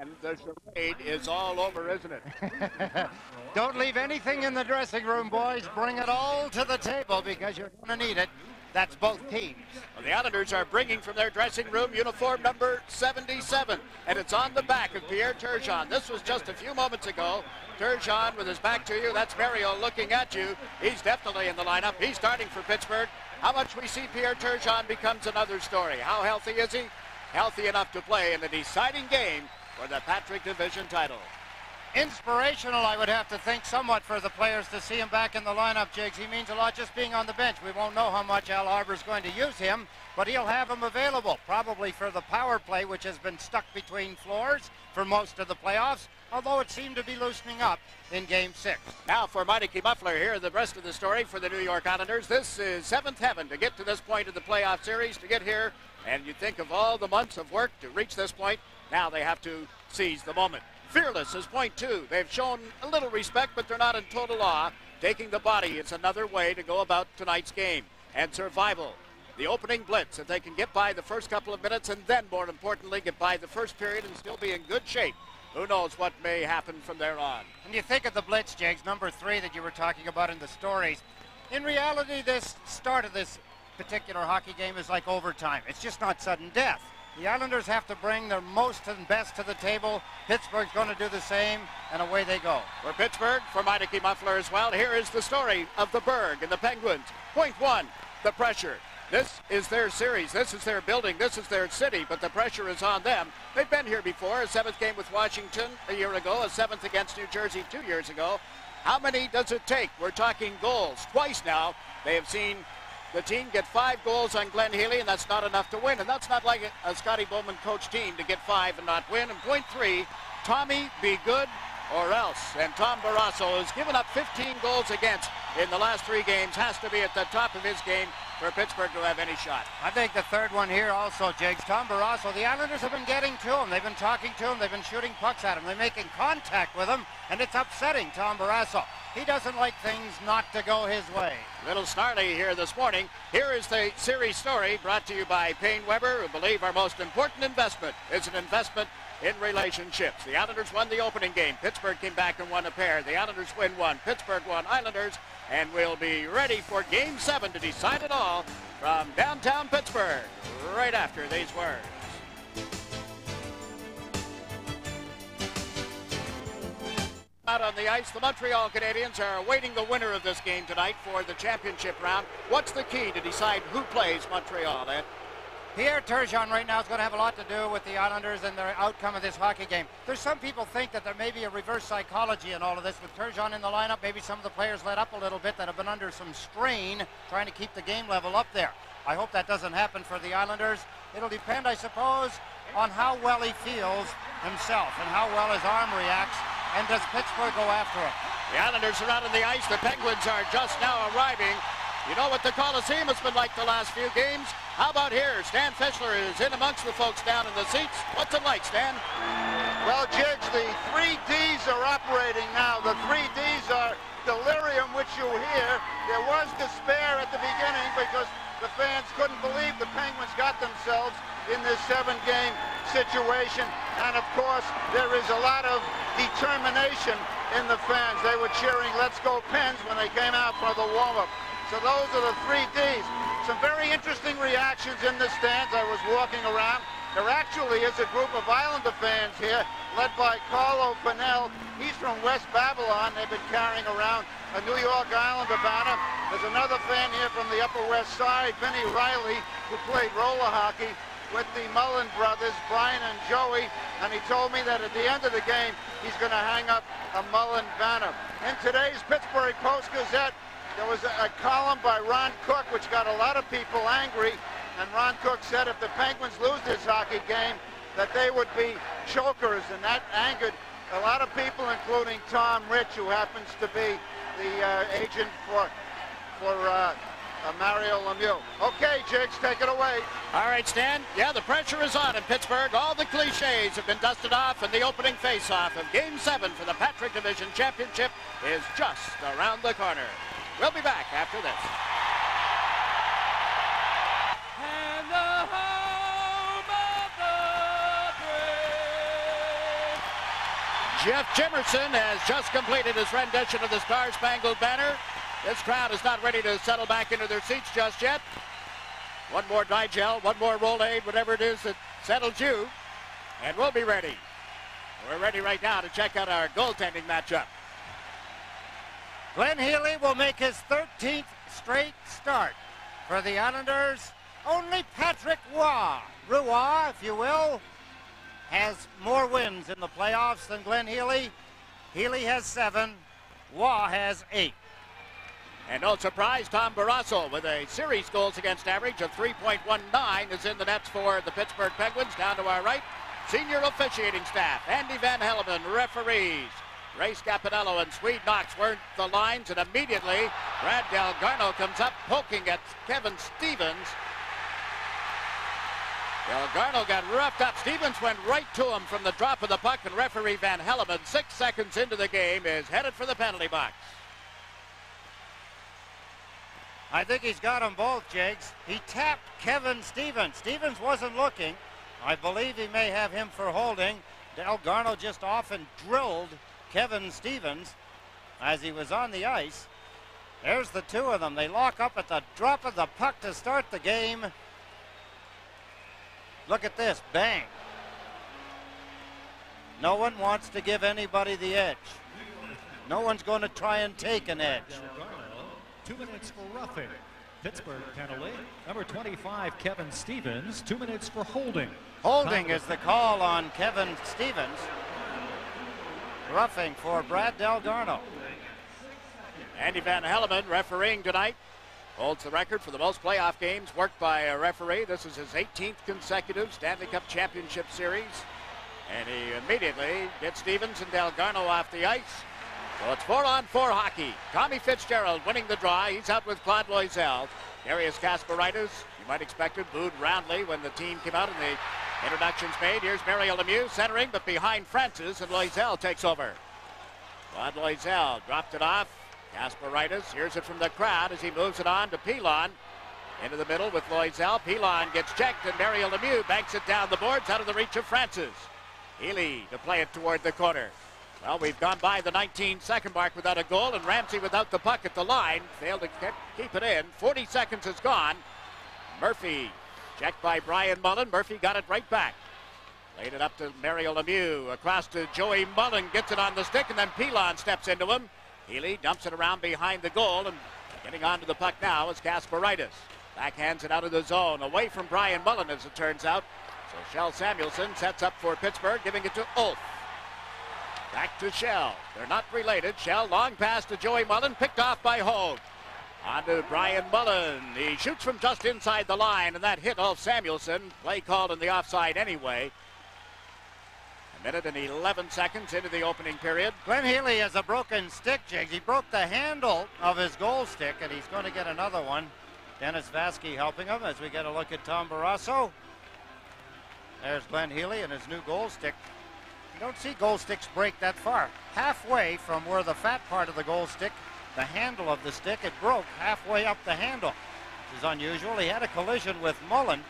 And the charade is all over, isn't it? Don't leave anything in the dressing room, boys. Bring it all to the table because you're going to need it. That's both teams. Well, the Islanders are bringing from their dressing room uniform number 77, and it's on the back of Pierre Turgeon. This was just a few moments ago. Turgeon with his back to you. That's Mario looking at you. He's definitely in the lineup. He's starting for Pittsburgh. How much we see Pierre Turgeon becomes another story. How healthy is he? Healthy enough to play in the deciding game for the Patrick Division title inspirational, I would have to think, somewhat for the players to see him back in the lineup, Jiggs. He means a lot just being on the bench. We won't know how much Al Arbour's going to use him, but he'll have him available, probably for the power play, which has been stuck between floors for most of the playoffs, although it seemed to be loosening up in Game 6. Now for Meineke Muffler here, the rest of the story for the New York Islanders. This is seventh heaven to get to this point of the playoff series, to get here, and you think of all the months of work to reach this point, now they have to seize the moment. Fearless is point two. They've shown a little respect, but they're not in total awe. Taking the body, it's another way to go about tonight's game. And survival. The opening blitz, if they can get by the first couple of minutes and then, more importantly, get by the first period and still be in good shape, who knows what may happen from there on. And you think of the blitz, Jags, number three that you were talking about in the stories. In reality, this start of this particular hockey game is like overtime. It's just not sudden death. The Islanders have to bring their most and best to the table. Pittsburgh's going to do the same, and away they go. For Pittsburgh, for Meineke Muffler as well, here is the story of the Berg and the Penguins. Point one, the pressure. This is their series. This is their building. This is their city, but the pressure is on them. They've been here before. A seventh game with Washington a year ago, a seventh against New Jersey two years ago. How many does it take? We're talking goals. Twice now, they have seen the team get five goals on Glenn Healy, and that's not enough to win. And that's not like a, Scotty Bowman coach team to get five and not win. And point three, Tommy, be good or else. And Tom Barrasso has given up 15 goals against in the last three games, has to be at the top of his game for Pittsburgh to have any shot. I think the third one here also, Jakes. Tom Barrasso, the Islanders have been getting to him. They've been talking to him. They've been shooting pucks at him. They're making contact with him, and it's upsetting Tom Barrasso. He doesn't like things not to go his way. Little snarly here this morning. Here is the series story brought to you by PaineWebber, who believe our most important investment is an investment in relationships. The Islanders won the opening game. Pittsburgh came back and won a pair. The Islanders win one. Pittsburgh won. Islanders. And we'll be ready for game seven to decide it all from downtown Pittsburgh right after these words. Out on the ice, the Montreal Canadiens are awaiting the winner of this game tonight for the championship round. What's the key to decide who plays Montreal? Pierre Turgeon right now is going to have a lot to do with the Islanders and their outcome of this hockey game. There's some people think that there may be a reverse psychology in all of this. With Turgeon in the lineup, maybe some of the players let up a little bit that have been under some strain trying to keep the game level up there. I hope that doesn't happen for the Islanders. It'll depend, I suppose, on how well he feels himself and how well his arm reacts and does Pittsburgh go after him? The Islanders are out on the ice. The Penguins are just now arriving. You know what the Coliseum has been like the last few games? How about here? Stan Fischler is in amongst the folks down in the seats. What's it like, Stan? Well, Jiggs, the three Ds are operating now. The three Ds are delirium, which you hear. There was despair at the beginning because the fans couldn't believe the Penguins got themselves in this seven-game situation. And, of course, there is a lot of determination in the fans. They were cheering, let's go Pens, when they came out for the warm-up. So those are the three Ds. Some very interesting reactions in the stands. I was walking around. There actually is a group of Islander fans here, led by Carlo Fennell. He's from West Babylon. They've been carrying around a New York Islander banner. There's another fan here from the Upper West Side, Vinny Riley, who played roller hockey with the Mullen brothers, Brian and Joey, and he told me that at the end of the game, he's going to hang up a Mullen banner. In today's Pittsburgh Post-Gazette, there was a, a column by Ron Cook, which got a lot of people angry, and Ron Cook said if the Penguins lose this hockey game, that they would be chokers, and that angered a lot of people, including Tom Rich, who happens to be the uh, agent for for uh, uh, Mario Lemieux. Okay, Jiggs, take it away. All right, Stan. Yeah, the pressure is on in Pittsburgh. All the cliches have been dusted off, and the opening face-off of Game 7 for the Patrick Division Championship is just around the corner. We'll be back after this. Jeff Jimerson has just completed his rendition of the Star Spangled Banner. This crowd is not ready to settle back into their seats just yet. One more Di-Gel, one more Rolaids, whatever it is that settles you, and we'll be ready. We're ready right now to check out our goaltending matchup. Glenn Healy will make his 13th straight start for the Islanders. Only Patrick Roy, Roy, if you will, has more wins in the playoffs than Glenn Healy. Healy has seven. Roy has eight. And no surprise, Tom Barrasso with a series goals against average of 3.19 is in the nets for the Pittsburgh Penguins. Down to our right, senior officiating staff, Andy Van Hellemond, referees. Ray Scapinello and Swede Knox weren't the lines, and immediately Brad Dalgarno comes up poking at Kevin Stevens. Dalgarno got roughed up. Stevens went right to him from the drop of the puck, and referee Van Hellemond, six seconds into the game, is headed for the penalty box. I think he's got them both, Jiggs. He tapped Kevin Stevens. Stevens wasn't looking. I believe he may have him for holding. Dalgarno just often drilled Kevin Stevens as he was on the ice. There's the two of them. They lock up at the drop of the puck to start the game. Look at this. Bang. No one wants to give anybody the edge. No one's going to try and take an edge. Two minutes for roughing. Pittsburgh penalty. Number 25, Kevin Stevens. Two minutes for holding. Holding is the call on Kevin Stevens. Roughing for Brad Dalgarno. Andy Van Hellemond refereeing tonight. Holds the record for the most playoff games worked by a referee. This is his 18th consecutive Stanley Cup Championship Series. And he immediately gets Stevens and Dalgarno off the ice. So it's four on four hockey. Tommy Fitzgerald winning the draw. He's out with Claude Loiselle. Darius Kasparaitis, you might expect it, booed roundly when the team came out and the introductions made. Here's Mario Lemieux centering, but behind Francis, and Loiselle takes over. Claude Loiselle dropped it off. Kasparaitis hears it from the crowd as he moves it on to Pilon. Into the middle with Loiselle. Pilon gets checked, and Mario Lemieux banks it down the boards out of the reach of Francis. Healy to play it toward the corner. Well, we've gone by the 19 second mark without a goal, and Ramsey without the puck at the line failed to keep it in. 40 seconds is gone. Murphy checked by Brian Mullen. Murphy got it right back. Laid it up to Mario Lemieux. Across to Joey Mullen. Gets it on the stick, and then Pilon steps into him. Healy dumps it around behind the goal, and getting onto the puck now is Kasparaitis. Backhands it out of the zone, away from Brian Mullen, as it turns out. So Kjell Samuelsson sets up for Pittsburgh, giving it to Ulf. Back to Kjell. They're not related. Kjell long pass to Joey Mullen, picked off by Hogue. On to Brian Mullen. He shoots from just inside the line, and that hit off Samuelsson. Play called in the offside anyway. A minute and 11 seconds into the opening period. Glenn Healy has a broken stick, Jiggs. He broke the handle of his goal stick, and he's going to get another one. Dennis Vaske helping him as we get a look at Tom Barrasso. There's Glenn Healy and his new goal stick. You don't see goal sticks break that far. Halfway from where the fat part of the goal stick, the handle of the stick, it broke halfway up the handle, which is unusual. He had a collision with Mullen.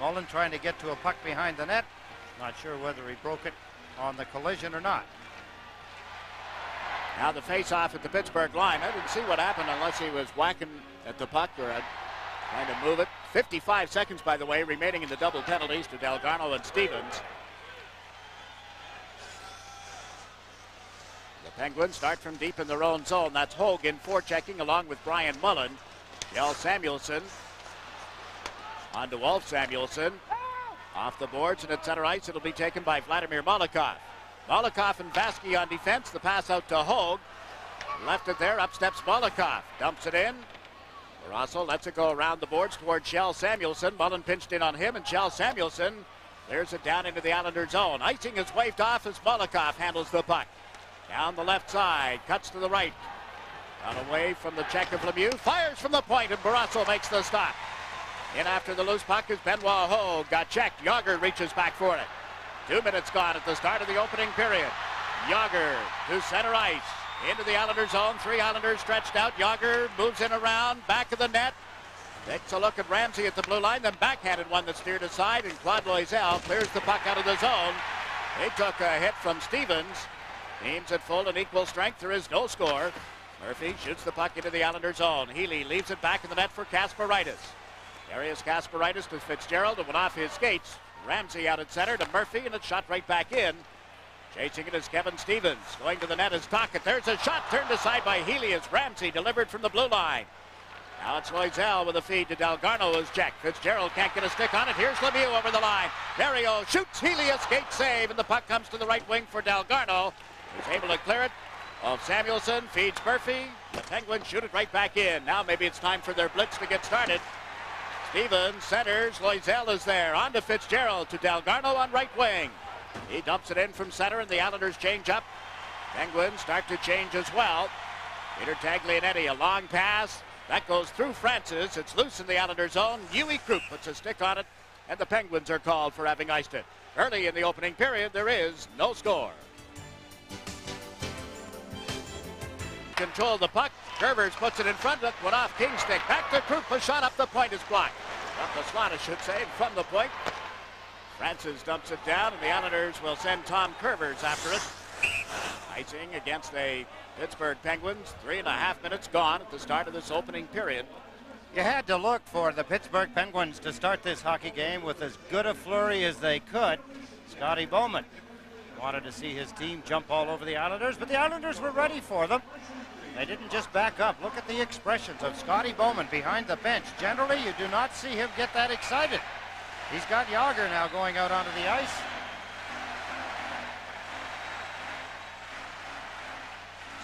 Mullen trying to get to a puck behind the net. Not sure whether he broke it on the collision or not. Now the face-off at the Pittsburgh line. I didn't see what happened unless he was whacking at the puck or trying to move it. 55 seconds, by the way, remaining in the double penalties to Dalgarno and Stevens. Penguins start from deep in their own zone. That's Hogan forechecking along with Brian Mullen. Kjell Samuelsson. On to Ulf Samuelsson. Off the boards and at center ice it'll be taken by Vladimir Malakhov. Malakhov and Vaske on defense. The pass out to Hogue. Left it there. Up steps Malakhov. Dumps it in. Barrasso lets it go around the boards toward Kjell Samuelsson. Mullen pinched in on him and Kjell Samuelsson clears it down into the Islander zone. Icing is waved off as Malakhov handles the puck. Down the left side, cuts to the right. Got away from the check of Lemieux, fires from the point, and Barrasso makes the stop. In after the loose puck is Benoit Hogue. Got checked. Jagr reaches back for it. Two minutes gone at the start of the opening period. Jagr to center ice. Into the Islander zone. Three Islanders stretched out. Jagr moves in around. Back of the net. Takes a look at Ramsey at the blue line. Then backhanded one that steered aside. And Claude Loiselle clears the puck out of the zone. He took a hit from Stevens. Teams at full and equal strength. There is no score. Murphy shoots the puck into the Islanders' zone. Healy leaves it back in the net for Kasparaitis. Darius Kasparaitis to Fitzgerald. It went off his skates. Ramsey out at center to Murphy, and it's shot right back in. Chasing it is Kevin Stevens. Going to the net is Tocchet. There's a shot turned aside by Healy as Ramsey delivered from the blue line. Now it's Loiselle with a feed to Dalgarno as Jack. Fitzgerald can't get a stick on it. Here's Lemieux over the line. Mario shoots. Healy a skate save, and the puck comes to the right wing for Dalgarno. He's able to clear it. Ulf Samuelsson feeds Murphy. The Penguins shoot it right back in. Now maybe it's time for their blitz to get started. Stevens centers. Loiselle is there. On to Fitzgerald to Dalgarno on right wing. He dumps it in from center, and the Islanders change up. Penguins start to change as well. Peter Taglianetti, a long pass. That goes through Francis. It's loose in the Islanders' zone. Uwe Krupp puts a stick on it, and the Penguins are called for having iced it. Early in the opening period, there is no score. Control the puck. Kurvers puts it in front. Of it went off King's stick. Back to Krupp. A shot up the point is blocked. Up the slot, I should say, from the point. Francis dumps it down, and the Islanders will send Tom Kurvers after it. Icing against the Pittsburgh Penguins. Three and a half minutes gone at the start of this opening period. You had to look for the Pittsburgh Penguins to start this hockey game with as good a flurry as they could. Scotty Bowman wanted to see his team jump all over the Islanders, but the Islanders were ready for them. They didn't just back up. Look at the expressions of Scotty Bowman behind the bench. Generally, you do not see him get that excited. He's got Jagr now going out onto the ice.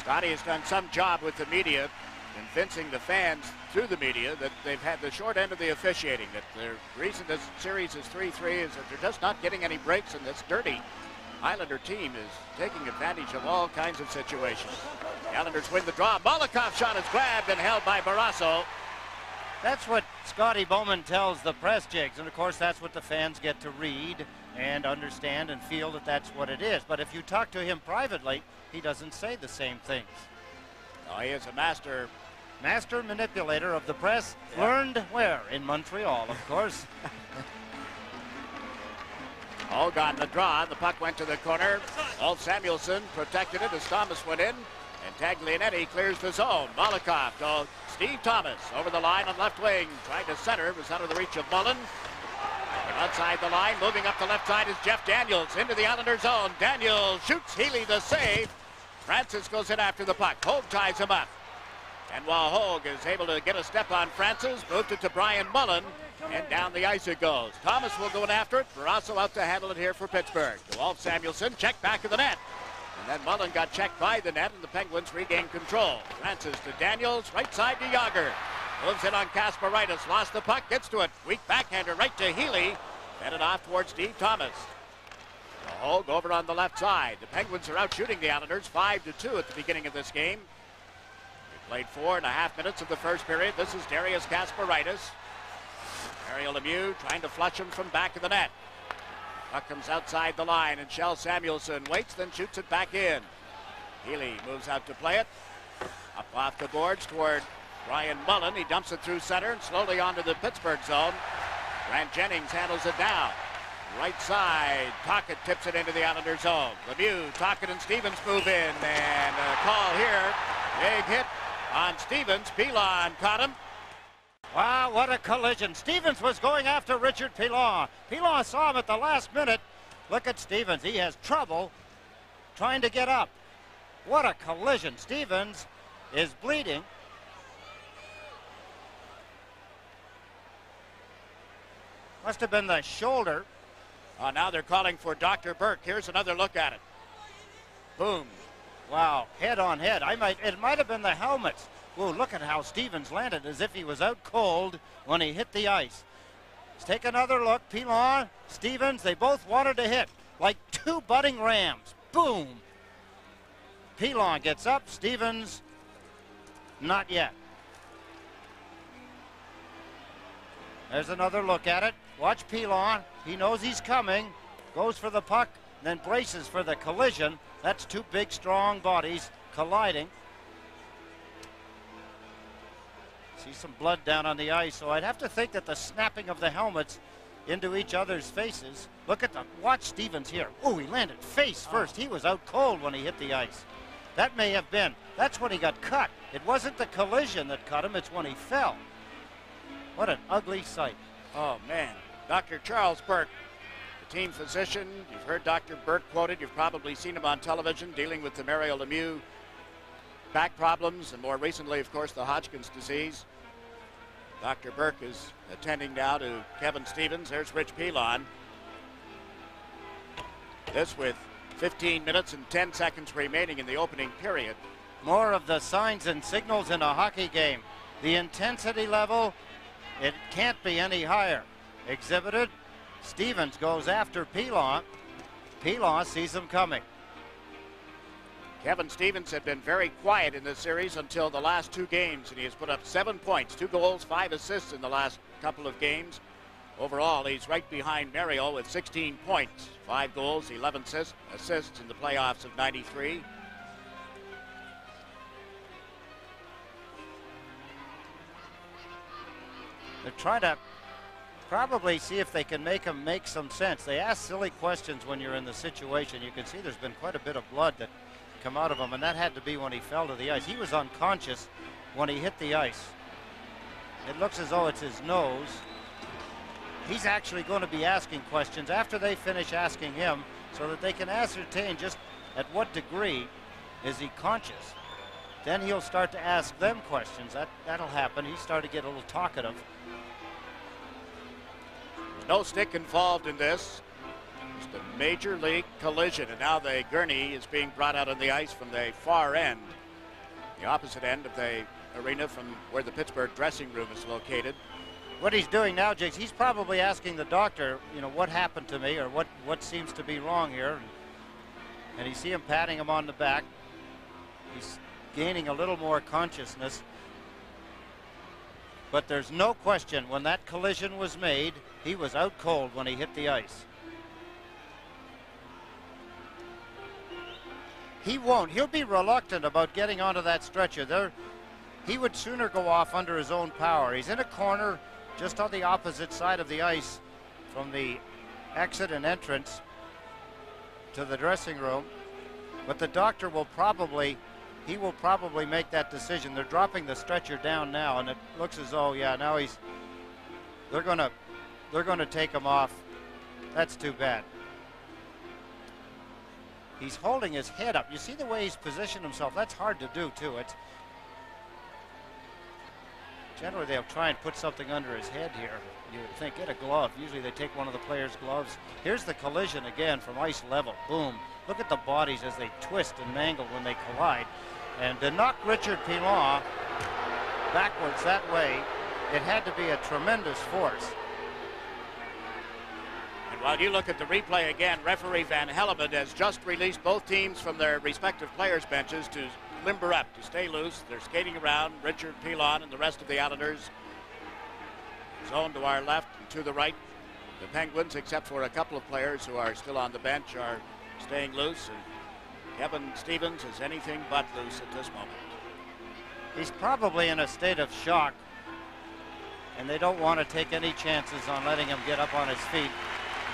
Scotty has done some job with the media, convincing the fans through the media that they've had the short end of the officiating. That the reason this series is 3-3 is that they're just not getting any breaks, and this dirty Islander team is taking advantage of all kinds of situations. The Islanders win the draw. Malakhov shot is grabbed and held by Barrasso. That's what Scotty Bowman tells the press Jiggs, and of course that's what the fans get to read and understand and feel that that's what it is. But if you talk to him privately, he doesn't say the same things. Oh, he is a master. Master manipulator of the press, yeah. learned where? In Montreal, of course. All got the draw. The puck went to the corner. Ulf Samuelsson protected it as Thomas went in. And Taglianetti clears the zone. Malakhov to Steve Thomas over the line on left wing. Tried to center. Was out of the reach of Mullen. And outside the line, moving up the left side is Jeff Daniels into the Islander zone. Daniels shoots Healy the save. Francis goes in after the puck. Hogue ties him up. And while Hogue is able to get a step on Francis, moved it to Brian Mullen, and down the ice it goes. Thomas will go in after it. Barrasso out to handle it here for Pittsburgh. To Samuelson Samuelsson, check back of the net. And then Mullen got checked by the net, and the Penguins regain control. Francis to Daniels, right side to Jagr. Moves in on Kasparaitis, lost the puck, gets to it. Weak backhander right to Healy. It off towards Steve Thomas. The Hogue over on the left side. The Penguins are out shooting the Islanders 5 to 2 at the beginning of this game. We played four and a half minutes of the first period. This is Darius Kasparaitis. Mario Lemieux trying to flush him from back of the net. Puck comes outside the line, and Kjell Samuelsson waits, then shoots it back in. Healy moves out to play it. Up off the boards toward Brian Mullen. He dumps it through center and slowly onto the Pittsburgh zone. Grant Jennings handles it down. Right side, Tocchet tips it into the Islander zone. Lemieux, Tocchet, and Stevens move in, and a call here. Big hit on Stevens. Pilon caught him. Wow, what a collision. Stevens was going after Richard Pilon. Pilon saw him at the last minute. Look at Stevens. He has trouble trying to get up. What a collision. Stevens is bleeding. Must have been the shoulder. Uh, now they're calling for Dr. Burke. Here's another look at it. Boom. Wow, head on head. I might it might have been the helmets. Whoa, look at how Stevens landed as if he was out cold when he hit the ice. Let's take another look. Pilon, Stevens, they both wanted to hit like two budding rams. Boom. Pilon gets up. Stevens, not yet. There's another look at it. Watch Pilon. He knows he's coming. Goes for the puck, then braces for the collision. That's two big, strong bodies colliding. See some blood down on the ice, so I'd have to think that the snapping of the helmets into each other's faces. Look at the watch Stevens here. Oh, he landed face oh. first. He was out cold when he hit the ice. That may have been. That's when he got cut. It wasn't the collision that cut him. It's when he fell. What an ugly sight. Oh man, Dr. Charles Burke, the team physician. You've heard Dr. Burke quoted. You've probably seen him on television dealing with the Mario Lemieux back problems, and more recently, of course, the Hodgkin's disease. Dr. Burke is attending now to Kevin Stevens. There's Rich Pilon. This with 15 minutes and 10 seconds remaining in the opening period. More of the signs and signals in a hockey game. The intensity level, it can't be any higher. Exhibited, Stevens goes after Pilon. Pilon sees him coming. Kevin Stevens had been very quiet in this series until the last two games, and he has put up seven points, two goals, five assists in the last couple of games. Overall, he's right behind Mario with 16 points, five goals, 11 assists in the playoffs of 93. They're trying to probably see if they can make him make some sense. They ask silly questions when you're in the situation. You can see there's been quite a bit of blood that come out of him, and that had to be when he fell to the ice. He was unconscious when he hit the ice. It looks as though it's his nose. He's actually going to be asking questions after they finish asking him so that they can ascertain just at what degree is he conscious. Then he'll start to ask them questions. That, that'll happen. He started to get a little talkative. No stick involved in this. Just a major league collision, and now the gurney is being brought out on the ice from the far end, the opposite end of the arena from where the Pittsburgh dressing room is located. What he's doing now, Jakes, he's probably asking the doctor, you know, what happened to me or what, what seems to be wrong here. And, and you see him patting him on the back. He's gaining a little more consciousness. But there's no question when that collision was made, he was out cold when he hit the ice. He won't. He'll be reluctant about getting onto that stretcher. There, he would sooner go off under his own power. He's in a corner just on the opposite side of the ice from the exit and entrance to the dressing room. But the doctor will probably, he will probably make that decision. They're dropping the stretcher down now, and it looks as though, yeah, now he's, they're gonna, they're gonna take him off. That's too bad. He's holding his head up. You see the way he's positioned himself. That's hard to do too. It's generally they'll try and put something under his head here. You would think get a glove. Usually they take one of the players' gloves. Here's the collision again from ice level. Boom. Look at the bodies as they twist and mangle when they collide. And to knock Richard Pilon backwards that way, it had to be a tremendous force. While you look at the replay again, referee Van Hellemond has just released both teams from their respective players' benches to limber up, to stay loose. They're skating around. Richard Pilon and the rest of the Islanders zone to our left and to the right. The Penguins, except for a couple of players who are still on the bench, are staying loose. And Kevin Stevens is anything but loose at this moment. He's probably in a state of shock, and they don't want to take any chances on letting him get up on his feet.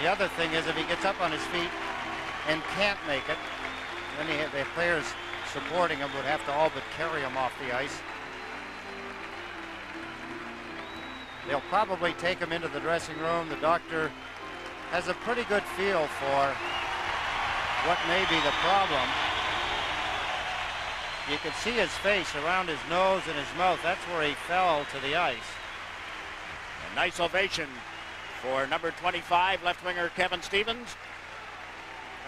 The other thing is if he gets up on his feet and can't make it, then he, the players supporting him would have to all but carry him off the ice. They'll probably take him into the dressing room. The doctor has a pretty good feel for what may be the problem. You can see his face around his nose and his mouth. That's where he fell to the ice. A nice ovation for number 25, left winger Kevin Stevens.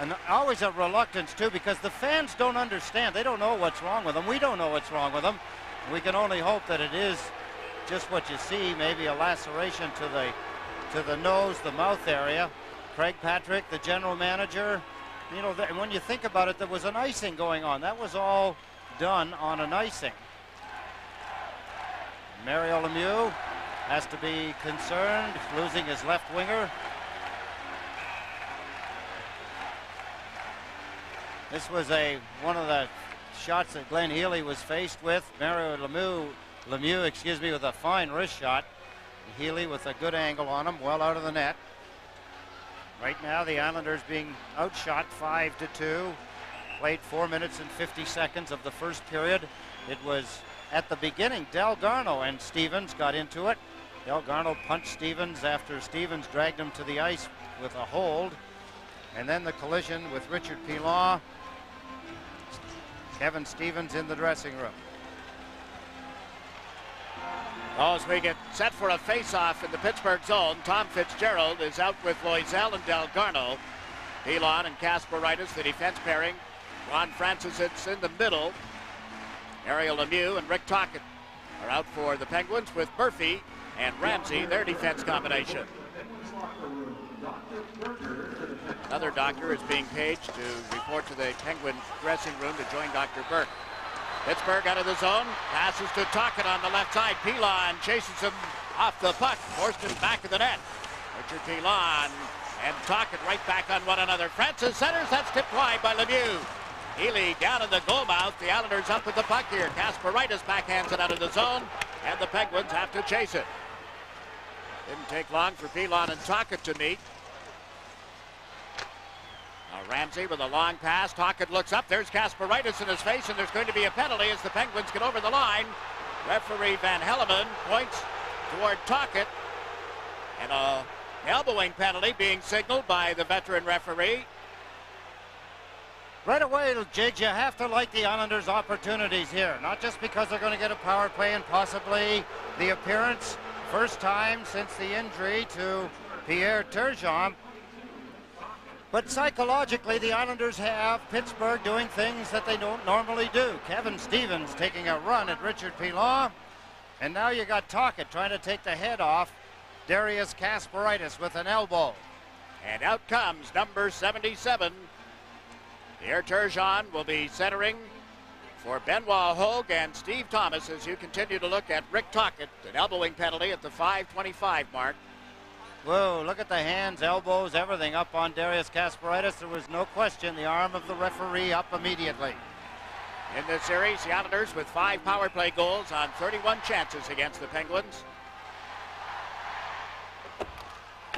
And always a reluctance, too, because the fans don't understand. They don't know what's wrong with them. We don't know what's wrong with them. We can only hope that it is just what you see, maybe a laceration to the, to the nose, the mouth area. Craig Patrick, the general manager, you know, and when you think about it, there was an icing going on. That was all done on an icing. Mario Lemieux has to be concerned, losing his left winger. This was a one of the shots that Glenn Healy was faced with. Mario Lemieux, Lemieux, excuse me, with a fine wrist shot. Healy with a good angle on him, well out of the net. Right now, the Islanders being outshot 5 to 2. Played 4 minutes and 50 seconds of the first period. It was at the beginning, Dalgarno and Stevens got into it. Dalgarno punched Stevens after Stevens dragged him to the ice with a hold. And then the collision with Richard Pilon. Kevin Stevens in the dressing room. Oh, as we get set for a face-off in the Pittsburgh zone, Tom Fitzgerald is out with Loiselle and Dalgarno. Pilon and Kasparaitis, the defense pairing. Ron Francis sits in the middle. Ariel Lemieux and Rick Tocchet are out for the Penguins with Murphy and Ramsey, their defense combination. Another doctor is being paged to report to the Penguin dressing room to join Dr. Burke. Pittsburgh out of the zone, passes to Tocchet on the left side. Pilon chases him off the puck, forced him back to the net. Richard Pilon and Tocchet right back on one another. Francis centers, that's tipped wide by Lemieux. Healy down in the goal mouth. The Islanders up with the puck here. Kasparaitis backhands it out of the zone, and the Penguins have to chase it. Didn't take long for Pilon and Tocchet to meet. Now Ramsey with a long pass. Tocchet looks up. There's Kasparaitis in his face, and there's going to be a penalty as the Penguins get over the line. Referee Van Hellemond points toward Tocchet. And a elbowing penalty being signaled by the veteran referee. Right away, Jiggs, you have to like the Islanders' opportunities here. Not just because they're going to get a power play and possibly the appearance, first time since the injury to Pierre Turgeon, but psychologically, the Islanders have Pittsburgh doing things that they don't normally do. Kevin Stevens taking a run at Richard Pilon. And now you got Tocchet trying to take the head off Darius Kasparaitis with an elbow. And out comes number 77. Pierre Turgeon will be centering for Benoit Hogue and Steve Thomas as you continue to look at Rick Tocchet, an elbowing penalty at the 525 mark. Whoa, look at the hands, elbows, everything up on Darius Kasparaitis. There was no question the arm of the referee up immediately. In this series, the Islanders with five power play goals on 31 chances against the Penguins.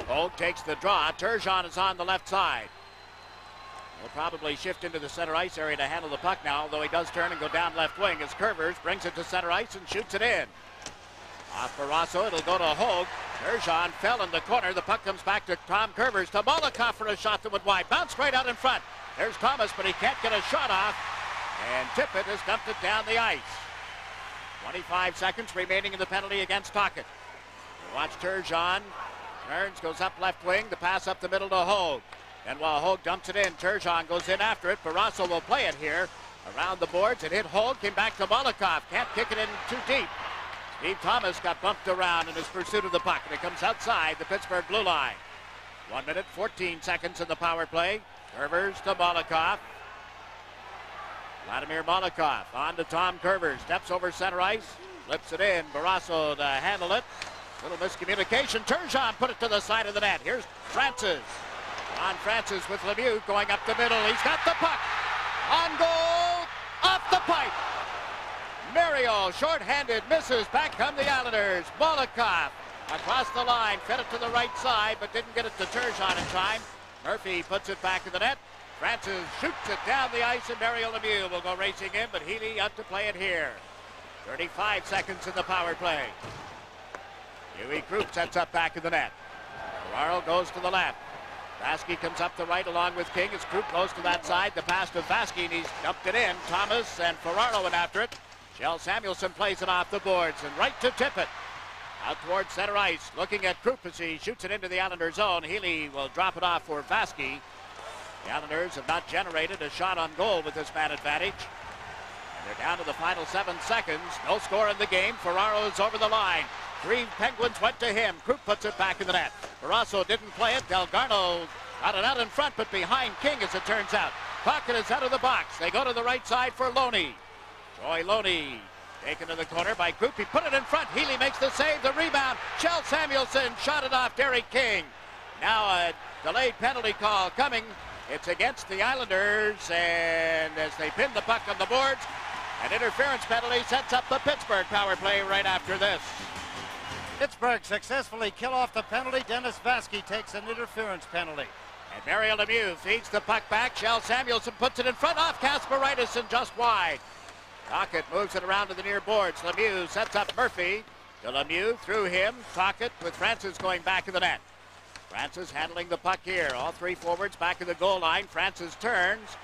Hogue takes the draw. Turgeon is on the left side. Will probably shift into the center ice area to handle the puck now, although he does turn and go down left wing as Kurvers brings it to center ice and shoots it in. Off Barrasso, it'll go to Hogue. Turgeon fell in the corner. The puck comes back to Tom Kurvers to for a shot that went wide. Bounced right out in front. There's Thomas, but he can't get a shot off. And Tippett has dumped it down the ice. 25 seconds remaining in the penalty against Tocchet. Watch Turgeon. Turns, goes up left wing. The pass up the middle to Hogue. And while Hogue dumps it in, Turgeon goes in after it. Barrasso will play it here. Around the boards. It hit Hogue. Came back to Malakhov. Can't kick it in too deep. Steve Thomas got bumped around in his pursuit of the puck, and it comes outside the Pittsburgh blue line. One minute, 14 seconds in the power play. Kurvers to Malakhov. Vladimir Malakhov on to Tom Kurvers. Steps over center ice. Flips it in. Barrasso to handle it. Little miscommunication. Turgeon put it to the side of the net. Here's Francis. On Francis with Lemieux going up the middle. He's got the puck. On goal. Off the pipe. Mario, short-handed, misses. Back come the Islanders. Malakhov across the line, fed it to the right side, but didn't get it to Turgeon in time. Murphy puts it back in the net. Francis shoots it down the ice, and Mario Lemieux will go racing in, but Healy up to play it here. 35 seconds in the power play. Uwe Krupp sets up back in the net. Ferraro goes to the left. Vaske comes up the right along with King as Krupp goes to that side. The pass to Vaske, and he's dumped it in. Thomas and Ferraro went after it. Kjell Samuelsson plays it off the boards and right to Tippett. Out towards center ice, looking at Krupp as he shoots it into the Islanders zone. Healy will drop it off for Vaske. The Islanders have not generated a shot on goal with this man advantage. And they're down to the final seven seconds. No score in the game. Ferraro is over the line. Three Penguins went to him. Krupp puts it back in the net. Barrasso didn't play it. Dalgarno got it out in front, but behind King as it turns out. Tocchet is out of the box. They go to the right side for Loney. Troy Loney taken to the corner by Krupp. He put it in front. Healy makes the save. The rebound. Kjell Samuelsson shot it off Derek King. Now a delayed penalty call coming. It's against the Islanders, and as they pin the puck on the boards, an interference penalty sets up the Pittsburgh power play right after this. Pittsburgh successfully kill off the penalty. Dennis Vaske takes an interference penalty. And Mario Lemieux feeds the puck back. Kjell Samuelsson puts it in front off Kasparaitis just wide. Tocchet moves it around to the near boards. Lemieux sets up Murphy. To Lemieux, through him. Tocchet with Francis going back of the net. Francis handling the puck here. All three forwards back of the goal line. Francis turns,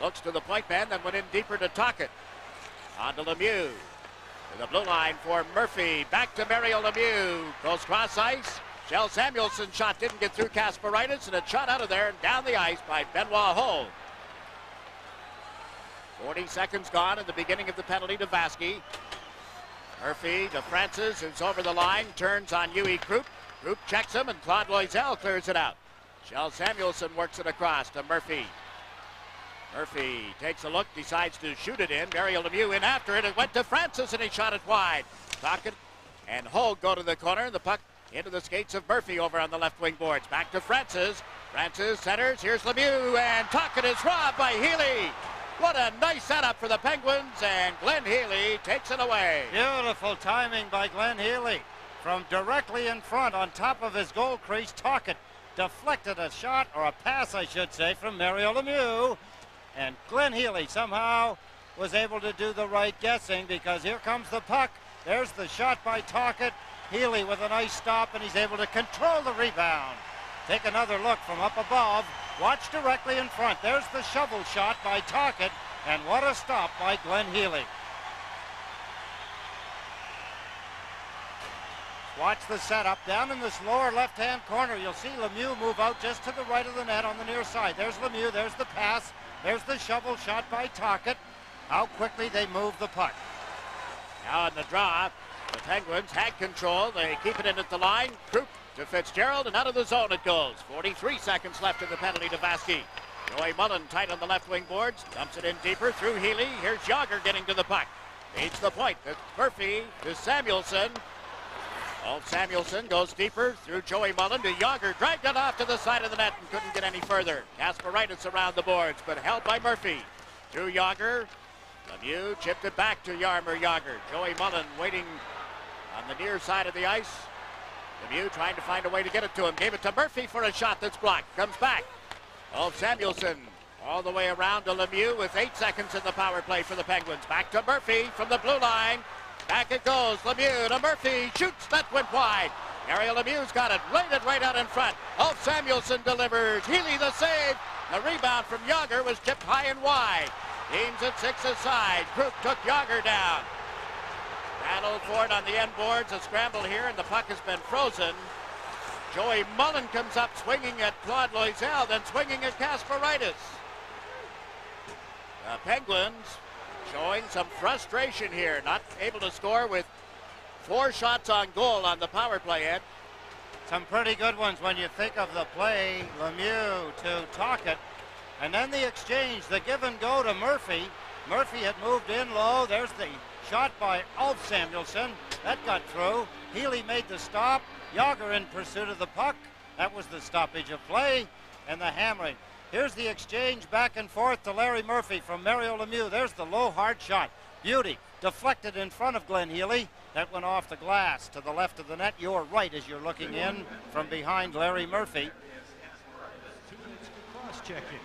looks to the point man, then went in deeper to Tocchet. On to Lemieux. To the blue line for Murphy. Back to Mario Lemieux. Goes cross ice. Kjell Samuelsson shot didn't get through Kasparaitis, and it shot out of there and down the ice by Benoit Hogue. 40 seconds gone at the beginning of the penalty to Vaske. Murphy to Francis, who's over the line, turns on Uwe Krupp. Krupp checks him, and Claude Loiselle clears it out. Kjell Samuelsson works it across to Murphy. Murphy takes a look, decides to shoot it in. Mario Lemieux in after it. It went to Francis, and he shot it wide. Tocchet and Hogue go to the corner. And the puck into the skates of Murphy over on the left wing boards. Back to Francis. Francis centers. Here's Lemieux, and Tocchet is robbed by Healy. What a nice setup for the Penguins, and Glenn Healy takes it away. Beautiful timing by Glenn Healy. From directly in front on top of his goal crease, Tocchet deflected a shot, or a pass, I should say, from Mario Lemieux. And Glenn Healy somehow was able to do the right guessing because here comes the puck. There's the shot by Tocchet. Healy with a nice stop, and he's able to control the rebound. Take another look from up above. Watch directly in front. There's the shovel shot by Tocchet, and what a stop by Glenn Healy. Watch the setup. Down in this lower left-hand corner, you'll see Lemieux move out just to the right of the net on the near side. There's Lemieux. There's the pass. There's the shovel shot by Tocchet. How quickly they move the puck. Now in the draw, the Penguins had control. They keep it in at the line. Krupp to Fitzgerald, and out of the zone it goes. 43 seconds left in the penalty to Vaske. Joey Mullen tight on the left wing boards. Dumps it in deeper through Healy. Here's Jagr getting to the puck. Feeds the point. It's Murphy to Samuelsson. Ulf Samuelsson goes deeper through Joey Mullen to Jagr. Dragged it off to the side of the net and couldn't get any further. Kasparaitis around the boards, but held by Murphy. Through Jagr. Lemieux chipped it back to Jaromir Jagr. Joey Mullen waiting on the near side of the ice. Lemieux trying to find a way to get it to him. Gave it to Murphy for a shot that's blocked. Comes back. Ulf Samuelsson all the way around to Lemieux with eight seconds in the power play for the Penguins. Back to Murphy from the blue line. Back it goes. Lemieux to Murphy. Shoots. That went wide. Mario Lemieux's got it. Laid it right out in front. Ulf Samuelsson delivers. Healy the save. The rebound from Jagr was tipped high and wide. Teams at six aside. Krupp took Jagr down. Battle for it on the end boards. A scramble here, and the puck has been frozen. Joey Mullen comes up swinging at Claude Loiselle, then swinging at Kasparaitis. The Penguins showing some frustration here, not able to score with four shots on goal on the power play, Ed. Some pretty good ones when you think of the play, Lemieux to Tocchet. And then the exchange, the give and go to Murphy. Murphy had moved in low. There's the shot by Ulf Samuelsson. That got through. Healy made the stop. Jagr in pursuit of the puck. That was the stoppage of play and the hammering. Here's the exchange back and forth to Larry Murphy from Mario Lemieux. There's the low hard shot. Beauty. Deflected in front of Glenn Healy. That went off the glass to the left of the net. You're right as you're looking in from behind Larry Murphy. Two minutes for cross-checking.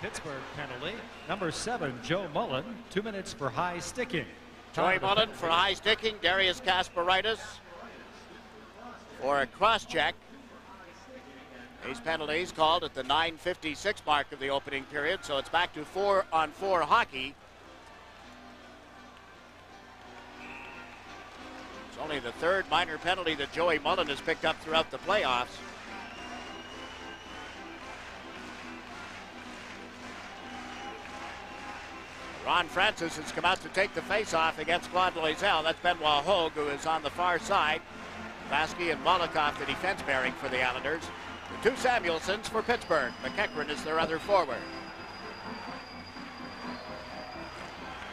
Pittsburgh penalty. Number seven, Joe Mullen. Two minutes for high sticking. Joey Mullen for high sticking. Darius Kasparaitis for a cross check. These penalties called at the 9.56 mark of the opening period, so it's back to four on four hockey. It's only the third minor penalty that Joey Mullen has picked up throughout the playoffs. Ron Francis has come out to take the face-off against Claude Loiselle. That's Benoit Hogue, who is on the far side. Vaske and Malakhov, the defense bearing for the Islanders. The two Samuelssons for Pittsburgh. McEachern is their other forward.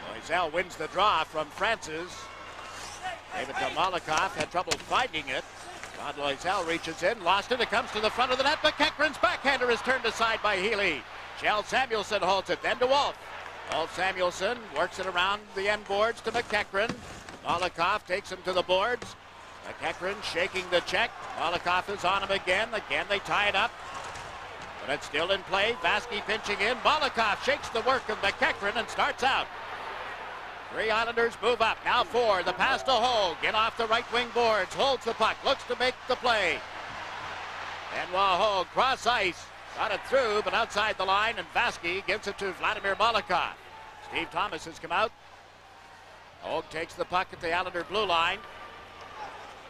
Loiselle wins the draw from Francis. David to had trouble finding it. Claude Loiselle reaches in, lost it. It comes to the front of the net. but McEachern's backhander is turned aside by Healy. Kjell Samuelsson holds it, then to Ulf. Ulf Samuelsson works it around the end boards to McEachern. Malakhov takes him to the boards. McEachern shaking the check. Malakhov is on him again. Again, they tie it up. But it's still in play. Vaske pinching in. Malakhov shakes the work of McEachern and starts out. Three Islanders move up. Now four. The pass to Hogue. Get off the right wing boards. Holds the puck. Looks to make the play. And Hogue cross ice. Got it through, but outside the line, and Vaske gives it to Vladimir Malakhov. Steve Thomas has come out. Hogue takes the puck at the Islander blue line.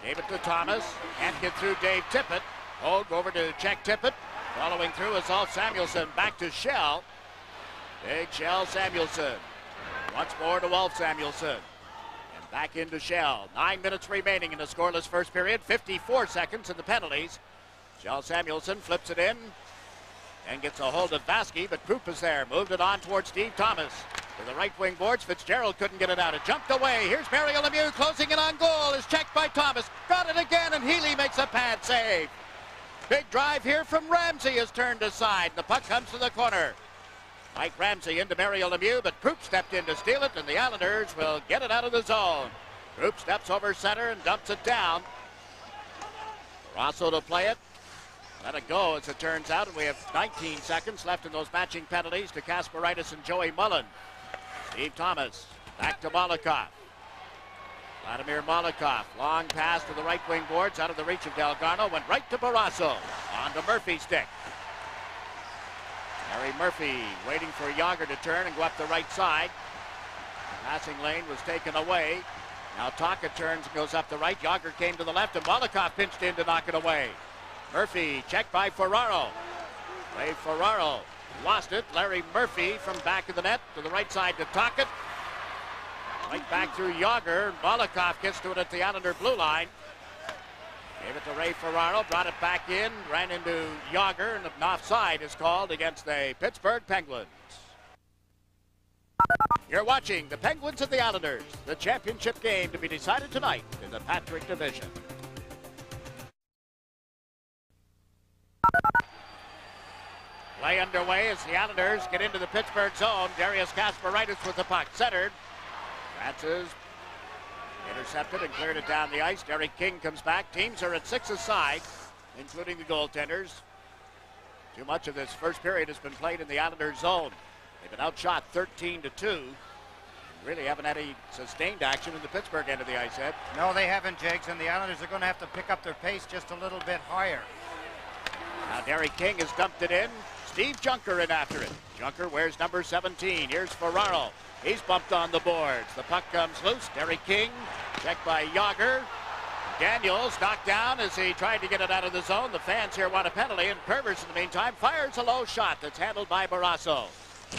Gave it to Thomas. Can't get through Dave Tippett. Hogue over to check Tippett. Following through is Ulf Samuelsson. Back to Kjell. Big Kjell Samuelsson. Once more to Ulf Samuelsson. And back into Kjell. Nine minutes remaining in the scoreless first period. 54 seconds in the penalties. Kjell Samuelsson flips it in and gets a hold of Vaske, but Krupp is there. Moved it on towards Steve Thomas. To the right wing boards, Fitzgerald couldn't get it out. It jumped away. Here's Mario Lemieux closing in on goal. Is checked by Thomas. Got it again, and Healy makes a pad save. Big drive here from Ramsey is turned aside. The puck comes to the corner. Mike Ramsey into Mario Lemieux, but Krupp stepped in to steal it, and the Islanders will get it out of the zone. Krupp steps over center and dumps it down. Rosso to play it. Let it go as it turns out, and we have 19 seconds left in those matching penalties to Kasparaitis and Joey Mullen. Steve Thomas back to Malakhov. Vladimir Malakhov, long pass to the right wing boards out of the reach of Dalgarno, went right to Barrasso. On to Murphy's stick. Larry Murphy waiting for Jagr to turn and go up the right side. Passing lane was taken away. Now Taka turns and goes up the right. Jagr came to the left, and Malakhov pinched in to knock it away. Murphy checked by Ferraro. Ray Ferraro lost it. Larry Murphy from back of the net to the right side to Tocchet. Right back through Jagr. Malakhov gets to it at the Islander blue line. Gave it to Ray Ferraro, brought it back in, ran into Jagr, and an offside is called against the Pittsburgh Penguins. You're watching the Penguins and the Islanders, the championship game to be decided tonight in the Patrick Division. Play underway as the Islanders get into the Pittsburgh zone. Darius Kasparaitis with the puck centered. Francis intercepted and cleared it down the ice. Derek King comes back. Teams are at six aside, including the goaltenders. Too much of this first period has been played in the Islanders zone. They've been outshot 13 to 2. Really haven't had any sustained action in the Pittsburgh end of the ice, Ed. No, they haven't, Jakes, and the Islanders are going to have to pick up their pace just a little bit higher. Now Derek King has dumped it in. Steve Junker in after it. Junker wears number 17. Here's Ferraro. He's bumped on the boards. The puck comes loose. Derek King checked by Jagr. Daniels knocked down as he tried to get it out of the zone. The fans here want a penalty, and Kurvers in the meantime fires a low shot that's handled by Barrasso.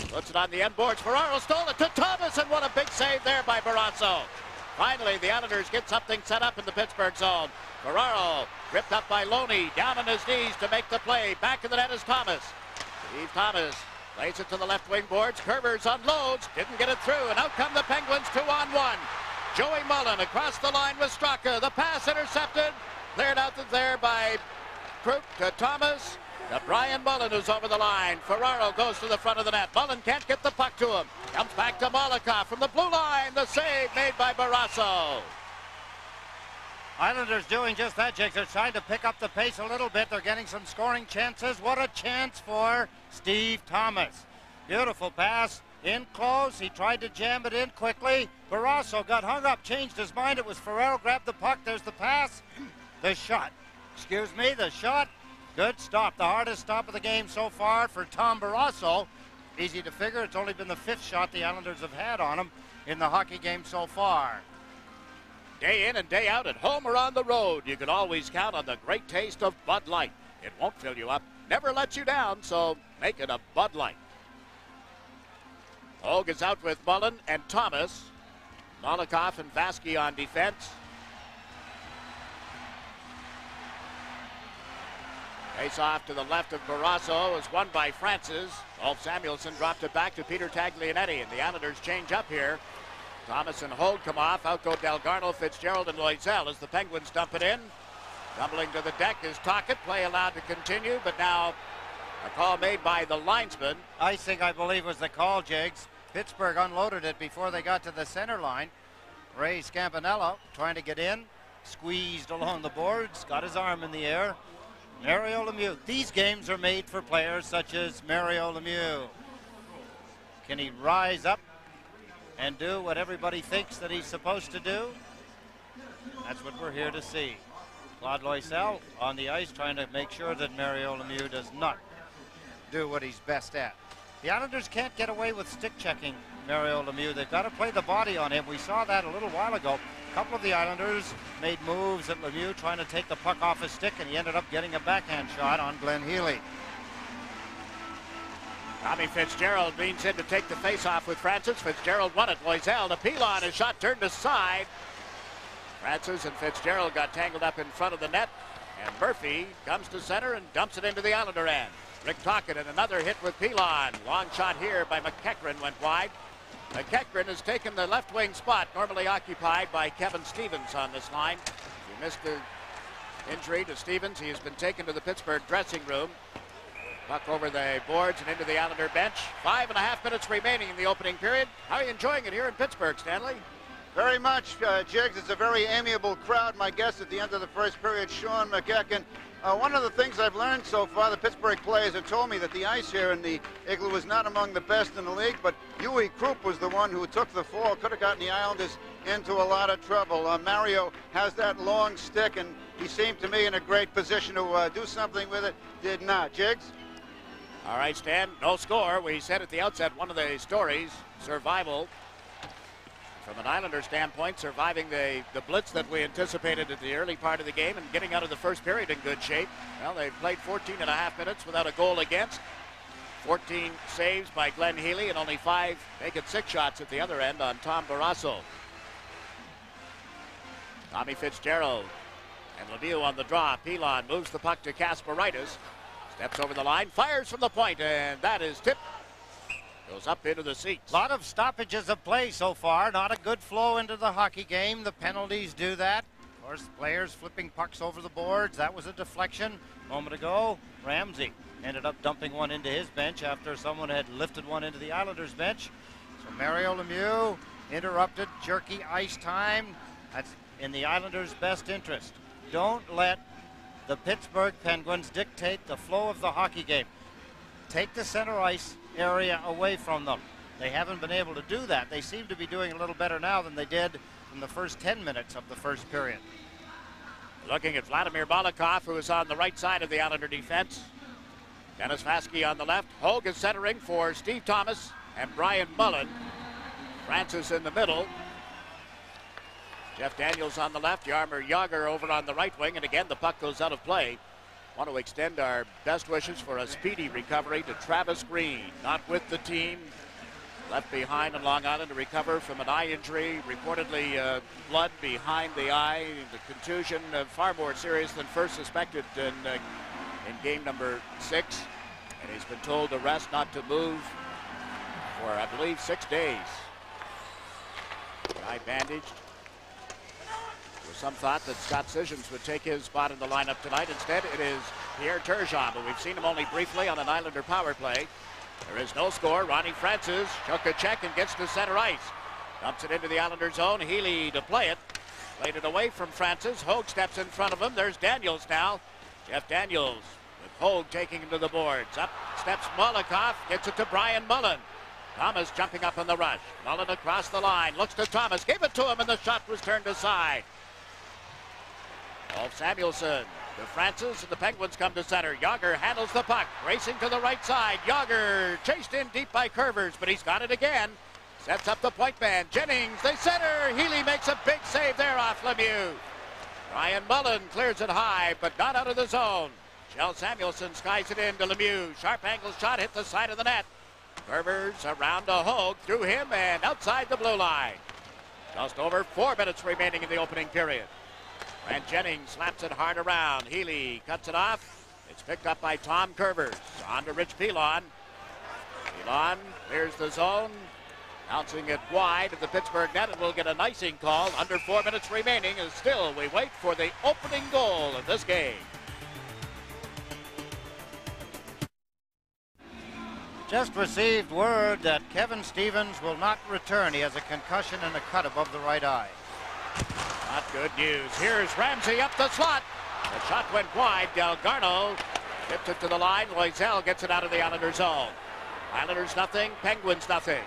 Puts it on the end boards. Ferraro stole it to Thomas, and what a big save there by Barrasso. Finally, the Islanders get something set up in the Pittsburgh zone. Ferraro ripped up by Loney, down on his knees to make the play. Back in the net is Thomas. Steve Thomas lays it to the left wing boards. Kurvers unloads, didn't get it through, and out come the Penguins two on one. Joey Mullen across the line with Straka. The pass intercepted, cleared out there by Krupp to Thomas. To Brian Mullen who's over the line. Ferraro goes to the front of the net. Mullen can't get the puck to him. Comes back to Malakhov from the blue line. The save made by Barrasso. Islanders doing just that, Jake. They're trying to pick up the pace a little bit. They're getting some scoring chances. What a chance for Steve Thomas. Beautiful pass in close. He tried to jam it in quickly. Barrasso got hung up, changed his mind. It was Ferraro, grabbed the puck. There's the pass. The shot. Excuse me, the shot. Good stop. The hardest stop of the game so far for Tom Barrasso. Easy to figure. It's only been the fifth shot the Islanders have had on him in the hockey game so far. Day in and day out, at home or on the road, you can always count on the great taste of Bud Light. It won't fill you up, never lets you down, so make it a Bud Light. Hogue is out with Mullen and Thomas. Malakhov and Vaske on defense. Face off to the left of Barrasso is won by Francis. Ulf Samuelsson dropped it back to Peter Taglianetti, and the Islanders change up here. Thomas and Hogue come off. Out go Dalgarno, Fitzgerald, and Loiselle as the Penguins dump it in. Tumbling to the deck is Tocchet. Play allowed to continue, but now a call made by the linesman. Icing, I believe, was the call, Jiggs. Pittsburgh unloaded it before they got to the center line. Ray Scapinello trying to get in, squeezed along the boards, got his arm in the air. Mario Lemieux. These games are made for players such as Mario Lemieux. Can he rise up and do what everybody thinks that he's supposed to do? That's what we're here to see. Claude Loiselle on the ice trying to make sure that Mario Lemieux does not do what he's best at. The Islanders can't get away with stick checking Mario Lemieux. They've got to play the body on him. We saw that a little while ago. A couple of the Islanders made moves at Lemieux trying to take the puck off his stick, and he ended up getting a backhand shot on Glenn Healy. Tommy Fitzgerald leans in to take the face-off with Francis. Fitzgerald won it. Loiselle to Pilon. His shot turned aside. Francis and Fitzgerald got tangled up in front of the net. And Murphy comes to center and dumps it into the Islander end. Rick Tocchet and another hit with Pilon. Long shot here by McEachern went wide. McEachern has taken the left wing spot, normally occupied by Kevin Stevens on this line. He missed the injury to Stevens. He has been taken to the Pittsburgh dressing room. Puck over the boards and into the Islander bench. Five and a half minutes remaining in the opening period. How are you enjoying it here in Pittsburgh, Stanley? Very much, uh, Jiggs. It's a very amiable crowd. My guest at the end of the first period, Sean McEachern. Uh, one of the things I've learned so far, the Pittsburgh players have told me that the ice here in the igloo was not among the best in the league, but Uwe Krupp was the one who took the fall, could have gotten the Islanders into a lot of trouble. Uh, Mario has that long stick, and he seemed to me in a great position to uh, do something with it. Did not. Jiggs? All right, Stan, no score. We said at the outset one of the stories, survival from an Islander standpoint, surviving the, the blitz that we anticipated at the early part of the game and getting out of the first period in good shape. Well, they played 14 and a half minutes without a goal against. 14 saves by Glenn Healy and only five making six shots at the other end on Tom Barrasso. Tommy Fitzgerald and Lemieux on the draw. Pilon moves the puck to Kasparaitis. Steps over the line, fires from the point, and that is tipped Goes up into the seats. A lot of stoppages of play so far. Not a good flow into the hockey game. The penalties do that. Of course, players flipping pucks over the boards. That was a deflection moment ago. Ramsey ended up dumping one into his bench after someone had lifted one into the Islanders bench. So Mario Lemieux interrupted jerky ice time. That's in the Islanders' best interest. Don't let the Pittsburgh Penguins dictate the flow of the hockey game. Take the center ice area away from them. They haven't been able to do that. They seem to be doing a little better now than they did in the first 10 minutes of the first period. Looking at Vladimir Malakhov, who is on the right side of the Islander defense. Dennis Vaske on the left. Hogue is centering for Steve Thomas and Brian Mullen. Francis in the middle. Jeff Daniels on the left. Jaromir Jagr over on the right wing. And again, the puck goes out of play. Want to extend our best wishes for a speedy recovery to Travis Green, not with the team, left behind in Long Island to recover from an eye injury, reportedly uh, blood behind the eye, the contusion uh, far more serious than first suspected in, uh, in game number six. And he's been told to rest, not to move for, I believe, six days. Eye bandaged some thought that Scott Sissons would take his spot in the lineup tonight. Instead, it is Pierre Turgeon, but we've seen him only briefly on an Islander power play. There is no score. Ronnie Francis took a check and gets to center ice. Dumps it into the Islander zone. Healy to play it. Played it away from Francis. Hogue steps in front of him. There's Daniels now. Jeff Daniels with Hogue taking him to the boards. Up steps Malakhov. Gets it to Brian Mullen. Thomas jumping up in the rush. Mullen across the line. Looks to Thomas. Gave it to him and the shot was turned aside. Ulf Samuelsson. to Francis, and the Penguins come to center. Jagr handles the puck, racing to the right side. Jagr chased in deep by Kurvers, but he's got it again. Sets up the point man. Jennings, they center. Healy makes a big save there off Lemieux. Brian Mullen clears it high, but not out of the zone. Kjell Samuelsson skies it in to Lemieux. Sharp angle shot hit the side of the net. Kurvers around to Hogue, through him and outside the blue line. Just over four minutes remaining in the opening period. And Jennings slaps it hard around. Healy cuts it off. It's picked up by Tom Kurvers. On to Rich Pilon. Pilon clears the zone. Bouncing it wide of the Pittsburgh net, and we'll get an icing call. Under four minutes remaining, and still we wait for the opening goal of this game. Just received word that Kevin Stevens will not return. He has a concussion and a cut above the right eye. Not good news. Here's Ramsey up the slot. The shot went wide. Dalgarno tips it to the line. Loiselle gets it out of the Islander zone. Islanders nothing, Penguins nothing.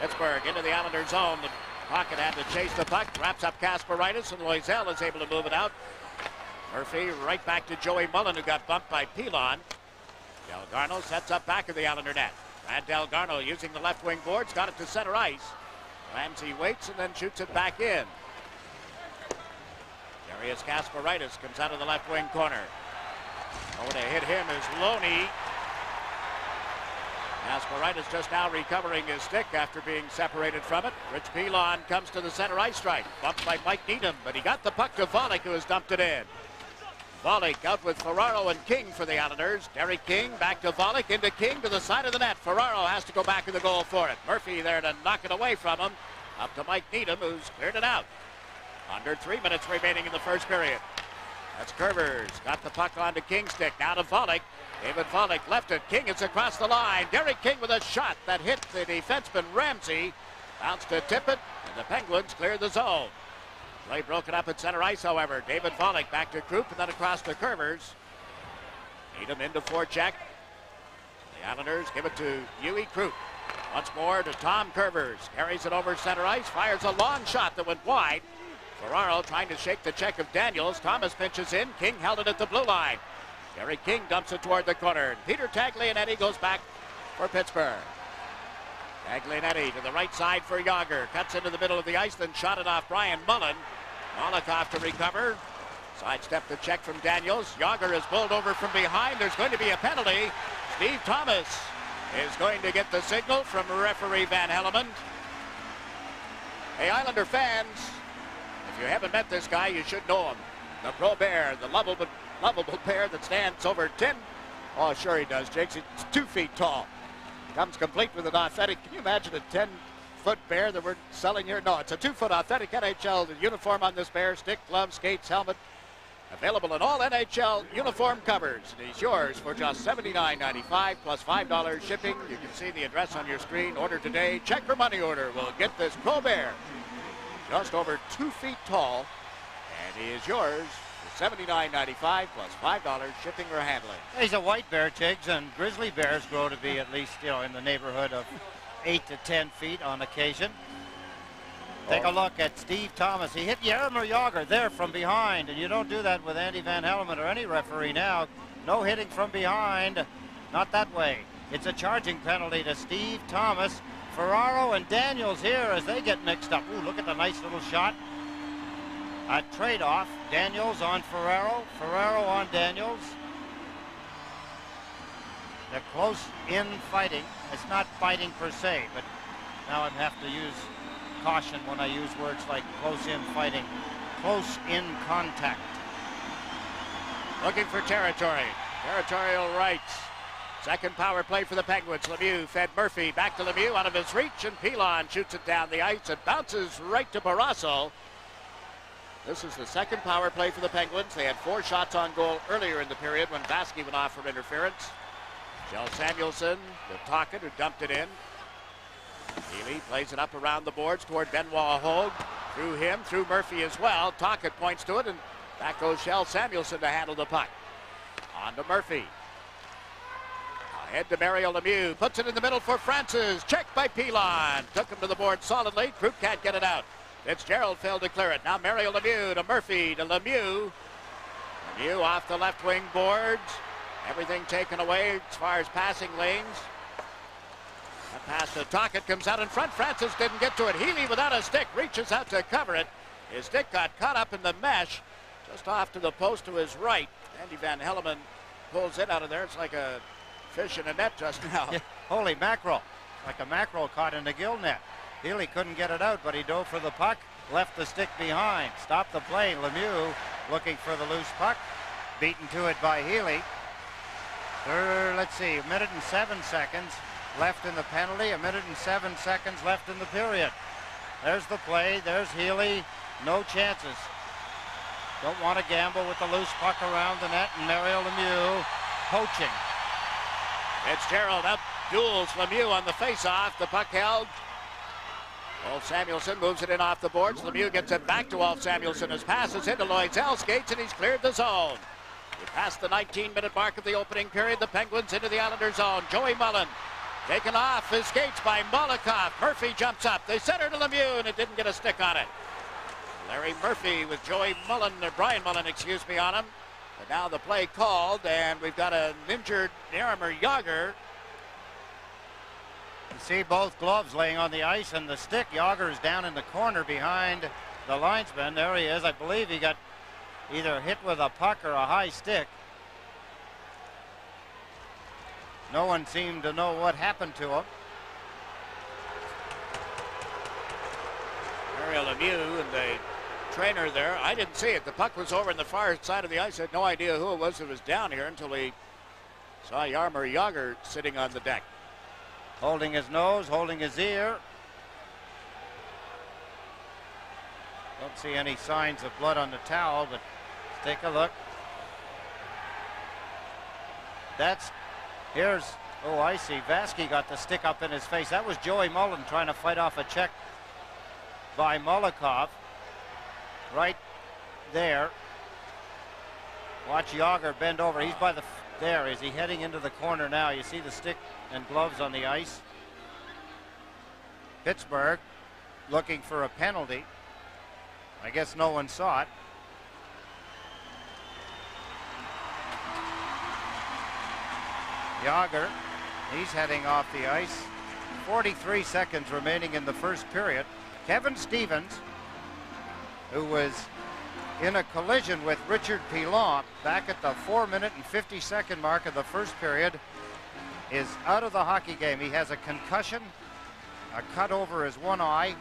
Pittsburgh into the Islander zone. The pocket had to chase the puck. Wraps up Kasparaitis, and Loiselle is able to move it out. Murphy right back to Joey Mullen, who got bumped by Pilon. Dalgarno sets up back of the Islander net. And Dalgarno using the left wing boards, got it to center ice. Ramsey waits and then shoots it back in. Darius Kasparaitis comes out of the left wing corner. Oh, to hit him is Loney. Kasparaitis just now recovering his stick after being separated from it. Rich Pilon comes to the center ice strike. Bumped by Mike Needham, but he got the puck to Volek, who has dumped it in. Volek out with Ferraro and King for the Islanders. Derek King back to Volek, into King to the side of the net. Ferraro has to go back in the goal for it. Murphy there to knock it away from him. Up to Mike Needham, who's cleared it out. Under three minutes remaining in the first period. That's Kurvers. Got the puck onto King's stick. Now to Volek. David Volek left it. King is across the line. Derek King with a shot that hit the defenseman Ramsey. Bounced to Tippett, and the Penguins clear the zone. Play broken up at center ice, however. David Volek back to Krupp and then across to Kurvers. Needham into forecheck. The Islanders give it to Uwe Krupp. Once more to Tom Kurvers. Carries it over center ice. Fires a long shot that went wide. Ferraro trying to shake the check of Daniels. Thomas pinches in. King held it at the blue line. Gary King dumps it toward the corner. Peter Taglianetti goes back for Pittsburgh. Taglianetti to the right side for Jagr. Cuts into the middle of the ice, then shot it off Brian Mullen. Malakhov to recover. Sidestep the check from Daniels. Jagr is pulled over from behind. There's going to be a penalty. Steve Thomas is going to get the signal from referee Van Hellemond. Hey, Islander fans, if you haven't met this guy, you should know him. The Pro Bear, the lovable, lovable bear that stands over 10. Oh, sure he does, Jakes. He's two feet tall. Comes complete with an authentic. Can you imagine a 10 foot bear that we're selling here? No, it's a two foot authentic NHL uniform on this bear stick, gloves, skates, helmet. Available in all NHL uniform covers. And he's yours for just $79.95 plus $5 shipping. You can see the address on your screen. Order today. Check for money order. We'll get this Pro Bear just over two feet tall. And he is yours for $79.95 plus $5 shipping or handling. He's a white bear, Jiggs, and grizzly bears grow to be at least, you know, in the neighborhood of 8 to 10 feet on occasion. Take a oh. look at Steve Thomas. He hit Jaromir Jagr there from behind, and you don't do that with Andy Van Hellemond or any referee now. No hitting from behind. Not that way. It's a charging penalty to Steve Thomas. Ferraro and Daniels here as they get mixed up. Ooh, look at the nice little shot. A trade-off. Daniels on Ferraro. Ferraro on Daniels. They're close in fighting. It's not fighting per se, but now I have to use caution when I use words like close in fighting. Close in contact. Looking for territory. Territorial rights. Second power play for the Penguins. Lemieux fed Murphy back to Lemieux out of his reach, and Pilon shoots it down the ice. It bounces right to Barrasso. This is the second power play for the Penguins. They had four shots on goal earlier in the period when Vaske went off for interference. Kjell Samuelsson, the Tocchet who dumped it in. Healy plays it up around the boards toward Benoit Hogue. Through him, through Murphy as well. Tocchet points to it, and back goes Kjell Samuelsson to handle the puck. On to Murphy. Ahead to Mario Lemieux. Puts it in the middle for Francis. Checked by Pilon. Took him to the board solidly. Krupp can't get it out. Fitzgerald failed to clear it. Now Mario Lemieux to Murphy to Lemieux. Lemieux off the left wing boards. Everything taken away as far as passing lanes. That pass to Tocchet comes out in front. Francis didn't get to it. Healy without a stick reaches out to cover it. His stick got caught up in the mesh just off to the post to his right. Andy Van Hellemond pulls it out of there. It's like a fish in a net just now. Yeah, holy mackerel. Like a mackerel caught in a gill net. Healy couldn't get it out, but he dove for the puck, left the stick behind, stopped the play. Lemieux looking for the loose puck, beaten to it by Healy. There, let's see, a minute and seven seconds left in the penalty, a minute and seven seconds left in the period. There's the play, there's Healy, no chances. Don't want to gamble with the loose puck around the net, and Mario Lemieux poaching. Fitzgerald up, duels Lemieux on the faceoff. The puck held Ulf Samuelsson moves it in off the boards. Lemieux gets it back to Ulf Samuelsson as passes into Loiselle skates and he's cleared the zone. We passed the 19-minute mark of the opening period. The Penguins into the Islander zone. Joey Mullen taken off his skates by Malakhov. Murphy jumps up. They center to Lemieux and it didn't get a stick on it. Larry Murphy with Joey Mullen, or Brian Mullen, excuse me, on him. But now the play called, and we've got an injured Jaromir Jagr. You see both gloves laying on the ice and the stick. Jagr is down in the corner behind the linesman. There he is. I believe he got either hit with a puck or a high stick. No one seemed to know what happened to him. Mario Lemieux and the trainer there. I didn't see it. The puck was over in the far side of the ice. I had no idea who it was that was down here until he saw Jaromir Jagr sitting on the deck. Holding his nose, holding his ear. Don't see any signs of blood on the towel, but take a look. That's, here's, oh, I see. Vaske got the stick up in his face. That was Joey Mullen trying to fight off a check by Malakhov right there. Watch Jagr bend over. He's by the there. Is he heading into the corner now? You see the stick and gloves on the ice. Pittsburgh looking for a penalty. I guess no one saw it. Jagr, he's heading off the ice. 43 seconds remaining in the first period. Kevin Stevens who was in a collision with Richard Pilon back at the four minute and 50 second mark of the first period is out of the hockey game. He has a concussion, a cut over his one eye,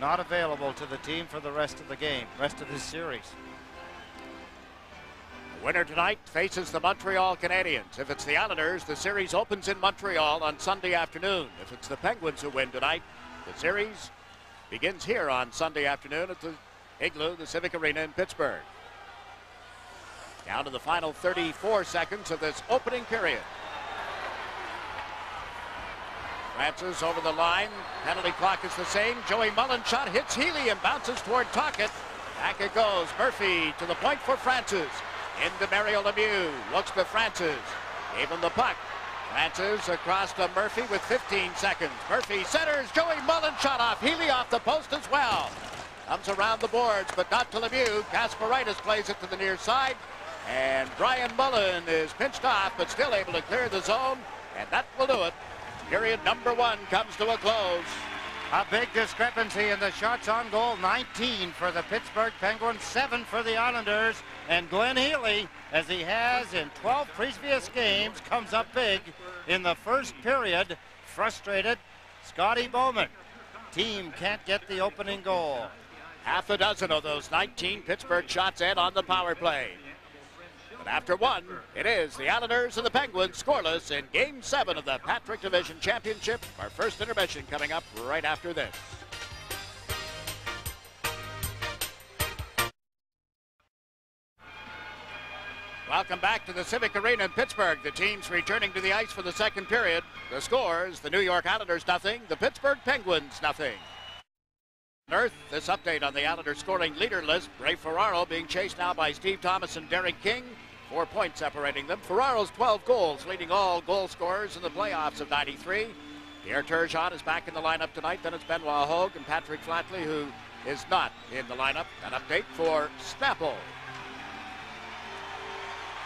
not available to the team for the rest of the game, rest of this series. The winner tonight faces the Montreal Canadiens. If it's the Islanders, the series opens in Montreal on Sunday afternoon. If it's the Penguins who win tonight, the series begins here on Sunday afternoon at the Igloo, the Civic Arena in Pittsburgh. Down to the final 34 seconds of this opening period. Francis over the line. Penalty clock is the same. Joey Mullen shot hits Healy and bounces toward Tocchet. Back it goes. Murphy to the point for Francis. Into Mario Lemieux. Looks to Francis. Gave him the puck. Francis across to Murphy with 15 seconds. Murphy centers. Joey Mullen shot off. Healy off the post as well. Comes around the boards, but not to Lemieux. Kasparaitis plays it to the near side. And Brian Mullen is pinched off, but still able to clear the zone. And that will do it. Period number one comes to a close. A big discrepancy in the shots on goal. 19 for the Pittsburgh Penguins, 7 for the Islanders. And Glenn Healy, as he has in 12 previous games, comes up big in the first period. Frustrated, Scotty Bowman. Team can't get the opening goal. Half a dozen of those 19 Pittsburgh shots in on the power play. But after one, it is the Islanders and the Penguins scoreless in Game 7 of the Patrick Division Championship. Our first intermission coming up right after this. Welcome back to the Civic Arena in Pittsburgh. The teams returning to the ice for the second period. The scores, the New York Islanders nothing, the Pittsburgh Penguins nothing. Earth, this update on the Islanders scoring leader list. Ray Ferraro being chased now by Steve Thomas and Derek King. Four points separating them. Ferraro's 12 goals, leading all goal scorers in the playoffs of 93. Pierre Turgeon is back in the lineup tonight. Then it's Benoit Hogue and Patrick Flatley, who is not in the lineup. An update for Snapple.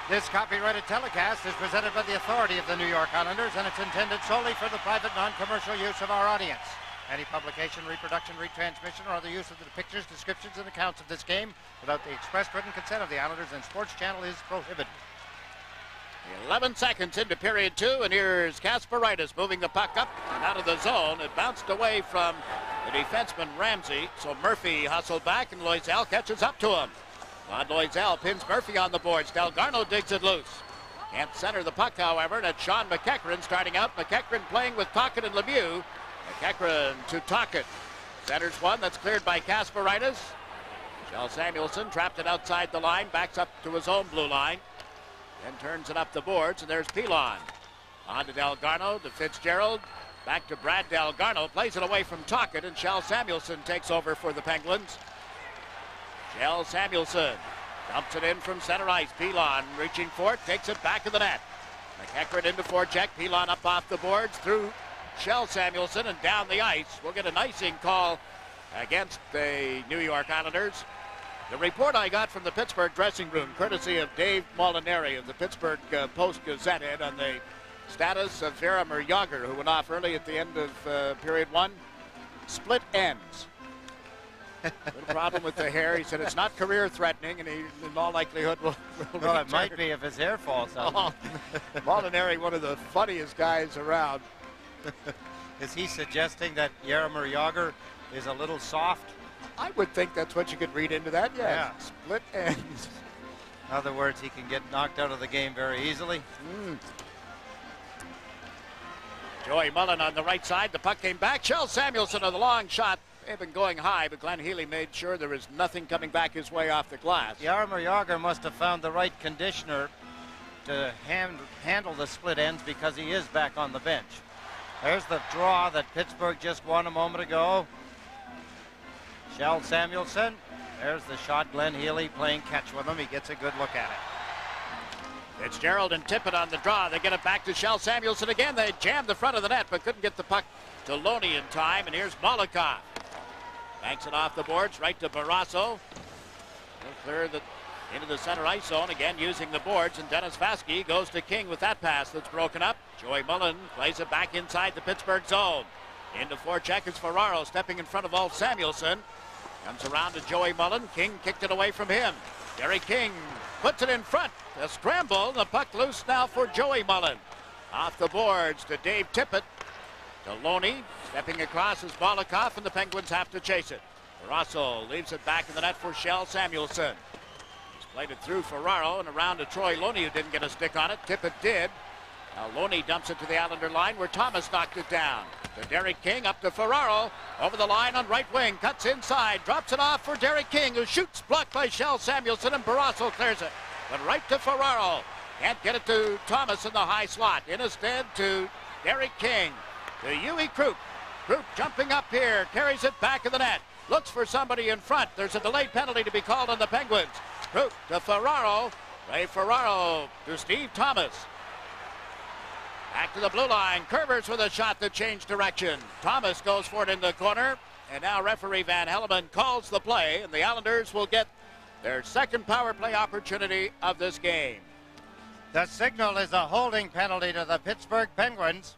This copyrighted telecast is presented by the authority of the New York Islanders and it's intended solely for the private non-commercial use of our audience. Any publication, reproduction, retransmission, or other use of the pictures, descriptions, and accounts of this game without the express written consent of the Islanders and Sports Channel is prohibited. 11 seconds into period two, and here's Kasparaitis moving the puck up and out of the zone. It bounced away from the defenseman Ramsey, so Murphy hustled back, and Loiselle catches up to him. Claude Loiselle pins Murphy on the boards. Dalgarno digs it loose. Can't center the puck, however, and it's Sean McEachern starting out. McEachern playing with Tocchet and Lemieux. McEachern to Tocchet. Centers one that's cleared by Kasparaitis. Kjell Samuelsson trapped it outside the line, backs up to his own blue line. Then turns it up the boards, and there's Pilon. On to Dalgarno, to Fitzgerald. Back to Brad Dalgarno, Plays it away from Tocchet, and Kjell Samuelsson takes over for the Penguins. Kjell Samuelsson dumps it in from center ice. Pilon reaching for it, takes it back of the net. McEachern into forecheck. Pilon up off the boards through Kjell Samuelsson and down the ice. We'll get an icing call against the New York Islanders. The report I got from the Pittsburgh dressing room, courtesy of Dave Molinari of the Pittsburgh uh, Post Gazette, on the status of Jaromir Jagr, who went off early at the end of uh, period one. Split ends. Little problem with the hair. He said it's not career threatening, and he, in all likelihood, will. will well, it might be if his hair falls out. Oh, Molinari, one of the funniest guys around. Is he suggesting that Jaromir Jagr is a little soft? I would think that's what you could read into that. Yes. Yeah. Split ends. In other words, he can get knocked out of the game very easily. Mm. Joey Mullen on the right side. The puck came back. Kjell Samuelsson on the long shot. They've been going high, but Glenn Healy made sure there was nothing coming back his way off the glass. Jaromir Jagr must have found the right conditioner to hand, handle the split ends because he is back on the bench. There's the draw that Pittsburgh just won a moment ago. Kjell Samuelsson. There's the shot. Glenn Healy playing catch with him. He gets a good look at it. Fitzgerald and Tippett on the draw. They get it back to Kjell Samuelsson again. They jammed the front of the net, but couldn't get the puck to Loney in time. And here's Malakhov. Banks it off the boards, right to Barrasso. He'll clear the, into the center ice zone again using the boards. And Dennis Vaske goes to King with that pass that's broken up. Joey Mullen plays it back inside the Pittsburgh zone. Into forecheck is Ferraro stepping in front of Ulf Samuelsson. Comes around to Joey Mullen. King kicked it away from him. Gary King puts it in front. A scramble. The puck loose now for Joey Mullen. Off the boards to Dave Tippett. To Loney. Stepping across is Malakhov, and the Penguins have to chase it. Russell leaves it back in the net for Kjell Samuelsson. He's played it through Ferraro and around to Troy Loney, who didn't get a stick on it. Tippett did. Now Loney dumps it to the Islander line where Thomas knocked it down. To Derek King up to Ferraro. Over the line on right wing. Cuts inside. Drops it off for Derek King who shoots. Blocked by Kjell Samuelsson, and Barrasso clears it. But right to Ferraro. Can't get it to Thomas in the high slot. In instead to Derek King. To Uwe Krupp. Krupp jumping up here. Carries it back in the net. Looks for somebody in front. There's a delayed penalty to be called on the Penguins. Krupp to Ferraro. Ray Ferraro to Steve Thomas. Back to the blue line. Kurvers with a shot that changed direction. Thomas goes for it in the corner. And now referee Van Hellemond calls the play, and the Islanders will get their second power play opportunity of this game. The signal is a holding penalty to the Pittsburgh Penguins.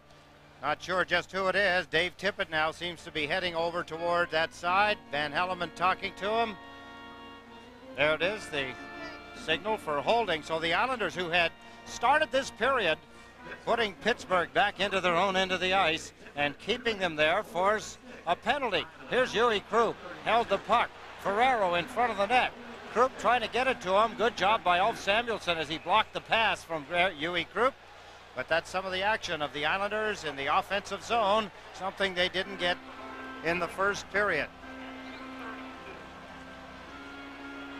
Not sure just who it is. Dave Tippett now seems to be heading over toward that side. Van Hellemond talking to him. There it is, the signal for holding. So the Islanders, who had started this period putting Pittsburgh back into their own end of the ice and keeping them there force a penalty. Here's Uwe Krupp, held the puck. Ferraro in front of the net. Krupp trying to get it to him. Good job by Ulf Samuelsson as he blocked the pass from Uwe Krupp. But that's some of the action of the Islanders in the offensive zone, something they didn't get in the first period.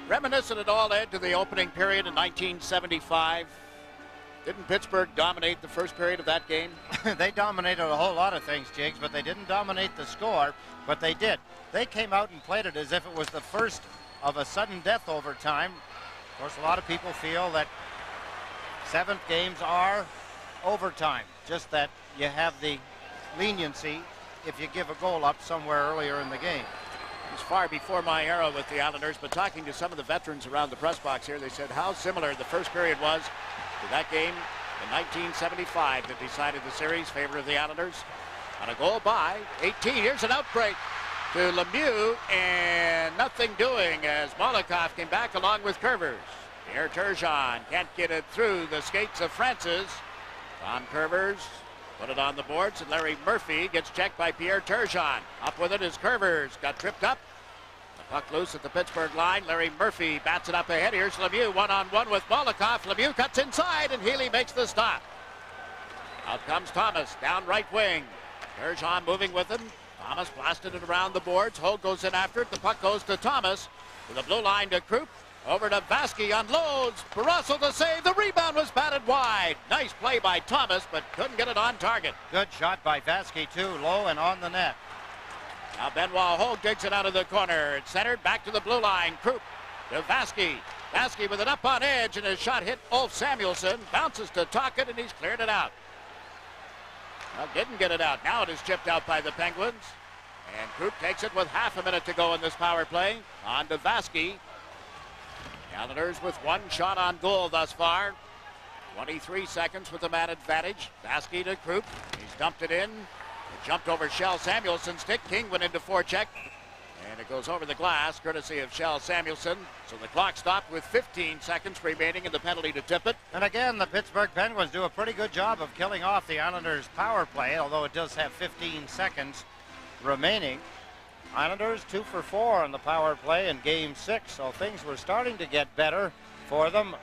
Reminiscent at all, Ed, to the opening period in 1975. Didn't Pittsburgh dominate the first period of that game? they dominated a whole lot of things, Jiggs, but they didn't dominate the score, but they did. They came out and played it as if it was the first of a sudden death overtime. Of course, a lot of people feel that seventh games are overtime, just that you have the leniency if you give a goal up somewhere earlier in the game. It was far before my era with the Islanders, but talking to some of the veterans around the press box here, they said how similar the first period was to that game in 1975 that decided the series favor of the Islanders on a goal by 18. Here's an outbreak to Lemieux and nothing doing as Malakhov came back along with Kurvers. Pierre Turgeon can't get it through the skates of Francis. Tom Kurvers put it on the boards and Larry Murphy gets checked by Pierre Turgeon. Up with it is Kurvers. Got tripped up The Puck loose at the Pittsburgh line. Larry Murphy bats it up ahead. Here's Lemieux one on one with Malakhov. Lemieux cuts inside and Healy makes the stop. Out comes Thomas down right wing. Turgeon moving with him. Thomas blasted it around the boards. Hogue goes in after it. The puck goes to Thomas. To the blue line to Krupp. Over to Vaske unloads. Barrasso to save. The rebound was batted wide. Nice play by Thomas, but couldn't get it on target. Good shot by Vaske, too, low and on the net. Now Benoit Hogue digs it out of the corner. It's centered back to the blue line. Krupp to Vaske. Vaske with it up on edge, and his shot hit Ulf Samuelsson. Bounces to Tocchet, and he's cleared it out. Well, didn't get it out. Now it is chipped out by the Penguins. And Krupp takes it with half a minute to go in this power play. On to Vaske. Islanders with one shot on goal thus far. 23 seconds with the man advantage. Vaske to Krupp. He's dumped it in. It jumped over Kjell Samuelsson's stick. King went into forecheck. And it goes over the glass, courtesy of Kjell Samuelsson. So the clock stopped with 15 seconds remaining in the penalty to Tippett. And again, the Pittsburgh Penguins do a pretty good job of killing off the Islanders' power play, although it does have 15 seconds remaining. Islanders two for four on the power play in game six, so things were starting to get better for them.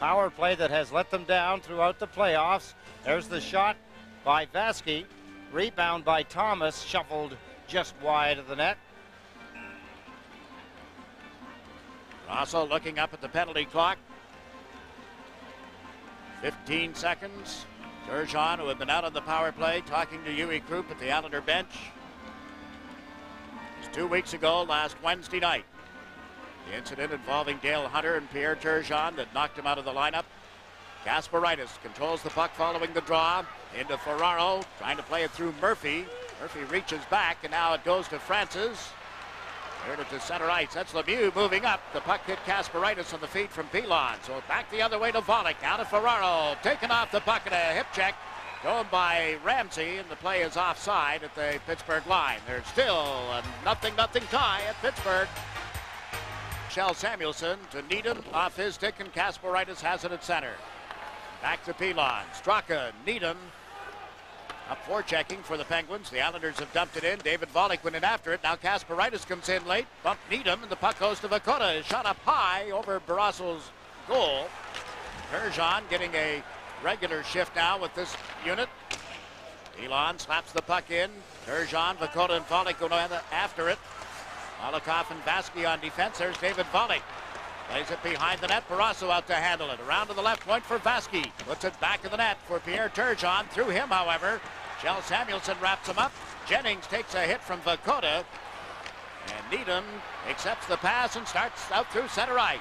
Power play that has let them down throughout the playoffs. There's the shot by Vaske. Rebound by Thomas, shuffled just wide of the net. Also looking up at the penalty clock. 15 seconds. Turgeon, who had been out on the power play, talking to Uwe Krupp at the Islander bench. Two weeks ago, last Wednesday night. The incident involving Dale Hunter and Pierre Turgeon that knocked him out of the lineup. Kasparaitis controls the puck following the draw. Into Ferraro, trying to play it through Murphy. Murphy reaches back, and now it goes to Francis. Cleared it to center ice. That's Lemieux moving up. The puck hit Kasparaitis on the feet from Pilon. So back the other way to Volek. Now to Ferraro. Taken off the puck and a hip check. Going by Ramsey, and the play is offside at the Pittsburgh line. There's still a nothing-nothing tie at Pittsburgh. Kjell Samuelsson to Needham off his stick, and Kasparaitis has it at center. Back to Pilon. Straka, Needham, up for checking for the Penguins. The Islanders have dumped it in. David Volek went in after it. Now Kasparaitis comes in late. Bump Needham, and the puck goes to Vukota. Shot up high over Barrasso's goal. Turgeon getting a regular shift now with this unit. Elon slaps the puck in. Turgeon, Vukota, and Volek go after it. Malakhov and Vaske on defense. There's David Volek. Plays it behind the net. Barrasso out to handle it. Around to the left point for Vaske. Puts it back in the net for Pierre Turgeon. Through him, however. Kjell Samuelsson wraps him up. Jennings takes a hit from Vukota. And Needham accepts the pass and starts out through center ice.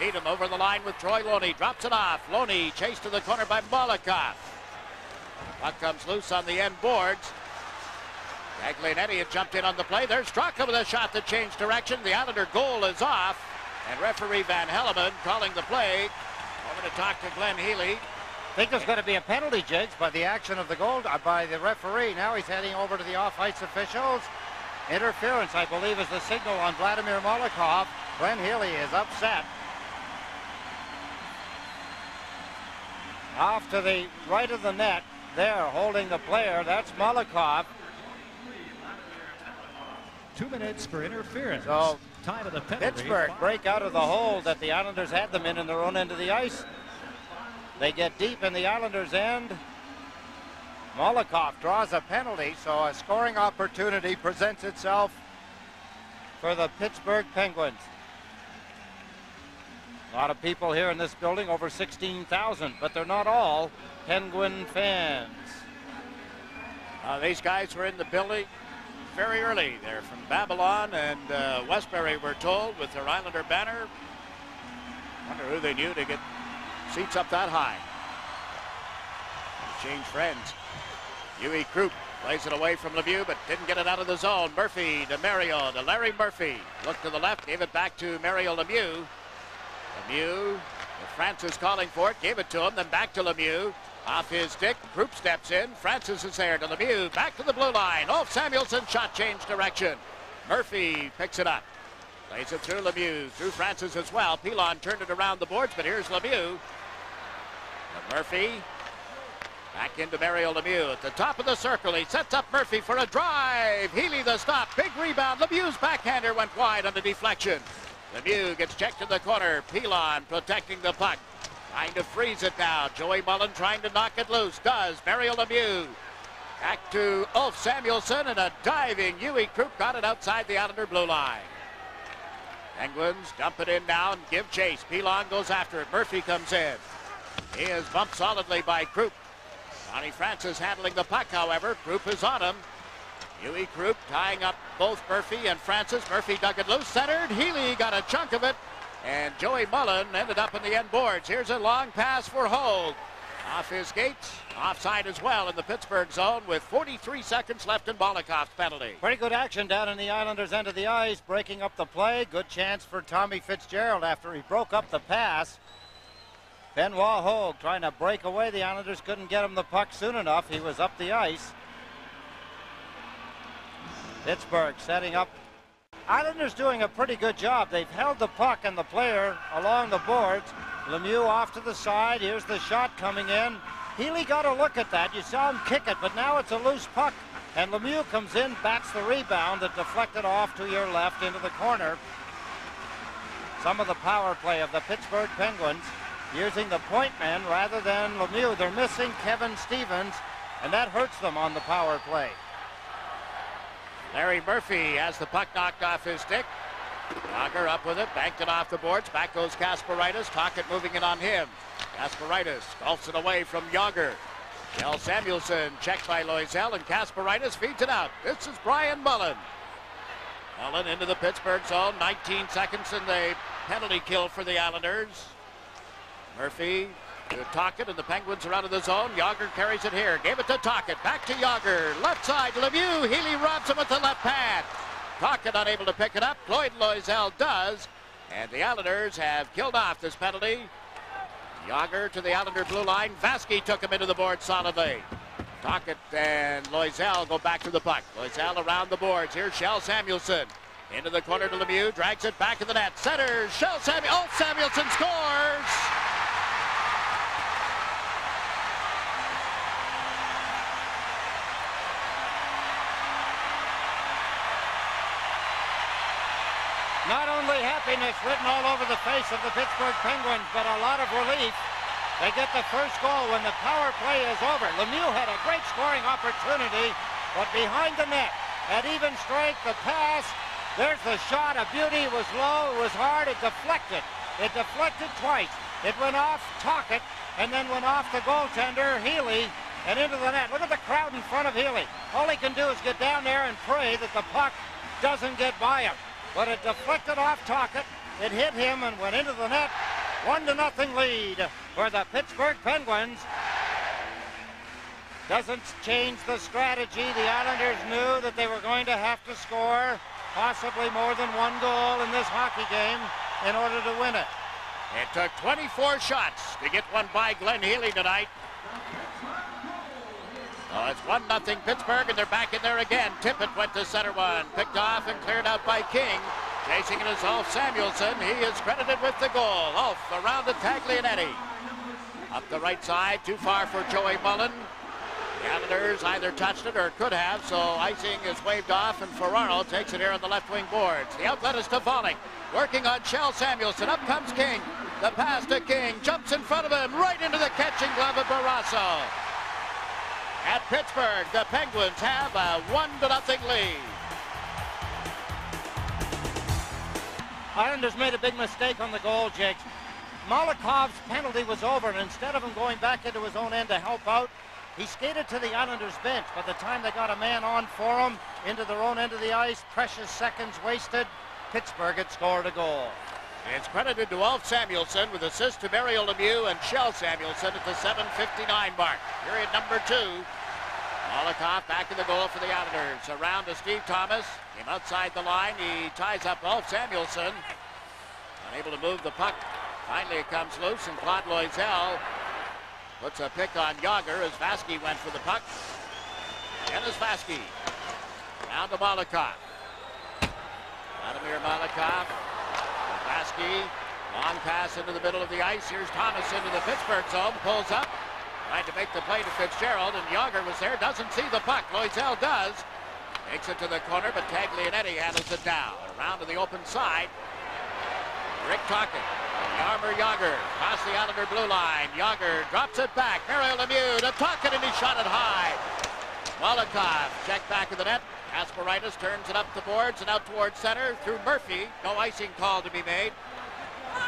Needham over the line with Troy Loney. Drops it off. Loney chased to the corner by Malakhov. Puck comes loose on the end boards. Taglianetti had jumped in on the play. There's Straka with a shot that changed direction. The Islander goal is off. And referee Van Hellemond calling the play. Over to talk to Glenn Healy. I think there's going to be a penalty, Jiggs, by the action of the goal uh, by the referee. Now he's heading over to the off-ice officials. Interference, I believe, is the signal on Vladimir Malakhov. Glenn Healy is upset. Off to the right of the net, there, holding the player. That's Malakhov. Two minutes for interference. So Time of the penalty. Pittsburgh break out of the hole that the Islanders had them in in their own end of the ice. They get deep in the Islanders' end. Malakhov draws a penalty, so a scoring opportunity presents itself for the Pittsburgh Penguins. A lot of people here in this building, over 16,000, but they're not all Penguin fans. Uh, these guys were in the building very early. They're from Babylon and uh, Westbury, we're told, with their Islander banner. Wonder who they knew to get seats up that high. Change friends. Uwe Krupp plays it away from Lemieux, but didn't get it out of the zone. Murphy to Mario to Larry Murphy. Looked to the left, gave it back to Mario Lemieux. Lemieux, Francis calling for it, gave it to him, then back to Lemieux. Off his stick, Krupp steps in. Francis is there to Lemieux. Back to the blue line. Ulf Samuelsson, shot change direction. Murphy picks it up. Plays it through Lemieux. Through Francis as well. Pilon turned it around the boards, but here's Lemieux. Murphy. Back into Mario Lemieux at the top of the circle. He sets up Murphy for a drive. Healy the stop. Big rebound. Lemieux's backhander went wide on the deflection. Lemieux gets checked in the corner. Pilon protecting the puck. Trying to freeze it now. Joey Mullen trying to knock it loose. Does. Mario Lemieux. Back to Ulf Samuelsson and a diving Uwe Krupp got it outside the Islander blue line. Penguins dump it in now and give chase. Pilon goes after it. Murphy comes in. He is bumped solidly by Krupp. Ronnie Francis handling the puck, however. Krupp is on him. Uwe Krupp tying up both Murphy and Francis. Murphy dug it loose, centered. Healy got a chunk of it. And Joey Mullen ended up in the end boards. Here's a long pass for Hogue. Off his gates, offside as well in the Pittsburgh zone with 43 seconds left in Malakhov's penalty. Pretty good action down in the Islanders' end of the ice, breaking up the play. Good chance for Tommy Fitzgerald after he broke up the pass. Benoit Hogue trying to break away. The Islanders couldn't get him the puck soon enough. He was up the ice. Pittsburgh setting up. Islanders doing a pretty good job. They've held the puck and the player along the boards. Lemieux off to the side. Here's the shot coming in. Healy got a look at that. You saw him kick it, but now it's a loose puck. And Lemieux comes in, bats the rebound that deflected off to your left into the corner. Some of the power play of the Pittsburgh Penguins using the point man rather than Lemieux. They're missing Kevin Stevens, and that hurts them on the power play. Larry Murphy has the puck knocked off his stick. Jagr up with it, banked it off the boards. Back goes Kasparaitis. Tocchet moving it on him. Kasparaitis golfs it away from Jagr. Kjell Samuelsson checked by Loiselle, and Kasparaitis feeds it out. This is Brian Mullen. Mullen into the Pittsburgh zone. 19 seconds in the penalty kill for the Islanders. Murphy to Tocchet, and the Penguins are out of the zone. Jagr carries it here. Gave it to Tocchet. Back to Jagr. Left side, Lemieux. Healy robs him with the left pad. Tocchet unable to pick it up. Floyd Loiselle does. And the Islanders have killed off this penalty. Jagr to the Islander blue line. Vaske took him into the board solidly. Tocchet and Loiselle go back to the puck. Loiselle around the boards. Here's Kjell Samuelsson. Into the corner to Lemieux. Drags it back in the net. Center. Kjell Samuelsson. Oh, Samuelsson scores! Happiness written all over the face of the Pittsburgh Penguins, but a lot of relief. They get the first goal when the power play is over. Lemieux had a great scoring opportunity, but behind the net, at even strength, the pass, there's the shot, a beauty, it was low, it was hard, it deflected. It deflected twice. It went off Tocchet, and then went off the goaltender, Healy, and into the net. Look at the crowd in front of Healy. All he can do is get down there and pray that the puck doesn't get by him but it deflected off Tocchet. It hit him and went into the net. One to nothing lead for the Pittsburgh Penguins. Doesn't change the strategy. The Islanders knew that they were going to have to score possibly more than one goal in this hockey game in order to win it. It took 24 shots to get one by Glenn Healy tonight. Oh, it's 1 nothing Pittsburgh, and they're back in there again. Tippett went to center one. Picked off and cleared out by King. Chasing it is Ulf Samuelsson. He is credited with the goal. Ulf around to Taglianetti. Up the right side, too far for Joey Mullen. The Islanders either touched it or could have, so icing is waved off, and Ferraro takes it here on the left wing boards. The outlet is to Volek, working on Kjell Samuelsson. Up comes King. The pass to King, jumps in front of him, right into the catching glove of Barrasso. At Pittsburgh, the Penguins have a one to nothing lead. Islanders made a big mistake on the goal, Jiggs. Malakhov's penalty was over, and instead of him going back into his own end to help out, he skated to the Islanders bench. By the time they got a man on for him, into their own end of the ice, precious seconds wasted, Pittsburgh had scored a goal. It's credited to Ulf Samuelsson with assist to Mario Lemieux and Kjell Samuelsson at the 7.59 mark. Period number two. Malakhov back in the goal for the Islanders. Around to Steve Thomas. Came outside the line. He ties up Ulf Samuelsson. Unable to move the puck. Finally it comes loose and Claude Loiselle puts a pick on Jagr as Vaske went for the puck. Dennis Vaske. Down to Malakhov. Vladimir Malakhov. Vaske. Long pass into the middle of the ice. Here's Thomas into the Pittsburgh zone. Pulls up. Tried to make the play to Fitzgerald, and Jagr was there. Doesn't see the puck. Loiselle does. Takes it to the corner, but Taglianetti handles it down. Around to the open side. Rick Tocchet. Jaromir Jagr. across the Islander blue line. Jagr drops it back. Mario Lemieux to Tocchet, and he shot it high. Malakhov checked back of the net. Kasparaitis turns it up the boards and out towards center through Murphy. No icing call to be made.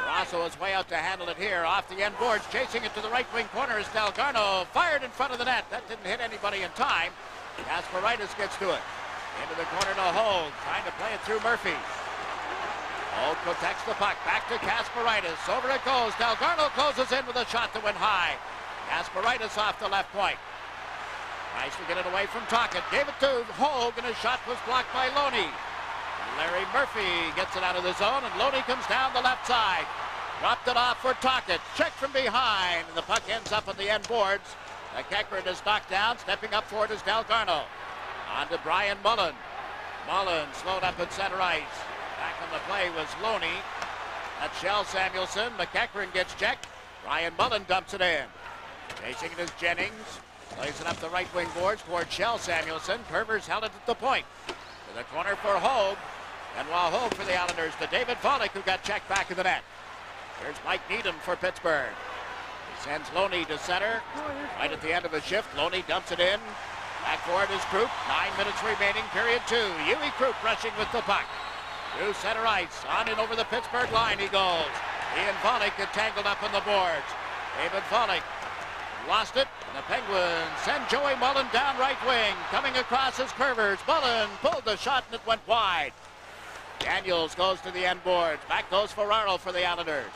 Rosso is way out to handle it here off the end boards, chasing it to the right wing corner is Dalgarno. Fired in front of the net. That didn't hit anybody in time. Kasparaitis gets to it. Into the corner to Hogue, trying to play it through Murphy. Hogue protects the puck. Back to Kasparaitis. Over it goes. Dalgarno closes in with a shot that went high. Kasparaitis off the left point. Tries to get it away from Tocchet. Gave it to Hogue, and his shot was blocked by Loney. Larry Murphy gets it out of the zone, and Loney comes down the left side. Dropped it off for Tocchet. Check from behind, and the puck ends up on the end boards. McEachern is knocked down. Stepping up for it is Dalgarno. On to Brian Mullen. Mullen slowed up at center ice. Back on the play was Loney. That's Kjell Samuelsson. McEachern gets checked. Brian Mullen dumps it in. Chasing it is Jennings. Plays it up the right wing boards toward Kjell Samuelsson. Kurvers held it at the point. To the corner for Hogue. And while Hogue for the Islanders to David Volek, who got checked back in the net. Here's Mike Needham for Pittsburgh. He sends Loney to center. Right at the end of the shift, Loney dumps it in. Back for it is Krupp. Nine minutes remaining, period two. Uwe Krupp rushing with the puck. Through center ice. On and over the Pittsburgh line he goes. He and Volek get tangled up on the boards. David Volek lost it. And the Penguins send Joey Mullen down right wing. Coming across his Kurvers. Mullen pulled the shot and it went wide. Daniels goes to the end boards. Back goes Ferraro for the Islanders.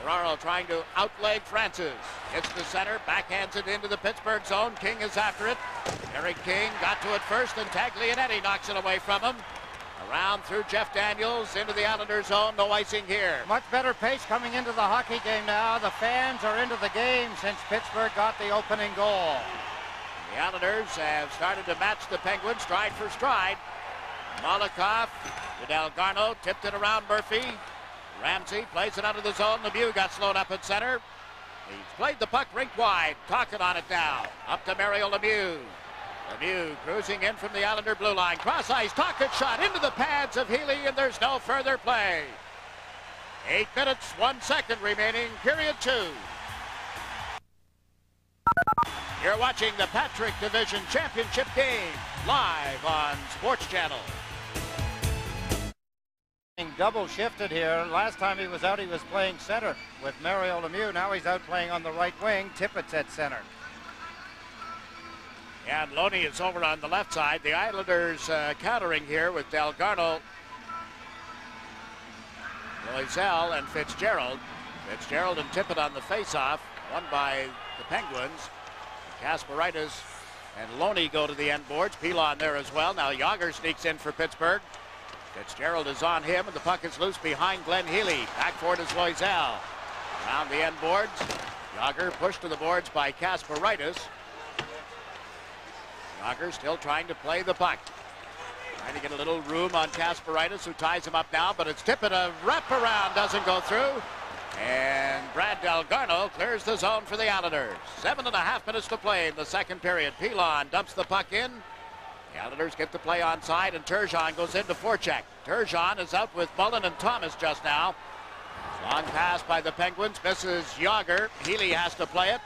Ferraro trying to outleg Francis. Hits the center, backhands it into the Pittsburgh zone. King is after it. Eric King got to it first, and Taglianetti knocks it away from him. Around through Jeff Daniels into the Islanders zone. No icing here. Much better pace coming into the hockey game now. The fans are into the game since Pittsburgh got the opening goal. The Islanders have started to match the Penguins stride for stride. Malakhov to Dalgarno, tipped it around Murphy. Ramsey plays it out of the zone. Lemieux got slowed up at center. He's played the puck rink wide. Tocchet on it now. Up to Mario Lemieux. Lemieux cruising in from the Islander blue line. Cross ice. Tocchet shot into the pads of Healy, and there's no further play. Eight minutes, one second remaining, period two. You're watching the Patrick Division Championship game live on Sports Channel. Double shifted here. Last time he was out, he was playing center with Mario Lemieux. Now he's out playing on the right wing. Tippett's at center. And Loney is over on the left side. The Islanders uh, countering here with Dalgarno, Loiselle, and Fitzgerald. Fitzgerald and Tippett on the faceoff, won by the Penguins. Kasparaitis and Loney go to the end boards. Pilon there as well. Now Jagr sneaks in for Pittsburgh. Fitzgerald is on him, and the puck is loose behind Glenn Healy. Back for it is Loiselle. Around the end boards. Jagr pushed to the boards by Kasparaitis. Jagr still trying to play the puck. Trying to get a little room on Kasparaitis, who ties him up now, but it's tipping a wraparound, doesn't go through. And Brad Dalgarno clears the zone for the Islanders. Seven and a half minutes to play in the second period. Pilon dumps the puck in. The Islanders get the play onside, and Turgeon goes into forecheck. Turgeon is out with Mullen and Thomas just now. Long pass by the Penguins, misses Jagr. Healy has to play it.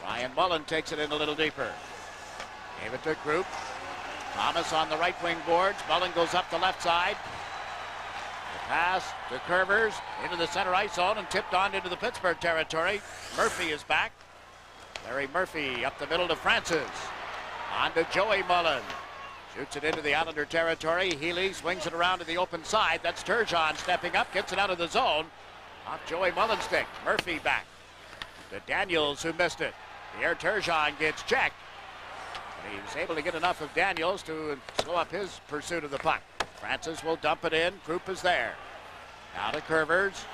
Brian Mullen takes it in a little deeper. Gave it to Krupp. Thomas on the right wing boards. Mullen goes up the left side. The pass to Kurvers into the center ice zone and tipped on into the Pittsburgh territory. Murphy is back. Larry Murphy up the middle to Francis. On to Joey Mullen. Shoots it into the Islander territory. Healy swings it around to the open side. That's Turgeon stepping up, gets it out of the zone. Off Joey Mullen's stick. Murphy back to Daniels, who missed it. Pierre Turgeon gets checked. But he was able to get enough of Daniels to slow up his pursuit of the puck. Francis will dump it in. Krupp is there. Now to Kurvers.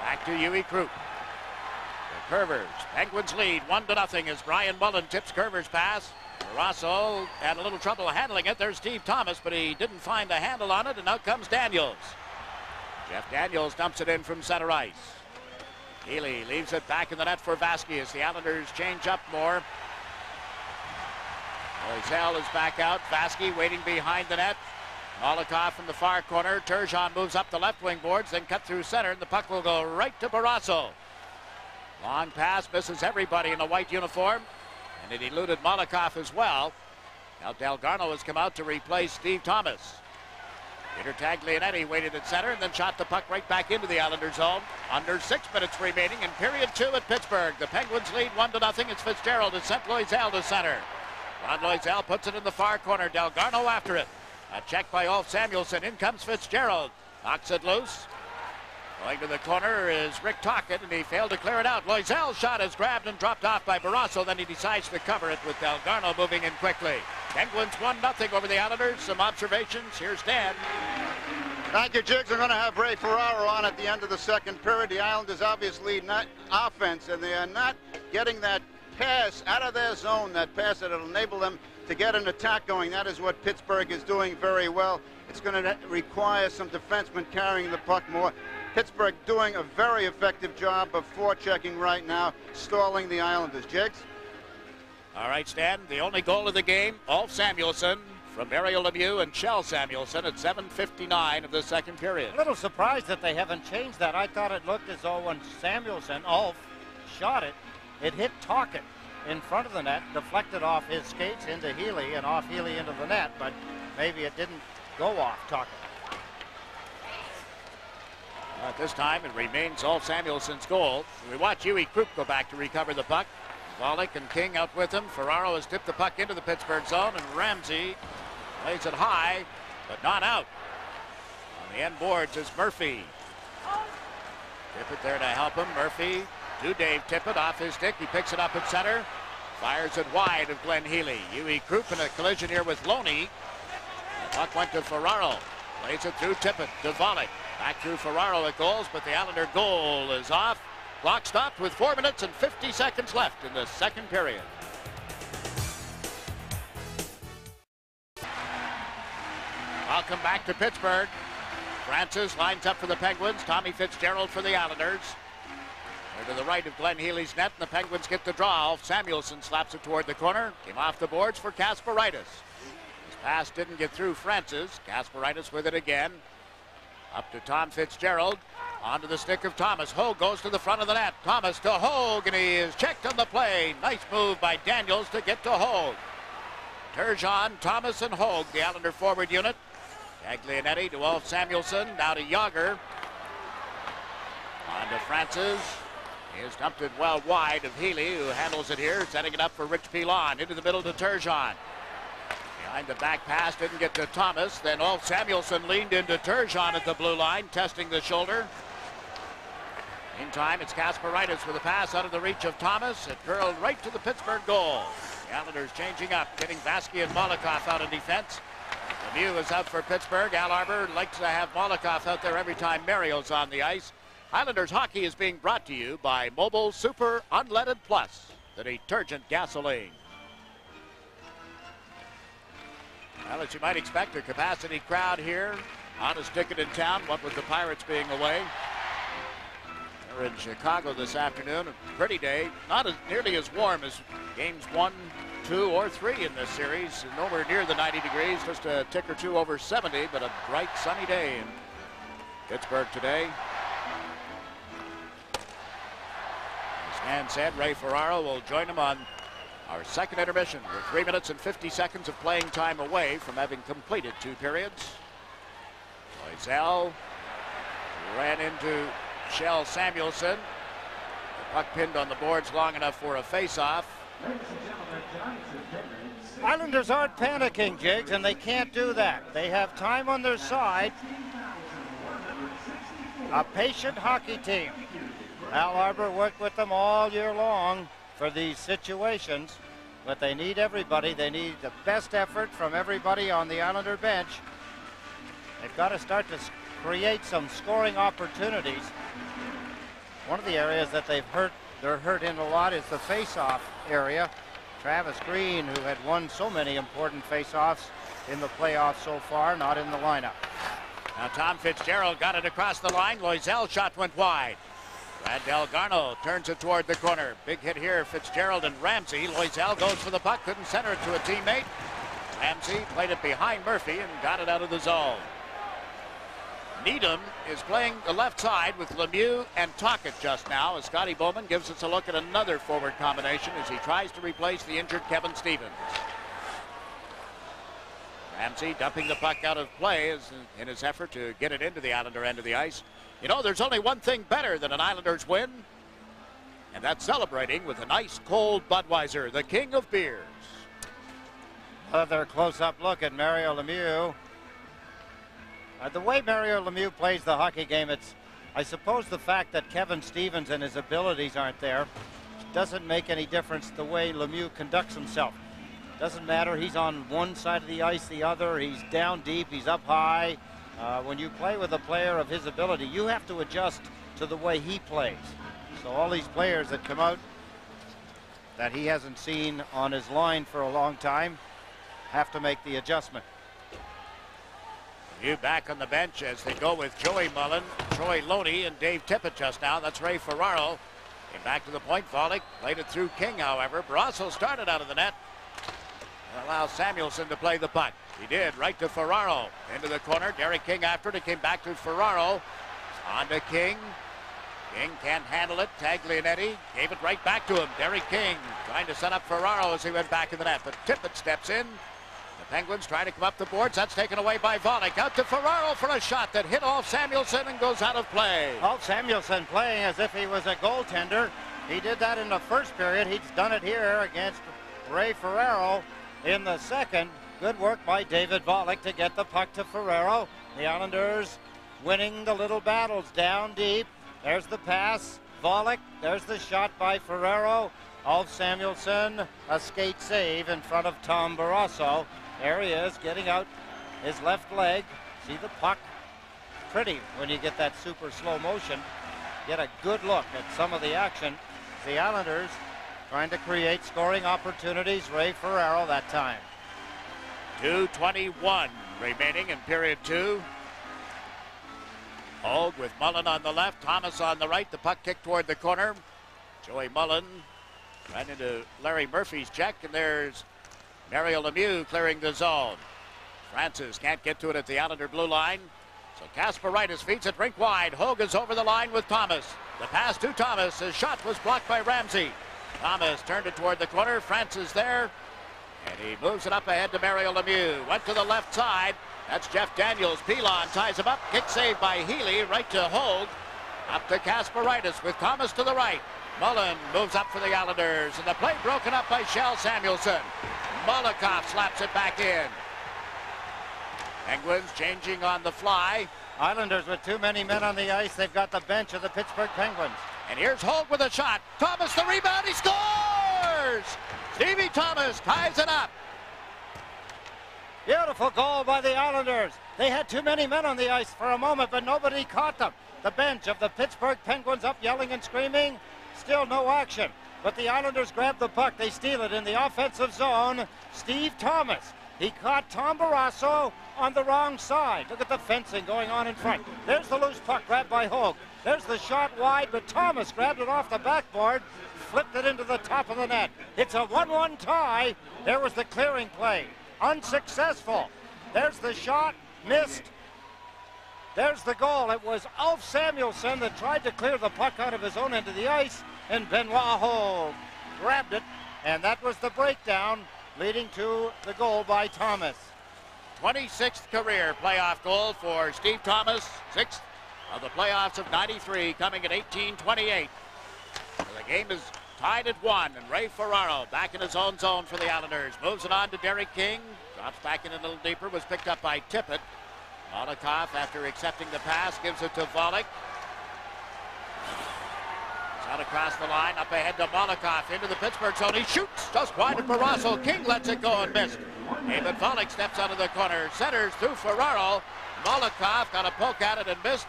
Back to Uwe Krupp. To Kurvers. Penguins lead one to nothing as Brian Mullen tips Kurvers pass. Rosso had a little trouble handling it. There's Steve Thomas, but he didn't find a handle on it, and out comes Daniels. Jeff Daniels dumps it in from center ice. Healy leaves it back in the net for Vaske as the Islanders change up more. Loiselle is back out. Vaske waiting behind the net. Malakhov in the far corner. Turgeon moves up the left wing boards, then cut through center, and the puck will go right to Barrasso. Long pass misses everybody in the white uniform, and it eluded Malakhov as well. Now Dalgarno has come out to replace Steve Thomas. Peter Taglianetti waited at center and then shot the puck right back into the Islander zone. Under six minutes remaining in period two at Pittsburgh. The Penguins lead one to nothing. It's Fitzgerald has sent Loiselle to center. Ron Loiselle puts it in the far corner. Dalgarno after it. A check by Ulf Samuelsson. In comes Fitzgerald. Knocks it loose. Going to the corner is Rick Tocchet, and he failed to clear it out. Loiselle's shot is grabbed and dropped off by Barrasso. Then he decides to cover it with Dalgarno moving in quickly. Penguins 1 0 over the Islanders. Some observations. Here's Dan. Thank you, Jiggs. We're going to have Ray Ferraro on at the end of the second period. The Islanders obviously not offense, and they are not getting that pass out of their zone, that pass that will enable them to get an attack going. That is what Pittsburgh is doing very well. It's going to require some defensemen carrying the puck more. Pittsburgh doing a very effective job of forechecking right now, stalling the Islanders. Jiggs? All right, Stan. The only goal of the game, Ulf Samuelsson from Mario Lemieux and Kjell Samuelsson at 7.59 of the second period. A little surprised that they haven't changed that. I thought it looked as though when Samuelsson, Ulf, shot it, it hit Tocchet in front of the net, deflected off his skates into Healy and off Healy into the net, but maybe it didn't go off Tocchet. At this time, it remains Ulf Samuelsson's goal. We watch Uwe Krupp go back to recover the puck. Volek and King out with him. Ferraro has tipped the puck into the Pittsburgh zone, and Ramsey plays it high, but not out. On the end boards is Murphy. Tippett there to help him. Murphy to Dave Tippett off his stick. He picks it up at center. Fires it wide of Glenn Healy. Uwe Krupp in a collision here with Loney. Puck went to Ferraro. Plays it through Tippett to Volek. Back through Ferraro at goals, but the Islander goal is off. Clock stopped with 4 minutes and 50 seconds left in the second period. Welcome back to Pittsburgh. Francis lines up for the Penguins. Tommy Fitzgerald for the Islanders. They're to the right of Glenn Healy's net, and the Penguins get the draw. Samuelsson slaps it toward the corner. Came off the boards for Kasparaitis. His pass didn't get through Francis. Kasparaitis with it again. Up to Tom Fitzgerald. Onto the stick of Thomas. Ho goes to the front of the net. Thomas to Hogue, and he is checked on the play. Nice move by Daniels to get to Hogue. Turgeon, Thomas, and Hogue, the Islander forward unit. Taglianetti to Ulf Samuelsson. Now to Jagr. On to Francis. He has dumped it well wide of Healy, who handles it here, setting it up for Rich Pilon. Into the middle to Turgeon. Behind the back pass, didn't get to Thomas. Then Ulf Samuelsson leaned into Turgeon at the blue line, testing the shoulder. In time, it's Kasparaitis with a pass out of the reach of Thomas. It curled right to the Pittsburgh goal. Islanders changing up, getting Vaske and Malakhov out of defense. Lemieux is out for Pittsburgh. Al Arbour likes to have Malakhov out there every time Mario's on the ice. Islanders hockey is being brought to you by Mobil Super Unleaded Plus, the detergent gasoline. Well, as you might expect, a capacity crowd here on a ticket in town, what with the Pirates being away. We're in Chicago this afternoon. A pretty day. Not as nearly as warm as games one, two, or three in this series. Nowhere near the 90 degrees, just a tick or two over 70, but a bright sunny day in Pittsburgh today. Stan said, Ray Ferraro will join him on our second intermission. We're three minutes and 50 seconds of playing time away from having completed two periods. Loiselle ran into Kjell Samuelsson. The puck pinned on the boards long enough for a face-off. Islanders aren't panicking, Jiggs, and they can't do that. They have time on their side. A patient hockey team. Al Arbour worked with them all year long for these situations, but they need everybody. They need the best effort from everybody on the Islander bench. They've got to start to create some scoring opportunities. One of the areas that they've hurt, they're hurt in a lot is the face-off area. Travis Green, who had won so many important face-offs in the playoffs so far, not in the lineup. Now Tom Fitzgerald got it across the line. Loiselle shot went wide. Brad Dalgarno turns it toward the corner. Big hit here, Fitzgerald and Ramsey. Loiselle goes for the puck, couldn't center it to a teammate. Ramsey played it behind Murphy and got it out of the zone. Needham is playing the left side with Lemieux and Tocchet just now as Scotty Bowman gives us a look at another forward combination as he tries to replace the injured Kevin Stevens. Ramsey dumping the puck out of play in his effort to get it into the Islander end of the ice. You know, there's only one thing better than an Islanders win, and that's celebrating with a nice cold Budweiser, the king of beers. Another close-up look at Mario Lemieux. Uh, the way Mario Lemieux plays the hockey game, it's, I suppose, the fact that Kevin Stevens and his abilities aren't there doesn't make any difference the way Lemieux conducts himself. Doesn't matter. He's on one side of the ice, the other. He's down deep. He's up high. Uh, when you play with a player of his ability, you have to adjust to the way he plays. So all these players that come out that he hasn't seen on his line for a long time have to make the adjustment. You back on the bench as they go with Joey Mullen, Troy Loney, and Dave Tippett just now. That's Ray Ferraro. Came back to the point. Volek played it through King, however. Barrasso started out of the net. Allow Samuelsson to play the puck. He did, right to Ferraro. Into the corner. Derek King after it. It came back to Ferraro. On to King. King can't handle it. Taglianetti gave it right back to him. Derek King trying to set up Ferraro as he went back in the net. But Tippett steps in. The Penguins trying to come up the boards. That's taken away by Volek. Out to Ferraro for a shot that hit off Samuelsson and goes out of play. Ulf Samuelsson playing as if he was a goaltender. He did that in the first period. He's done it here against Ray Ferraro in the second. Good work by David Volek to get the puck to Ferraro. The Islanders winning the little battles down deep. There's the pass. Volek. There's the shot by Ferraro. Ulf Samuelsson. A skate save in front of Tom Barrasso. There he is getting out his left leg. See the puck? Pretty when you get that super slow motion. Get a good look at some of the action. The Islanders trying to create scoring opportunities. Ray Ferraro that time. 2.21 remaining in period two. Hogue with Mullen on the left, Thomas on the right. The puck kicked toward the corner. Joey Mullen ran into Larry Murphy's check, and there's Mario Lemieux clearing the zone. Francis can't get to it at the Islander blue line. So Kasparaitis feeds it rink wide. Hogue is over the line with Thomas. The pass to Thomas. His shot was blocked by Ramsey. Thomas turned it toward the corner. Francis there. And he moves it up ahead to Mario Lemieux. Went to the left side. That's Jeff Daniels. Pilon ties him up. Kick saved by Healy. Right to Hogue. Up to Kasparaitis with Thomas to the right. Mullen moves up for the Islanders. And the play broken up by Kjell Samuelsson. Malakhov slaps it back in. Penguins changing on the fly. Islanders with too many men on the ice. They've got the bench of the Pittsburgh Penguins. And here's Hogue with a shot. Thomas the rebound. He scores! Stevie Thomas ties it up. Beautiful goal by the Islanders. They had too many men on the ice for a moment, but nobody caught them. The bench of the Pittsburgh Penguins up yelling and screaming. Still no action. But the Islanders grab the puck. They steal it in the offensive zone. Steve Thomas. He caught Tom Barrasso on the wrong side. Look at the fencing going on in front. There's the loose puck grabbed by Hogue. There's the shot wide, but Thomas grabbed it off the backboard, flipped it into the top of the net. It's a 1-1 tie. There was the clearing play. Unsuccessful. There's the shot, missed. There's the goal. It was Ulf Samuelsson that tried to clear the puck out of his own end of the ice, and Benoit Hogue grabbed it, and that was the breakdown leading to the goal by Thomas. 26th career playoff goal for Steve Thomas, sixth of the playoffs of 93, coming at 18-28. The game is tied at one, and Ray Ferraro back in his own zone for the Islanders. Moves it on to Derek King, drops back in a little deeper, was picked up by Tippett. Malakhov, after accepting the pass, gives it to Volek. Out across the line, up ahead to Malakhov, into the Pittsburgh zone. He shoots just wide of Barrasso. King lets it go and missed. David Volek steps out of the corner, centers through Ferraro. Malakhov got a poke at it and missed.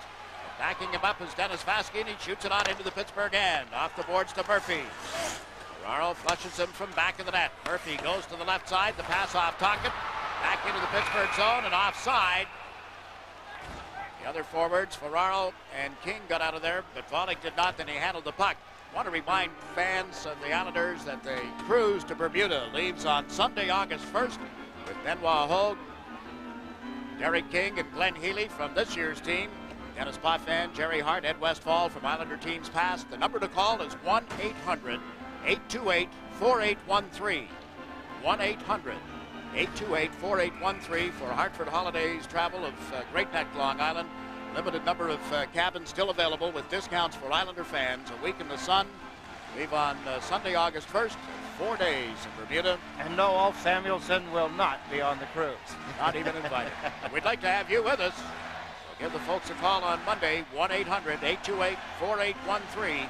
Backing him up is Dennis Vaske, he shoots it on into the Pittsburgh end. Off the boards to Murphy. Ferraro flushes him from back of the net. Murphy goes to the left side, the pass off Tocchet. Back into the Pittsburgh zone and offside. The other forwards, Ferraro and King got out of there, but Volek did not, then he handled the puck. Want to remind fans of the Islanders that the cruise to Bermuda leaves on Sunday, August 1st with Benoit Hogue, Derek King, and Glenn Healy from this year's team. Denis Potvin, Gerry Hart, Ed Westfall from Islander teams past. The number to call is 1 800 828 4813. 1 800 828-4813 for Hartford Holidays travel of uh, Great Neck, Long Island. Limited number of uh, cabins still available with discounts for Islander fans. A week in the sun. Leave on uh, Sunday, August 1st. Four days in Bermuda. And no, Ulf Samuelsson will not be on the cruise. Not even invited. We'd like to have you with us. Give the folks a call on Monday, 1-800-828-4813.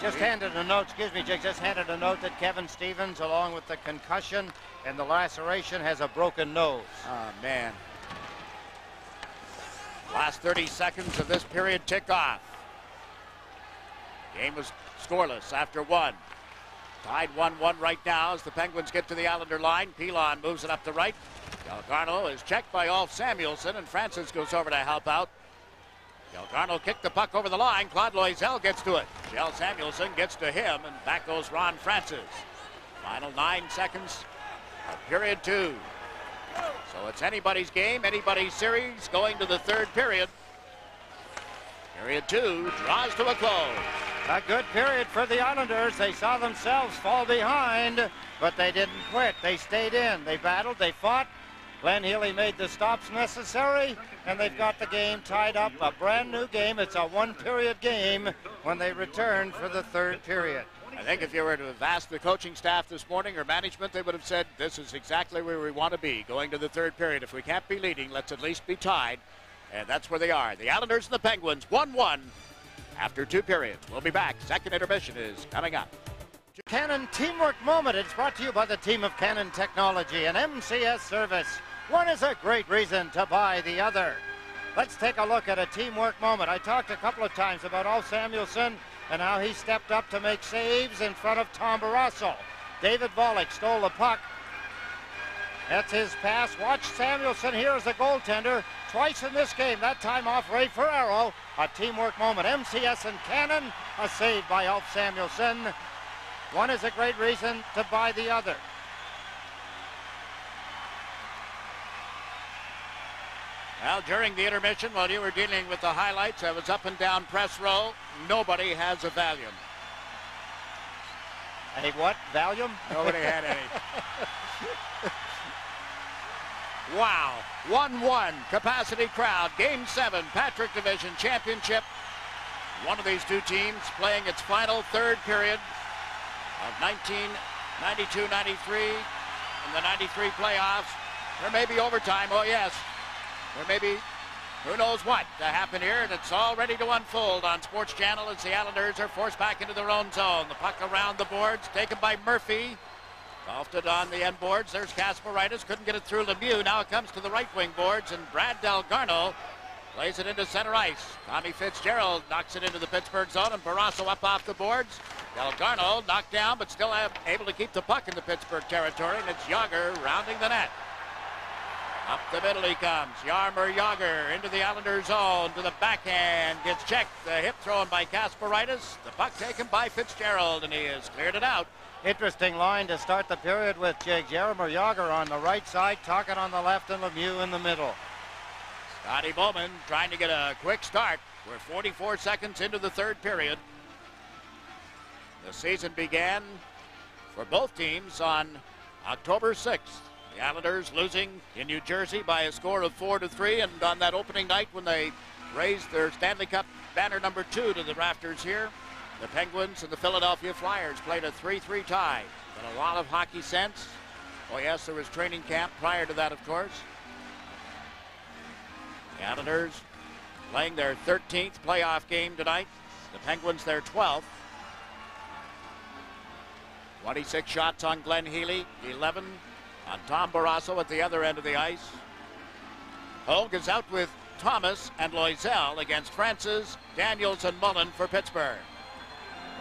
Just handed a note, excuse me, Jiggs, just handed a note that Kevin Stevens, along with the concussion and the laceration, has a broken nose. Oh, man. Last 30 seconds of this period tick off. Game was scoreless after one. Tied 1-1 right now as the Penguins get to the Islander line. Pilon moves it up the right. Dalgarno is checked by Ulf Samuelsson, and Francis goes over to help out. Dalgarno kicked the puck over the line. Claude Loiselle gets to it. Kjell Samuelsson gets to him, and back goes Ron Francis. Final nine seconds of period two. So it's anybody's game, anybody's series going to the third period. Period two draws to a close. A good period for the Islanders. They saw themselves fall behind, but they didn't quit. They stayed in. They battled. They fought. Glenn Healy made the stops necessary, and they've got the game tied up. A brand new game. It's a one-period game when they return for the third period. I think if you were to have asked the coaching staff this morning or management, they would have said, this is exactly where we want to be going to the third period. If we can't be leading, let's at least be tied. And that's where they are. The Islanders and the Penguins, 1 1 after two periods. We'll be back. Second intermission is coming up. Canon Teamwork Moment. It's brought to you by the team of Canon Technology and MCS Service. One is a great reason to buy the other. Let's take a look at a teamwork moment. I talked a couple of times about Ulf Samuelsson and how he stepped up to make saves in front of Tom Barrasso. David Volek stole the puck. That's his pass. Watch Samuelsson here as the goaltender. Twice in this game, that time off Ray Ferraro. A teamwork moment. MCS and Canon, a save by Ulf Samuelsson. One is a great reason to buy the other. Well, during the intermission, while you were dealing with the highlights, I was up and down press row. Nobody has a Valium. A what? Valium? Nobody had any. wow. 1-1 capacity crowd. Game 7 Patrick Division Championship. One of these two teams playing its final third period of 1992-93 in the 93 playoffs. There may be overtime. Oh, yes. There may be who knows what to happen here, and it's all ready to unfold on Sports Channel as the Islanders are forced back into their own zone. The puck around the boards, taken by Murphy. Golfed it on the end boards. There's Kasparaitis. Couldn't get it through Lemieux. Now it comes to the right wing boards, and Brad Dalgarno plays it into center ice. Tommy Fitzgerald knocks it into the Pittsburgh zone, and Barrasso up off the boards. Dalgarno knocked down, but still able to keep the puck in the Pittsburgh territory, and it's Jagr rounding the net. Up the middle he comes. Jaromir Jagr into the Islander zone to the backhand. Gets checked. The hip thrown by Kasparaitis. The puck taken by Fitzgerald, and he has cleared it out. Interesting line to start the period with Jake Jaromir Jagr on the right side, Tocchet on the left, and Lemieux in the middle. Scotty Bowman trying to get a quick start. We're 44 seconds into the third period. The season began for both teams on October 6th. The Islanders losing in New Jersey by a score of four to three, and on that opening night when they raised their Stanley Cup banner number two to the rafters here, the Penguins and the Philadelphia Flyers played a 3-3 tie. But a lot of hockey sense. Oh yes, there was training camp prior to that, of course. The Islanders playing their 13th playoff game tonight. The Penguins their 12th. 26 shots on Glenn Healy, 11 on Tom Barrasso at the other end of the ice. Hogue is out with Thomas and Loiselle against Francis, Daniels, and Mullen for Pittsburgh.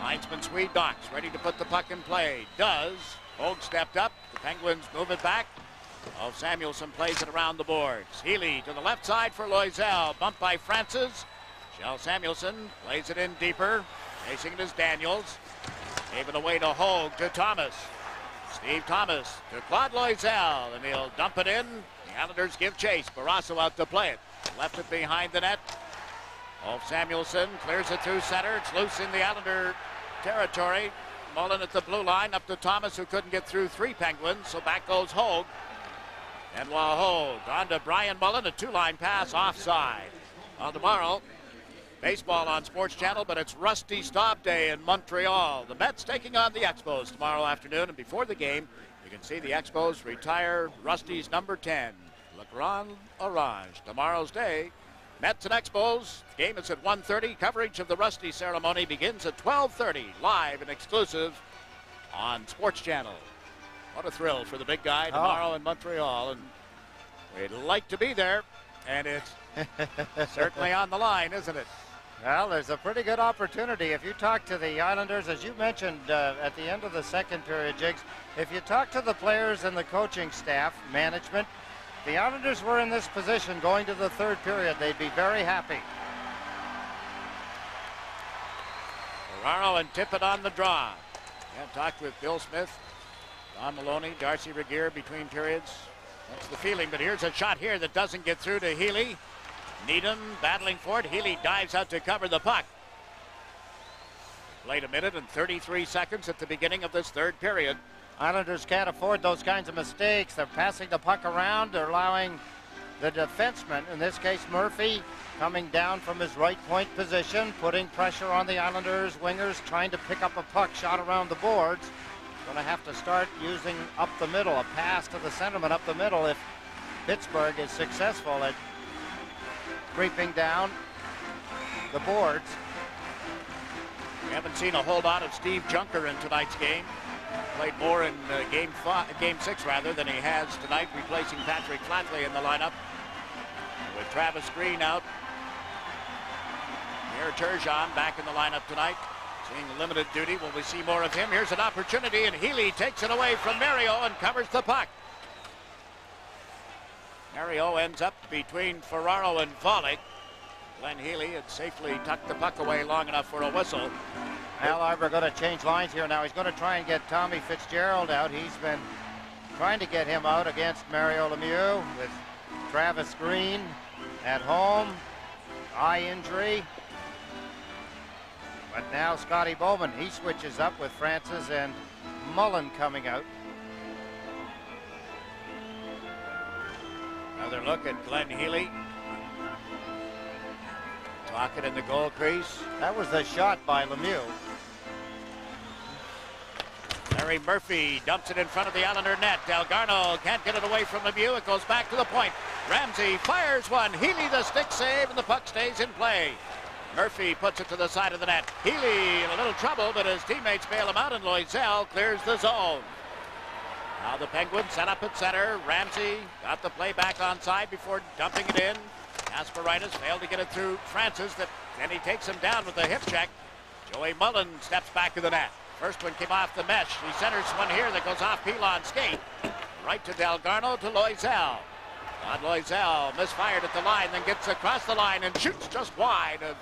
Linesman Swede Knox ready to put the puck in play. Does. Hogue stepped up. The Penguins move it back. Oh, Samuelsson plays it around the boards. Healy to the left side for Loiselle. Bumped by Francis. Kjell Samuelsson plays it in deeper. Facing it is Daniels. Gave it away to Hogue to Thomas. Steve Thomas to Claude Loiselle, and he'll dump it in. The Islanders give chase. Barrasso out to play it. Left it behind the net. Ulf Samuelsson, clears it through center. It's loose in the Islander territory. Mullen at the blue line, up to Thomas, who couldn't get through three Penguins. So back goes Hogue. And while Hogue on to Brian Mullen, a two-line pass offside. Well, tomorrow, baseball on Sports Channel, but it's Rusty Staub Day in Montreal. The Mets taking on the Expos tomorrow afternoon, and before the game, you can see the Expos retire Rusty's number 10, Le Grand Orange. Tomorrow's day, Mets and Expos. Game is at 1.30. Coverage of the Rusty ceremony begins at 12.30, live and exclusive on Sports Channel. What a thrill for the big guy tomorrow oh. in Montreal. And we'd like to be there. And it's certainly on the line, isn't it? Well, there's a pretty good opportunity. If you talk to the Islanders, as you mentioned uh, at the end of the second period, Jigs, if you talk to the players and the coaching staff, management, the Islanders were in this position going to the third period, they'd be very happy. Ferraro and Tippett on the draw. Yeah, talked with Bill Smith, Don Maloney, Darcy Regier between periods. That's the feeling, but here's a shot here that doesn't get through to Healy. Needham battling for it. Healy dives out to cover the puck. Played a minute and 33 seconds at the beginning of this third period. Islanders can't afford those kinds of mistakes. They're passing the puck around. They're allowing the defenseman, in this case Murphy, coming down from his right point position, putting pressure on the Islanders wingers, trying to pick up a puck shot around the boards. Going to have to start using up the middle, a pass to the centerman up the middle if Pittsburgh is successful at creeping down the boards. We haven't seen a whole lot of Steve Junker in tonight's game. Played more in uh, game five, game six rather than he has tonight, replacing Patrick Flatley in the lineup. With Travis Green out. Here Turgeon back in the lineup tonight. Seeing limited duty. Will we see more of him? Here's an opportunity, and Healy takes it away from Mario and covers the puck. Mario ends up between Ferraro and Volek. Glenn Healy had safely tucked the puck away long enough for a whistle. Al Arbour going to change lines here now. He's going to try and get Tommy Fitzgerald out. He's been trying to get him out against Mario Lemieux with Travis Green at home. Eye injury. But now Scotty Bowman, he switches up with Francis and Mullen coming out. Another look at Glenn Healy. Talking in the goal crease. That was the shot by Lemieux. Larry Murphy dumps it in front of the Islander net. Delgarno can't get it away from Lemieux. It goes back to the point. Ramsey fires one. Healy the stick save, and the puck stays in play. Murphy puts it to the side of the net. Healy in a little trouble, but his teammates bail him out, and Loiselle clears the zone. Now the Penguins set up at center. Ramsey got the play back on side before dumping it in. Kasparaitis failed to get it through Francis. That then he takes him down with a hip check. Joey Mullen steps back to the net. First one came off the mesh. He centers one here that goes off Pilon's skate. Right to Dalgarno to Loiselle. Todd Loiselle misfired at the line, then gets across the line and shoots just wide of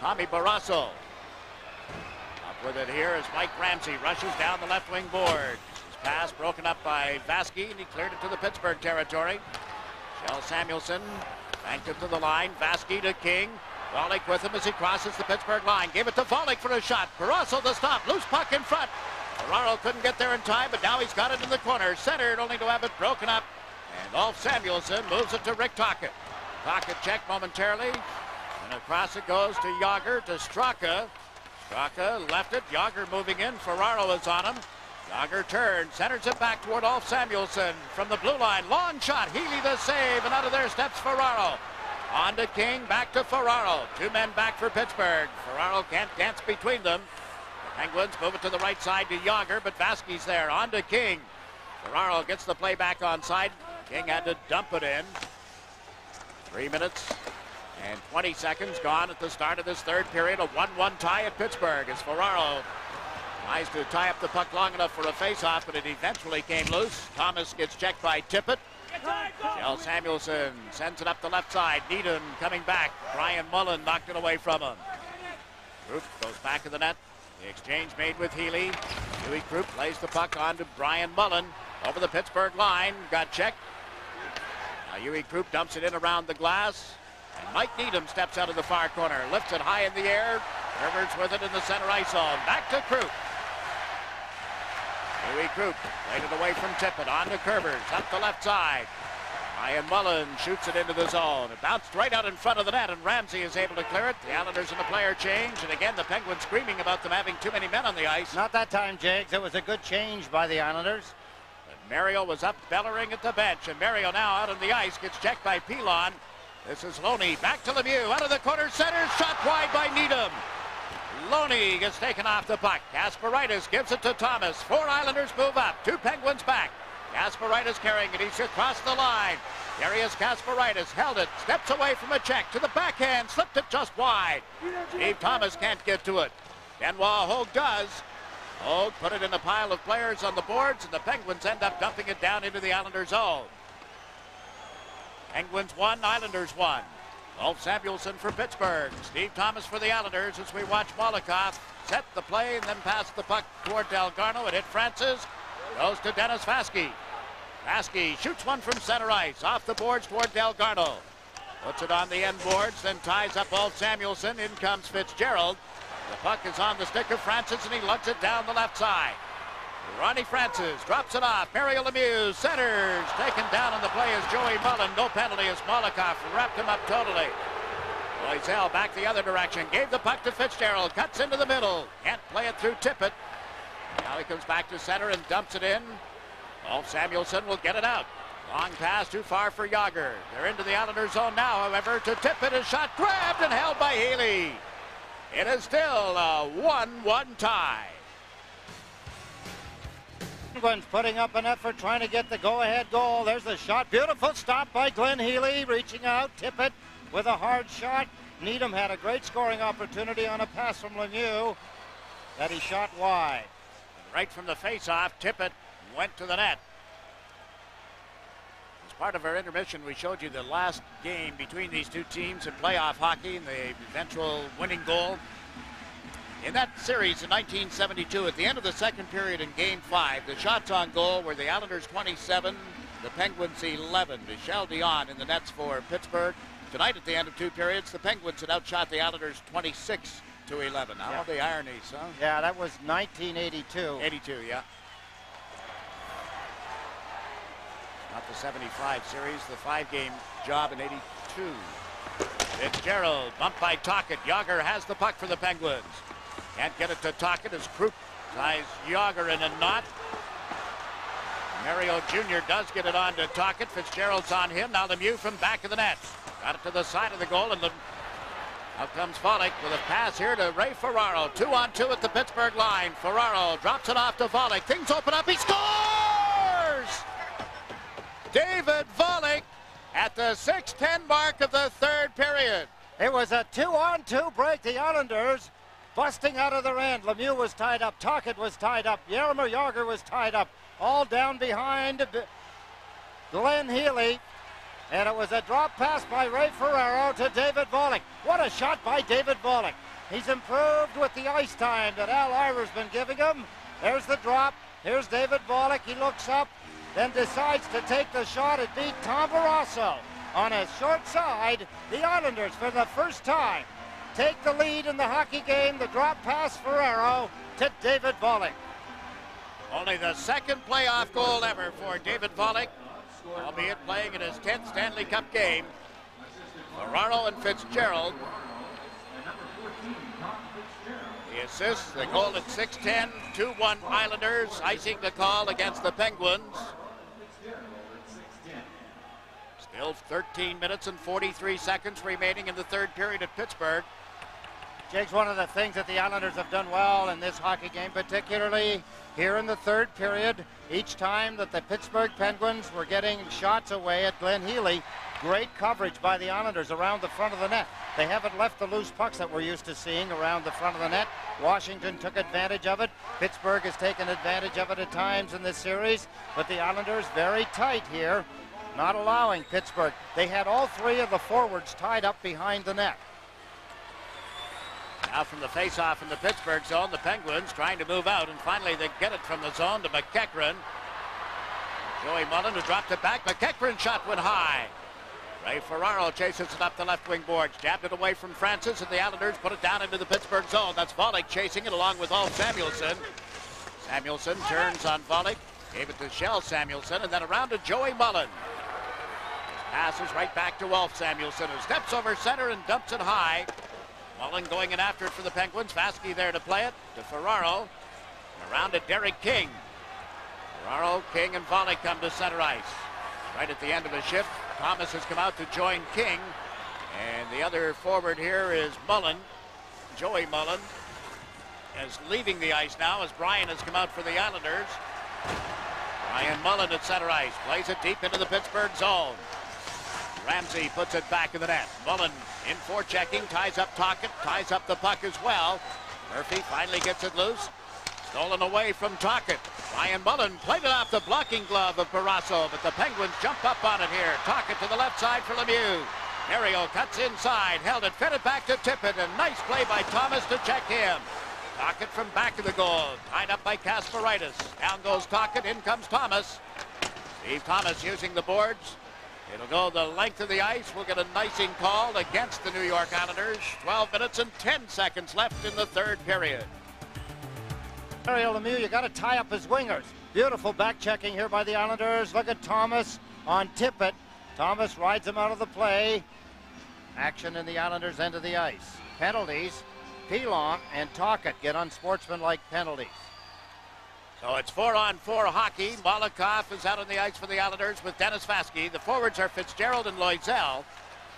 Tommy Barrasso. Up with it here is Mike Ramsey. Rushes down the left wing board. His pass broken up by Vaske, and he cleared it to the Pittsburgh territory. Kjell Samuelsson banked it to the line. Vaske to King. Volek with him as he crosses the Pittsburgh line. Gave it to Volek for a shot. Barrasso the stop. Loose puck in front. Ferraro couldn't get there in time, but now he's got it in the corner. Centered only to have it broken up. And Ulf Samuelsson moves it to Rick Tocchet. Tocchet checked momentarily. And across it goes to Jagr, to Straka. Straka left it. Jagr moving in. Ferraro is on him. Jagr turns, centers it back toward Ulf Samuelsson from the blue line. Long shot. Healy the save, and out of there steps Ferraro. On to King, back to Ferraro. Two men back for Pittsburgh. Ferraro can't dance between them. The Penguins move it to the right side to Jagr, but Vaske's there. On to King. Ferraro gets the play back on side. King had to dump it in. Three minutes and 20 seconds gone at the start of this third period. A 1-1 tie at Pittsburgh as Ferraro tries to tie up the puck long enough for a face-off, but it eventually came loose. Thomas gets checked by Tippett. Kjell Samuelsson sends it up the left side. Needham coming back. Brian Mullen knocked it away from him. Krupp goes back to the net. The exchange made with Healy. Uwe Krupp plays the puck on to Brian Mullen. Over the Pittsburgh line. Got checked. Now Uwe Krupp dumps it in around the glass. And Mike Needham steps out of the far corner. Lifts it high in the air. Rivers with it in the center ice zone. Back to Krupp. Louis Krupp played it away from Tippett. On to Kurvers. Up the left side. Brian Mullen shoots it into the zone. It bounced right out in front of the net, and Ramsey is able to clear it. The Islanders and the player change, and again the Penguins screaming about them having too many men on the ice. Not that time, Jiggs. It was a good change by the Islanders. And Mario was up bellowing at the bench, and Mario now out on the ice gets checked by Pilon. This is Loney back to Lemieux out of the corner center, shot wide by Needham. Loney gets taken off the puck. Kasparaitis gives it to Thomas. Four Islanders move up. Two Penguins back. Kasparaitis carrying it. He should cross the line. Darius Kasparaitis held it. Steps away from a check to the backhand. Slipped it just wide. Steve Thomas can't get to it. Benoit Hogue does. Hogue put it in a pile of players on the boards, and the Penguins end up dumping it down into the Islanders' zone. Penguins won, Islanders won. Ulf Samuelsson for Pittsburgh. Steve Thomas for the Islanders as we watch Malakhov set the play and then pass the puck toward Dalgarno. It hit Francis. Goes to Dennis Vaske. Vaske shoots one from center ice. Off the boards toward Dalgarno. Puts it on the end boards, then ties up Ulf Samuelsson. In comes Fitzgerald. The puck is on the stick of Francis and he lugs it down the left side. Ronnie Francis drops it off. Mario Lemieux centers. Taken down on the play is Joey Mullen. No penalty as Malakhov wrapped him up totally. Loiselle back the other direction. Gave the puck to Fitzgerald. Cuts into the middle. Can't play it through Tippett. Now he comes back to center and dumps it in. Ulf Samuelsson will get it out. Long pass too far for Jagr. They're into the Islanders zone now, however, to Tippett. A shot grabbed and held by Healy. It is still a 1-1 tie. Putting up an effort trying to get the go-ahead goal. There's the shot. Beautiful stop by Glenn Healy, reaching out. Tippett with a hard shot. Needham had a great scoring opportunity on a pass from Lemieux that he shot wide. Right from the face-off, Tippett went to the net. As part of our intermission, we showed you the last game between these two teams in playoff hockey and the eventual winning goal. In that series in 1972, at the end of the second period in Game 5, the shots on goal were the Islanders 27, the Penguins 11. Michel Dion in the nets for Pittsburgh. Tonight, at the end of two periods, the Penguins had outshot the Islanders 26 to 11. Now, Yeah. the ironies, huh? Yeah, that was 1982. 82, yeah. Not the 75 series, the five-game job in 82. Fitzgerald, bumped by Tocchet. Jagr has the puck for the Penguins. Can't get it to Tocchet as Krupp ties Jagr in a knot. Mario Jr. does get it on to Tocchet. Fitzgerald's on him. Now Lemieux from back of the net. Got it to the side of the goal, and the out comes Volek with a pass here to Ray Ferraro. Two on two at the Pittsburgh line. Ferraro drops it off to Volek. Things open up. He scores! David Volek at the 6-10 mark of the third period. It was a two-on-two break. The Islanders busting out of their end. Lemieux was tied up. Tocchet was tied up. Jaromir Jagr was tied up. All down behind Glenn Healy. And it was a drop pass by Ray Ferraro to David Volek. What a shot by David Volek. He's improved with the ice time that Al Arbour's been giving him. There's the drop. Here's David Volek. He looks up, then decides to take the shot. It beat Tom Barrasso on a short side. The Islanders, for the first time, take the lead in the hockey game. The drop pass Ferraro to David Volek. Only the second playoff goal ever for David Volek, albeit playing in his 10th Stanley Cup game. Ferraro and Fitzgerald. The assists, the goal at 6-10, 2-1 Islanders, icing the call against the Penguins. Still 13 minutes and 43 seconds remaining in the third period at Pittsburgh. Jake's one of the things that the Islanders have done well in this hockey game, particularly here in the third period. Each time that the Pittsburgh Penguins were getting shots away at Glenn Healy, great coverage by the Islanders around the front of the net. They haven't left the loose pucks that we're used to seeing around the front of the net. Washington took advantage of it. Pittsburgh has taken advantage of it at times in this series, but the Islanders very tight here, not allowing Pittsburgh. They had all three of the forwards tied up behind the net. Now from the face-off in the Pittsburgh zone, the Penguins trying to move out, and finally they get it from the zone to McEachern. Joey Mullen who dropped it back. McEachern shot went high. Ray Ferraro chases it up the left wing boards, jabbed it away from Francis, and the Islanders put it down into the Pittsburgh zone. That's Volek chasing it along with Ulf Samuelsson. Samuelsson turns on Volek. Gave it to Kjell Samuelsson, and then around to Joey Mullen. Passes right back to Ulf Samuelsson, who steps over center and dumps it high. Mullen going in after it for the Penguins. Vaske there to play it to Ferraro. Around to Derek King. Ferraro, King, and Volek come to center ice. Right at the end of the shift, Thomas has come out to join King. And the other forward here is Mullen, Joey Mullen, is leaving the ice now as Brian has come out for the Islanders. Brian Mullen at center ice, plays it deep into the Pittsburgh zone. Ramsey puts it back in the net. Mullen in for checking, ties up Tocchet, ties up the puck as well. Murphy finally gets it loose. Stolen away from Tocchet. Brian Mullen played it off the blocking glove of Barrasso, but the Penguins jump up on it here. Tocchet to the left side for Lemieux. Mario cuts inside, held it, fed it back to Tippett, and nice play by Thomas to check him. Tocchet from back of the goal, tied up by Kasparaitis. Down goes Tocchet, in comes Thomas. Steve Thomas using the boards. It'll go the length of the ice. We'll get a nicing call against the New York Islanders. 12 minutes and 10 seconds left in the third period. Mario Lemieux, you got to tie up his wingers. Beautiful back checking here by the Islanders. Look at Thomas on Tippett. Thomas rides him out of the play. Action in the Islanders' end of the ice. Penalties. Pilon and Tocchet get unsportsmanlike penalties. So it's four on four hockey. Malakhov is out on the ice for the Islanders with Dennis Vaske. The forwards are Fitzgerald and Loiselle.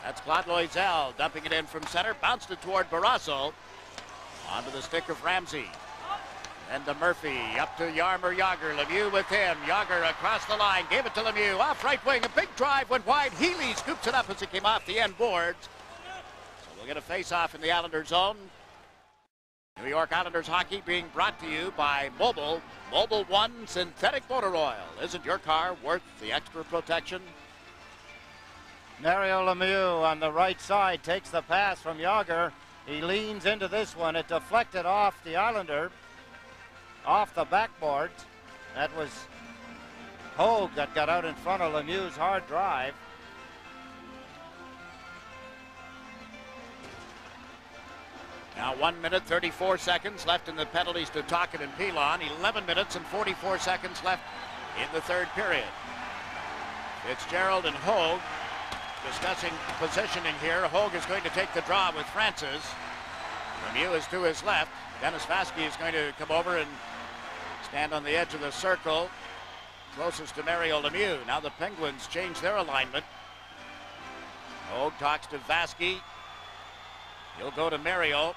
That's Claude Loiselle dumping it in from center. Bounced it toward Barrasso. Onto the stick of Ramsey. And to Murphy, up to Jaromir Jagr. Lemieux with him. Jagr across the line, gave it to Lemieux. Off right wing, a big drive went wide. Healy scoops it up as it came off the end boards. So we'll get a face-off in the Islander zone. New York Islanders hockey being brought to you by Mobil. Mobil One Synthetic Motor Oil. Isn't your car worth the extra protection? Mario Lemieux on the right side takes the pass from Jagr. He leans into this one. It deflected off the Islander, off the backboard. That was Hogue that got out in front of Lemieux's hard drive. Now one minute, 34 seconds left in the penalties to Tocchet and Pilon. 11 minutes and 44 seconds left in the third period. Fitzgerald and Hogue discussing positioning here. Hogue is going to take the draw with Francis. Lemieux is to his left. Dennis Vaske is going to come over and stand on the edge of the circle closest to Mario Lemieux. Now the Penguins change their alignment. Hogue talks to Vaske. He'll go to Mario.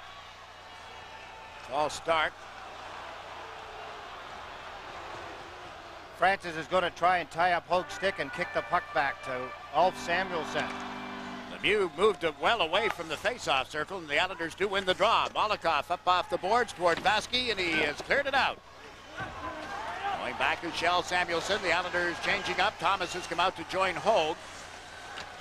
False start. Francis is going to try and tie up Hogue's stick and kick the puck back to Ulf Samuelsson. Lemieux moved it well away from the face-off circle, and the Islanders do win the draw. Malakhov up off the boards toward Vaske, and he has cleared it out. Going back to Kjell Samuelsson. The Islanders changing up. Thomas has come out to join Hogue.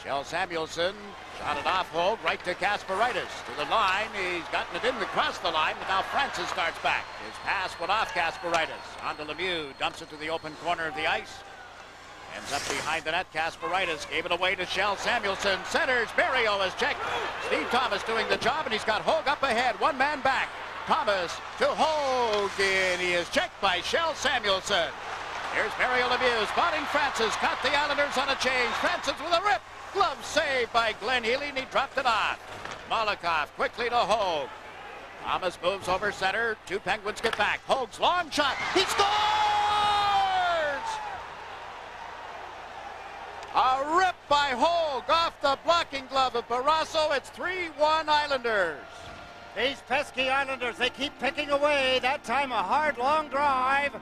Kjell Samuelsson shot it off hold right to Kasparaitis. To the line. He's gotten it in across the line, but now Francis starts back. His pass went off Kasparaitis. On to Lemieux. Dumps it to the open corner of the ice. Ends up behind the net. Kasparaitis gave it away to Kjell Samuelsson. Centers. Mario has checked. Steve Thomas doing the job, and he's got Hogue up ahead. One man back. Thomas to Hogue, and he is checked by Kjell Samuelsson. Here's Mario Lemieux spotting Francis. Caught the Islanders on a change. Francis with a rip. Glove saved by Glenn Healy, and he dropped it off. Malakhov quickly to Hogue. Thomas moves over center. Two Penguins get back. Hogue's long shot. He scores! A rip by Hogue off the blocking glove of Barrasso. It's 3-1 Islanders. These pesky Islanders, they keep picking away. That time a hard, long drive.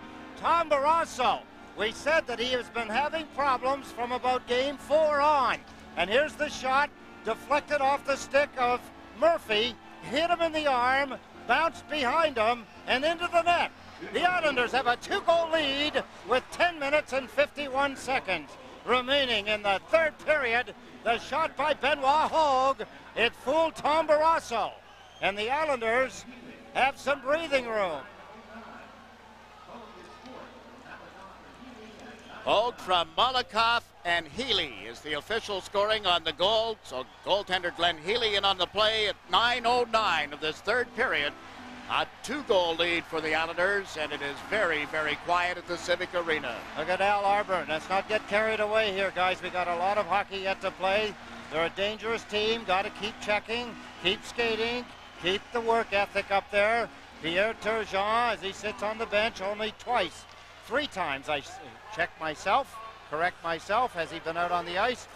Tom Barrasso. We said that he has been having problems from about game four on. And here's the shot, deflected off the stick of Murphy, hit him in the arm, bounced behind him, and into the net. The Islanders have a two-goal lead with 10 minutes and 51 seconds remaining in the third period. The shot by Benoit Hogue, it fooled Tom Barrasso. And the Islanders have some breathing room. From Malakhov and Healy is the official scoring on the goal. So goaltender Glenn Healy in on the play at 9.09 of this third period. A two-goal lead for the Islanders, and it is very, very quiet at the Civic Arena. Look at Al Arbour. Let's not get carried away here, guys. We got a lot of hockey yet to play. They're a dangerous team. Got to keep checking, keep skating, keep the work ethic up there. Pierre Turgeon, as he sits on the bench, only twice, three times I check myself, correct myself. Has he been out on the ice?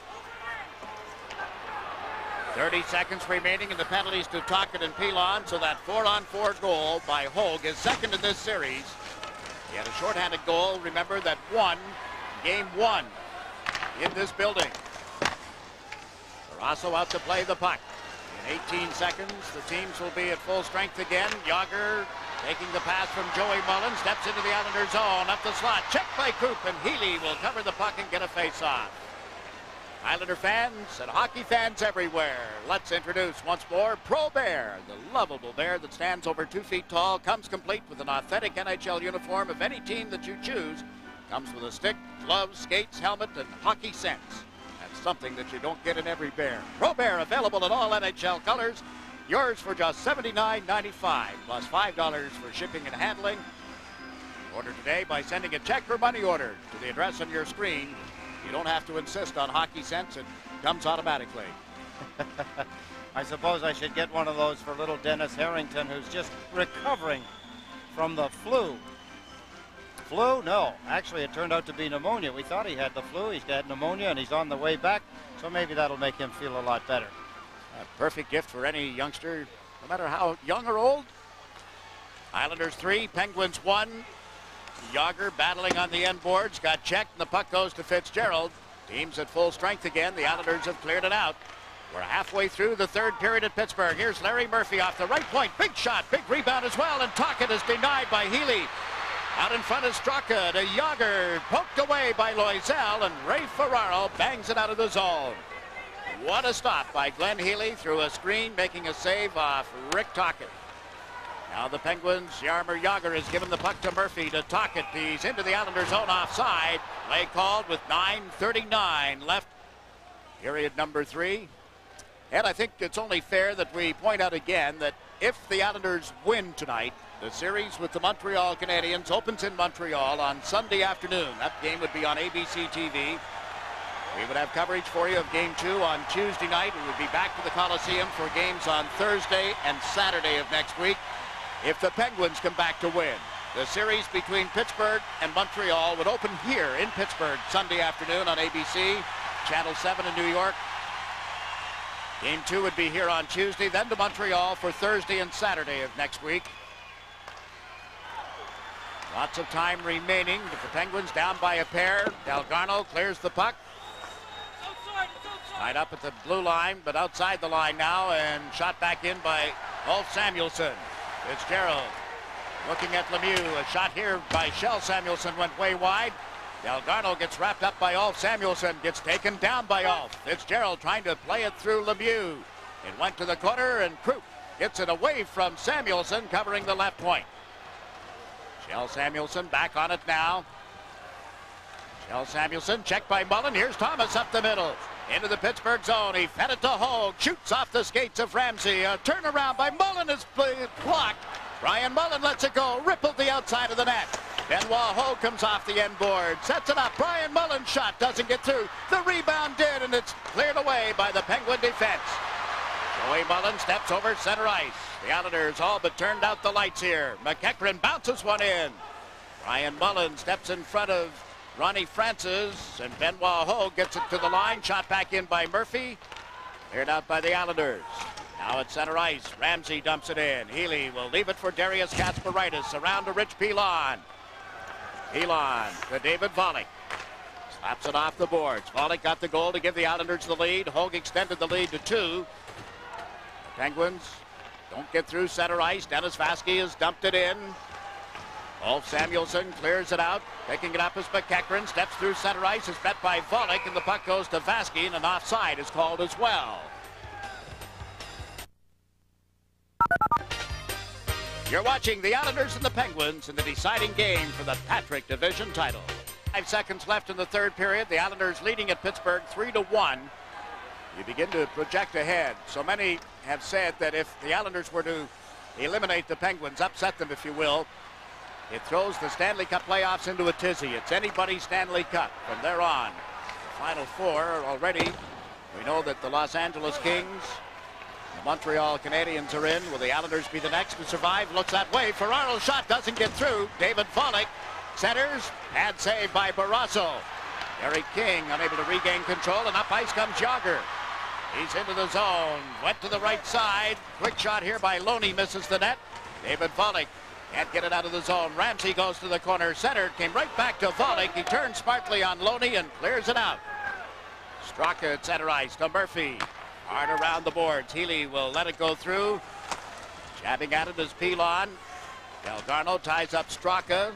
30 seconds remaining in the penalties to Tocchet and Pilon, so that four-on-four goal by Hogue is second in this series. He had a shorthanded goal, remember, that won game one in this building. Barrasso out to play the puck. In 18 seconds, the teams will be at full strength again. Jagr taking the pass from Joey Mullen, steps into the Islander zone, up the slot, checked by Coop, and Healy will cover the puck and get a face-off. Islander fans and hockey fans everywhere. Let's introduce once more Pro Bear, the lovable bear that stands over two feet tall, comes complete with an authentic NHL uniform of any team that you choose, comes with a stick, gloves, skates, helmet, and hockey sense. That's something that you don't get in every bear. Pro Bear available in all NHL colors. Yours for just $79.95 plus $5 for shipping and handling. Order today by sending a check or money order to the address on your screen you don't have to insist on hockey sense. It comes automatically. I suppose I should get one of those for little Dennis Harrington, who's just recovering from the flu. Flu? No. Actually, it turned out to be pneumonia. We thought he had the flu. He's had pneumonia, and he's on the way back. So maybe that'll make him feel a lot better. A perfect gift for any youngster, no matter how young or old. Islanders three, Penguins one. Jagr battling on the end boards, got checked, and the puck goes to Fitzgerald. Teams at full strength again. The Islanders have cleared it out. We're halfway through the third period at Pittsburgh. Here's Larry Murphy off the right point. Big shot, big rebound as well, and Tocchet is denied by Healy. Out in front is Straka to Jagr, poked away by Loiselle, and Ray Ferraro bangs it out of the zone. What a stop by Glenn Healy through a screen, making a save off Rick Tocchet. Now the Penguins, Jaromir Jagr has given the puck to Murphy to Tocchet. He's into the Islanders' zone offside. Play called with 9.39 left. Period number three. And I think it's only fair that we point out again that if the Islanders win tonight, the series with the Montreal Canadiens opens in Montreal on Sunday afternoon. That game would be on ABC TV. We would have coverage for you of game two on Tuesday night. We would be back to the Coliseum for games on Thursday and Saturday of next week if the Penguins come back to win. The series between Pittsburgh and Montreal would open here in Pittsburgh Sunday afternoon on ABC, Channel 7 in New York. Game two would be here on Tuesday, then to Montreal for Thursday and Saturday of next week. Lots of time remaining. The Penguins down by a pair. Dalgarno clears the puck. Tied up at the blue line, but outside the line now, and shot back in by Ulf Samuelsson. Fitzgerald looking at Lemieux. A shot here by Kjell Samuelsson went way wide. Dalgarno gets wrapped up by Ulf Samuelsson. Gets taken down by Ulf. Fitzgerald trying to play it through Lemieux. It went to the corner and Krupp gets it away from Samuelsson covering the left point. Kjell Samuelsson back on it now. Kjell Samuelsson checked by Mullen. Here's Thomas up the middle into the Pittsburgh zone. He fed it to Hogue. Shoots off the skates of Ramsey. A turnaround by Mullen is blocked. Brian Mullen lets it go. Rippled the outside of the net. Benoit Hogue comes off the end board. Sets it up. Brian Mullen's shot doesn't get through. The rebound did, and it's cleared away by the Penguin defense. Joey Mullen steps over center ice. The Islanders all but turned out the lights here. McEachern bounces one in. Brian Mullen steps in front of Ronnie Francis and Benoit Hogue gets it to the line. Shot back in by Murphy. Cleared out by the Islanders. Now at center ice. Ramsey dumps it in. Healy will leave it for Darius Kasparaitis. Around to Rich Pilon. Pilon to David Volek. Slaps it off the boards. Volek got the goal to give the Islanders the lead. Hogue extended the lead to two. Penguins don't get through center ice. Dennis Vaske has dumped it in. Ulf Samuelsson clears it out. Picking it up as McEachern steps through center ice. Is met by Volek, and the puck goes to Vaske, and an offside is called as well. You're watching the Islanders and the Penguins in the deciding game for the Patrick Division title. Five seconds left in the third period. The Islanders leading at Pittsburgh three to one. You begin to project ahead. So many have said that if the Islanders were to eliminate the Penguins, upset them, if you will. It throws the Stanley Cup playoffs into a tizzy. It's anybody's Stanley Cup from there on. Final four already. We know that the Los Angeles Kings, the Montreal Canadiens are in. Will the Islanders be the next to survive? Looks that way. Ferraro's shot doesn't get through. David Volek centers and saved by Barrasso. Derek King unable to regain control, and up ice comes Jagr. He's into the zone, went to the right side. Quick shot here by Loney, misses the net. David Volek can't get it out of the zone. Ramsey goes to the corner, centered, came right back to Volek. He turns smartly on Loney and clears it out. Straka at center ice to Murphy. Hard around the boards. Healy will let it go through. Jabbing at it is Pilon. Dalgarno ties up Straka.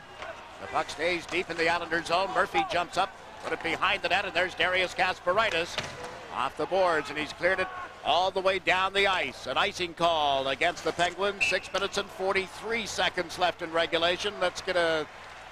The puck stays deep in the Islander zone. Murphy jumps up, put it behind the net, and there's Darius Kasparaitis off the boards, and he's cleared it all the way down the ice. An icing call against the Penguins. Six minutes and 43 seconds left in regulation. Let's get a,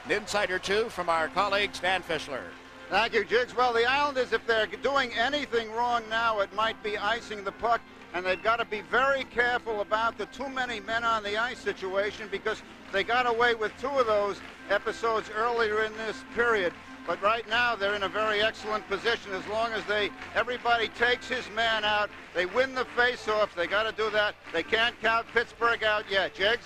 an insight or two from our colleague Stan Fischler. Thank you, Jiggs. Well, the Islanders, if they're doing anything wrong now, it might be icing the puck. And they've got to be very careful about the too many men on the ice situation because they got away with two of those episodes earlier in this period. But right now they're in a very excellent position as long as they everybody takes his man out. They win the face-off. They got to do that. They can't count Pittsburgh out yet. Jiggs?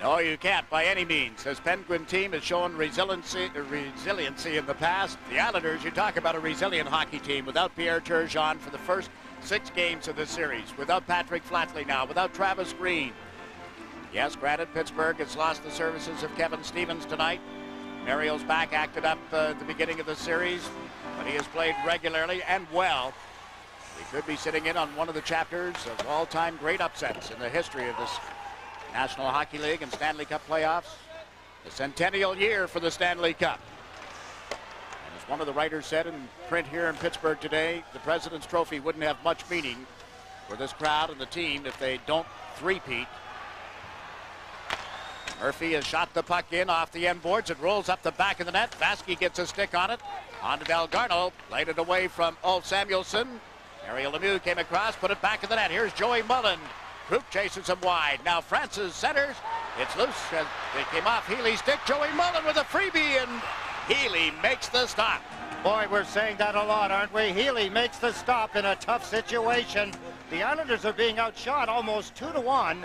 No, you can't by any means. This Penguin team has shown resiliency, uh, resiliency in the past. The Islanders, you talk about a resilient hockey team without Pierre Turgeon for the first six games of this series, without Patrick Flatley now, without Travis Green. Yes, granted, Pittsburgh has lost the services of Kevin Stevens tonight. Mario's back, acted up uh, at the beginning of the series, but he has played regularly and well. He could be sitting in on one of the chapters of all-time great upsets in the history of this National Hockey League and Stanley Cup playoffs. The centennial year for the Stanley Cup. And as one of the writers said in print here in Pittsburgh today, the President's Trophy wouldn't have much meaning for this crowd and the team if they don't three-peat. Murphy has shot the puck in off the end boards. It rolls up the back of the net. Vaske gets a stick on it. On to Dalgarno. Played it away from Ulf Samuelsson. Ariel Lemieux came across, put it back in the net. Here's Joey Mullen. Group chases him wide. Now Francis centers. It's loose. And it came off Healy's stick. Joey Mullen with a freebie, and Healy makes the stop. Boy, we're saying that a lot, aren't we? Healy makes the stop in a tough situation. The Islanders are being outshot almost two to one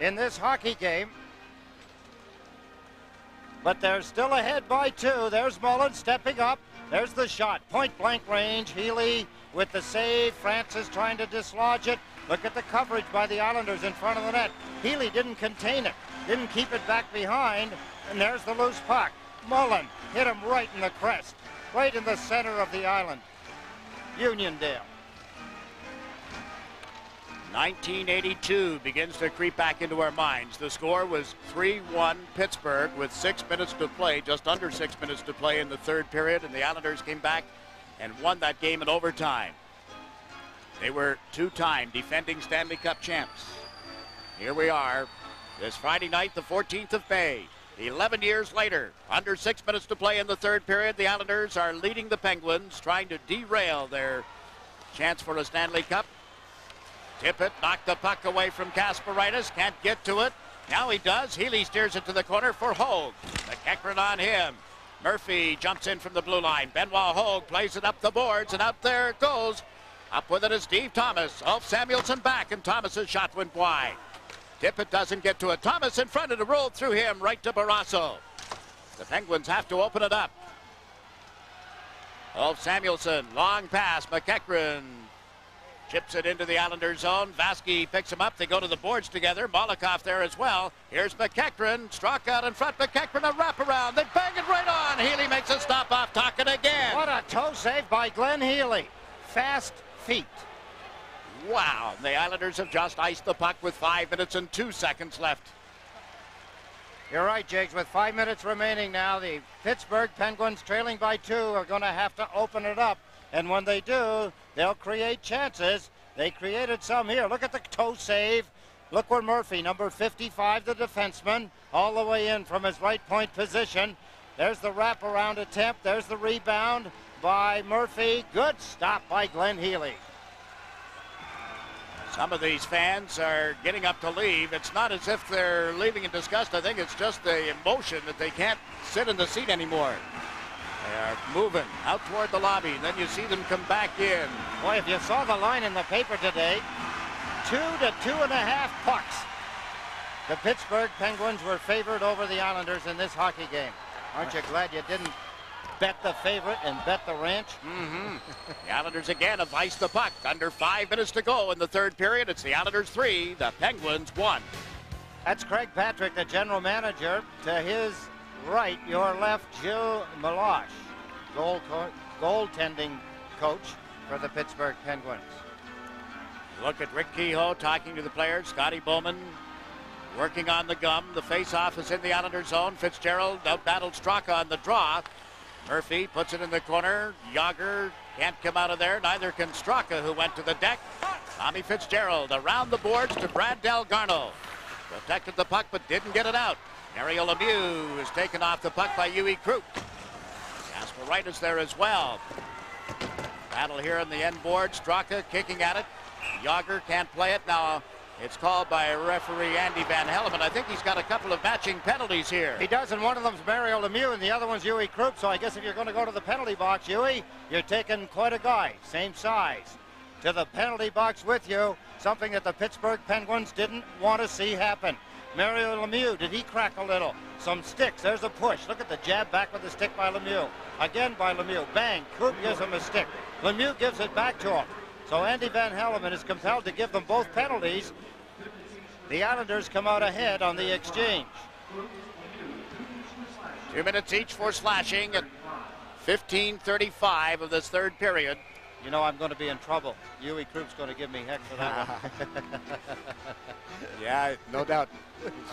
in this hockey game. But they're still ahead by two. There's Mullen stepping up. There's the shot. Point blank range. Healy with the save. Francis trying to dislodge it. Look at the coverage by the Islanders in front of the net. Healy didn't contain it, didn't keep it back behind, and there's the loose puck. Mullen hit him right in the crest, right in the center of the island. Uniondale. 1982 begins to creep back into our minds. The score was 3-1 Pittsburgh with six minutes to play, just under six minutes to play in the third period, and the Islanders came back and won that game in overtime. They were two-time defending Stanley Cup champs. Here we are, this Friday night, the 14th of May. 11 years later, under six minutes to play in the third period, the Islanders are leading the Penguins, trying to derail their chance for a Stanley Cup. Tippett knocked the puck away from Kasparaitis, can't get to it. Now he does. Healy steers it to the corner for Hogue. The on him. Murphy jumps in from the blue line. Benoit Hogue plays it up the boards, and out there it goes. Up with it is Steve Thomas. Ulf Samuelsson back, and Thomas's shot went wide. Tippett doesn't get to it. Thomas in front of it, rolled through him right to Barrasso. The Penguins have to open it up. Ulf Samuelsson, long pass. McEachern chips it into the Islanders zone. Vaske picks him up. They go to the boards together. Malakhov there as well. Here's McEachern. Struck out in front. McEachern a wraparound. They bang it right on. Healy makes a stop off Tocchet again. What a toe save by Glenn Healy. Fast feet. Wow. The Islanders have just iced the puck with five minutes and two seconds left. You're right, Jiggs. With five minutes remaining now, the Pittsburgh Penguins trailing by two are going to have to open it up. And when they do, they'll create chances. They created some here. Look at the toe save. Look where Murphy, number 55, the defenseman, all the way in from his right point position. There's the wraparound attempt. There's the rebound by Murphy. Good stop by Glenn Healy. Some of these fans are getting up to leave. It's not as if they're leaving in disgust. I think it's just the emotion that they can't sit in the seat anymore. They are moving out toward the lobby. And then you see them come back in. Boy, if you saw the line in the paper today, two to two and a half pucks. The Pittsburgh Penguins were favored over the Islanders in this hockey game. Aren't you glad you didn't bet the favorite and bet the ranch? Mm-hmm. the Islanders again have iced the puck. Under five minutes to go in the third period. It's the Islanders three, the Penguins one. That's Craig Patrick, the general manager. To his right, your left, Gilles Meloche, goal co- goaltending coach for the Pittsburgh Penguins. Look at Rick Kehoe talking to the players. Scotty Bowman working on the gum. The face-off is in the Islander zone. Fitzgerald outbattled Straka on the draw. Murphy puts it in the corner. Jagr can't come out of there. Neither can Straka, who went to the deck. Tommy Fitzgerald around the boards to Brad Dalgarno. Protected the puck but didn't get it out. Mario Lemieux is taken off the puck by. Jasper Wright is there as well. Battle here on the end board. Straka kicking at it. Jagr can't play it. Now it's called by referee Andy Van Hellemond. I think he's got a couple of matching penalties here. He does, and one of them's Mario Lemieux, and the other one's Uwe Krupp. So I guess if you're going to go to the penalty box, Uwe, you're taking quite a guy, same size, to the penalty box with you, something that the Pittsburgh Penguins didn't want to see happen. Mario Lemieux, did he crack a little? Some sticks, there's a push. Look at the jab back with the stick by Lemieux. Again by Lemieux, bang, Krupp gives him a stick. Lemieux gives it back to him. So Andy Van Hellemond is compelled to give them both penalties. The Islanders come out ahead on the exchange. Two minutes each for slashing at 15.35 of this third period. You know I'm going to be in trouble. Uwe Krupp's going to give me heck for that one. yeah, no doubt.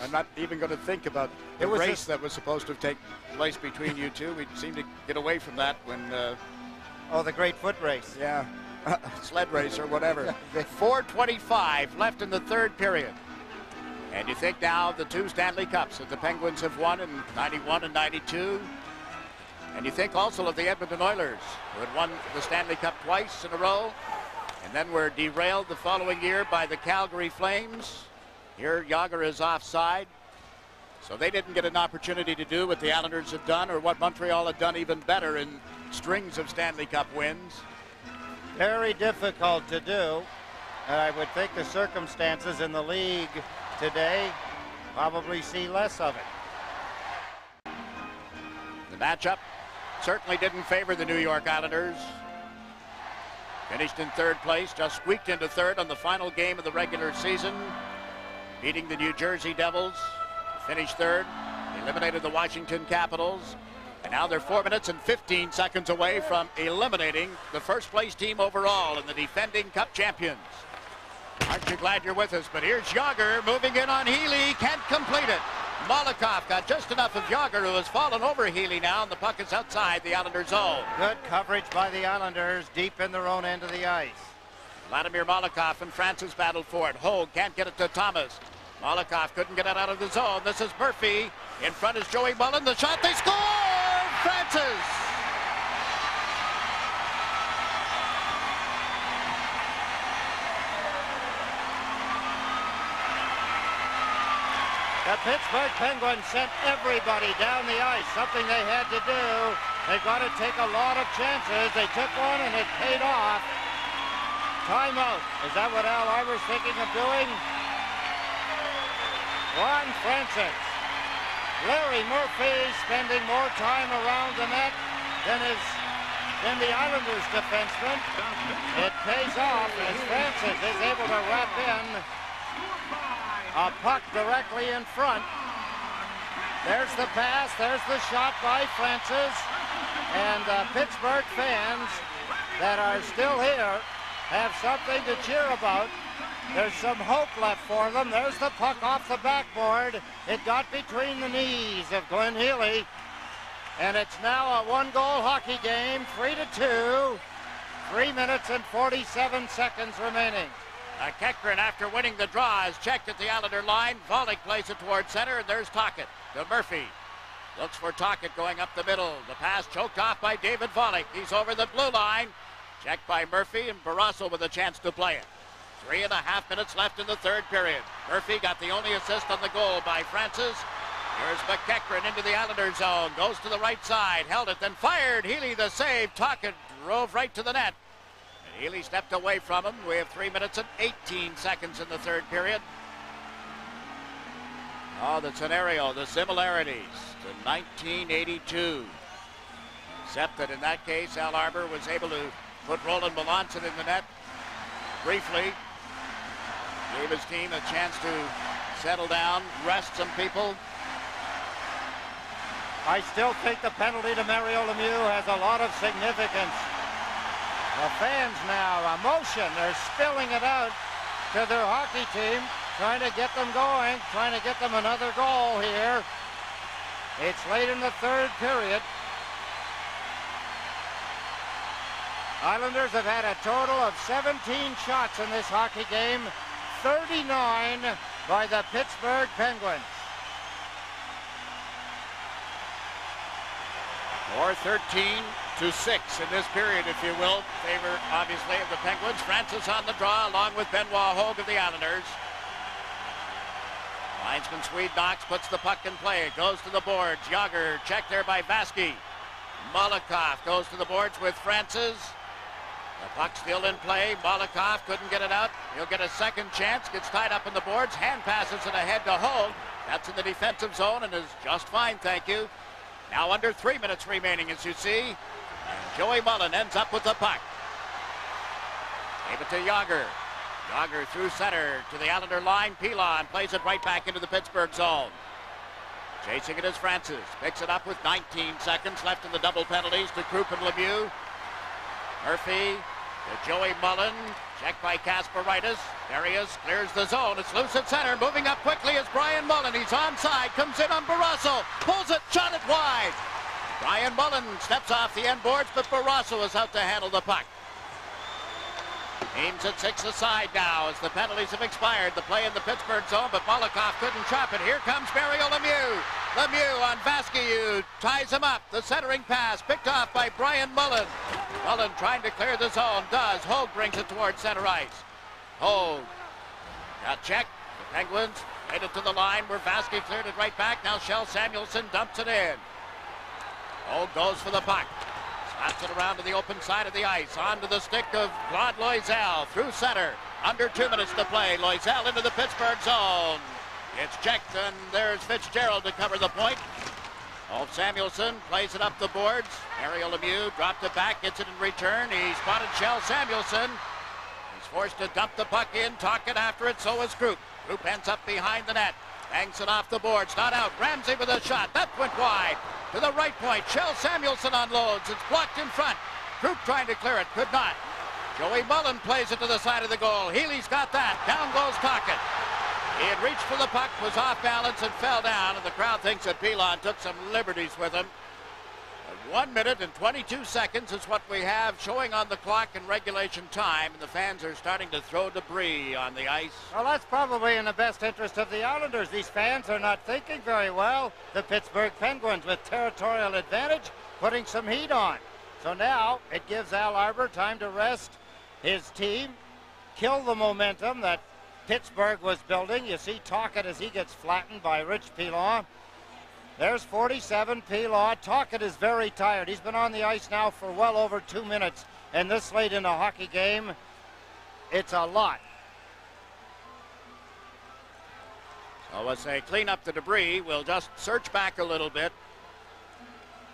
I'm not even going to think about the It was race just- that was supposed to take place between you two. We seem to get away from that when, uh, oh, the great foot race. yeah, sled race or whatever. 4.25 left in the third period. And you think now the two Stanley Cups that the Penguins have won in 91 and 92. And you think also of the Edmonton Oilers, who had won the Stanley Cup twice in a row, and then were derailed the following year by the Calgary Flames. Here, Jagr is offside. So they didn't get an opportunity to do what the Islanders have done or what Montreal had done even better in strings of Stanley Cup wins. Very difficult to do. And I would think the circumstances in the league today probably see less of it. The matchup certainly didn't favor the New York Islanders. Finished in third place, just squeaked into third on the final game of the regular season, beating the New Jersey Devils. Finished third, eliminated the Washington Capitals, and now they're four minutes and 15 seconds away from eliminating the first place team overall and the defending Cup champions. Aren't you glad you're with us? But here's Jagr moving in on Healy, can't complete it. Malakhov got just enough of Jagr, who has fallen over Healy now, and the puck is outside the Islanders' zone. Good coverage by the Islanders deep in their own end of the ice. Vladimir Malakhov and Francis battled for it. Hogue can't get it to Thomas. Malakhov couldn't get it out of the zone. This is Murphy. In front is Joey Mullen. The shot, they score! Francis! The Pittsburgh Penguins sent everybody down the ice, something they had to do. They've got to take a lot of chances. They took one and it paid off. Timeout. Is that what Al Arbour's thinking of doing? Ron Francis. Larry Murphy spending more time around the net than his than the Islanders defenseman. It pays off as Francis is able to wrap in a puck directly in front. There's the pass. There's the shot by Francis. And uh, Pittsburgh fans that are still here have something to cheer about. There's some hope left for them. There's the puck off the backboard. It got between the knees of Glenn Healy. And it's now a one-goal hockey game, three to two. Three minutes and 47 seconds remaining. Uh, Keckren, after winning the draw, is checked at the Islander line. Volek plays it towards center, and there's Tocchet to Murphy. Looks for Tocchet going up the middle. The pass choked off by David Volek. He's over the blue line. Checked by Murphy, and Barrasso with a chance to play it. Three and a half minutes left in the third period. Murphy got the only assist on the goal by Francis. Here's McEachern into the Islander zone. Goes to the right side. Held it, then fired. Healy the save. Tocchet drove right to the net. Healy stepped away from him. We have three minutes and 18 seconds in the third period. Oh, the scenario, the similarities to 1982. Except that in that case, Al Arbour was able to put Roland Melanson in the net briefly. Gave his team a chance to settle down, rest some people. I still think the penalty to Mario Lemieux has a lot of significance. The fans now, emotion, they're spilling it out to their hockey team, trying to get them going, trying to get them another goal here. It's late in the third period. Islanders have had a total of 17 shots in this hockey game, 39 by the Pittsburgh Penguins. Or 13 to 6 in this period, if you will. Favor, obviously, of the Penguins. Francis on the draw, along with Benoit Hogue of the Islanders. Linesman Swede Knox puts the puck in play. Goes to the boards. Jagr checked there by Vaske. Malakhov goes to the boards with Francis. The puck still in play. Malakhov couldn't get it out. He'll get a second chance. Gets tied up in the boards. Hand passes it ahead to Hogue. That's in the defensive zone and is just fine, thank you. Now under three minutes remaining, as you see. And Joey Mullen ends up with the puck. Gave it to Jagr. Jagr through center to the Islander line. Pilon plays it right back into the Pittsburgh zone. Chasing it is Francis. Picks it up with 19 seconds left in the double penalties to Krupp and Lemieux. Murphy to Joey Mullen. Checked by Kasparaitis. There he is. Clears the zone. It's loose at center. Moving up quickly is Brian Mullen. He's onside. Comes in on Barrasso. Pulls it. Shot it wide. Brian Mullen steps off the end boards, but Barrasso is out to handle the puck. Aims at six aside now as the penalties have expired. The play in the Pittsburgh zone, but Malakhov couldn't chop it. Here comes Mario Lemieux. Lemieux on Vaske ties him up. The centering pass picked off by Brian Mullen. Mullen trying to clear the zone. Does. Hogue brings it towards center ice. Hogue got checked. The Penguins made it to the line where Vaske cleared it right back. Now Kjell Samuelsson dumps it in. Hogue goes for the puck. Slaps it around to the open side of the ice. Onto the stick of Claude Loiselle. Through center. Under two minutes to play. Loiselle into the Pittsburgh zone. It's checked, and there's Fitzgerald to cover the point. Ulf Samuelsson plays it up the boards. Ariel Lemieux dropped it back, gets it in return. He spotted Kjell Samuelsson. He's forced to dump the puck in, talk it after it, so is Krupp. Krupp ends up behind the net. Bangs it off the boards, not out. Ramsey with a shot. That went wide. To the right point. Kjell Samuelsson unloads. It's blocked in front. Krupp trying to clear it. Could not. Joey Mullen plays it to the side of the goal. Healy's got that. Down goes Tocchet. He had reached for the puck, was off balance, and fell down, and the crowd thinks that Pilon took some liberties with him. One minute and 22 seconds is what we have showing on the clock in regulation time, and the fans are starting to throw debris on the ice. Well, that's probably in the best interest of the Islanders. These fans are not thinking very well. The Pittsburgh Penguins, with territorial advantage, putting some heat on. So now it gives Al Arbour time to rest his team, kill the momentum that Pittsburgh was building. You see Tocchet as he gets flattened by Rich Pilon. There's 47 Pilon. Tocchet is very tired. He's been on the ice now for well over two minutes. And this late in a hockey game, it's a lot. So let's say clean up the debris, we'll just search back a little bit.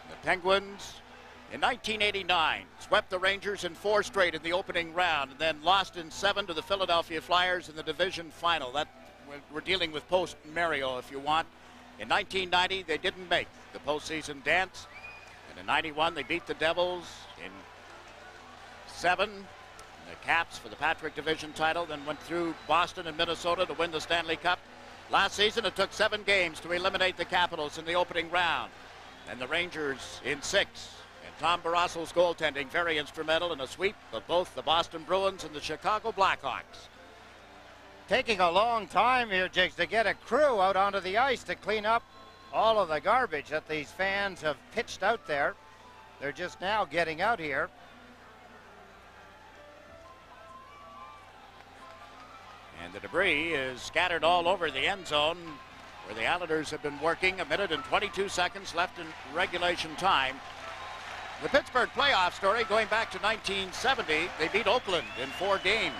The Penguins in 1989 swept the Rangers in four straight in the opening round and then lost in seven to the Philadelphia Flyers in the division final. That we're dealing with post Mario if you want. In 1990 they didn't make the postseason dance. And in 91 they beat the Devils in seven. The Caps for the Patrick Division title, then went through Boston and Minnesota to win the Stanley Cup. Last season it took seven games to eliminate the Capitals in the opening round. And the Rangers in six. And Tom Barrasso's goaltending very instrumental in a sweep of both the Boston Bruins and the Chicago Blackhawks. Taking a long time here, Jiggs, to get a crew out onto the ice to clean up all of the garbage that these fans have pitched out there. They're just now getting out here. And the debris is scattered all over the end zone where the Islanders have been working. A minute and 22 seconds left in regulation time. The Pittsburgh playoff story going back to 1970, they beat Oakland in four games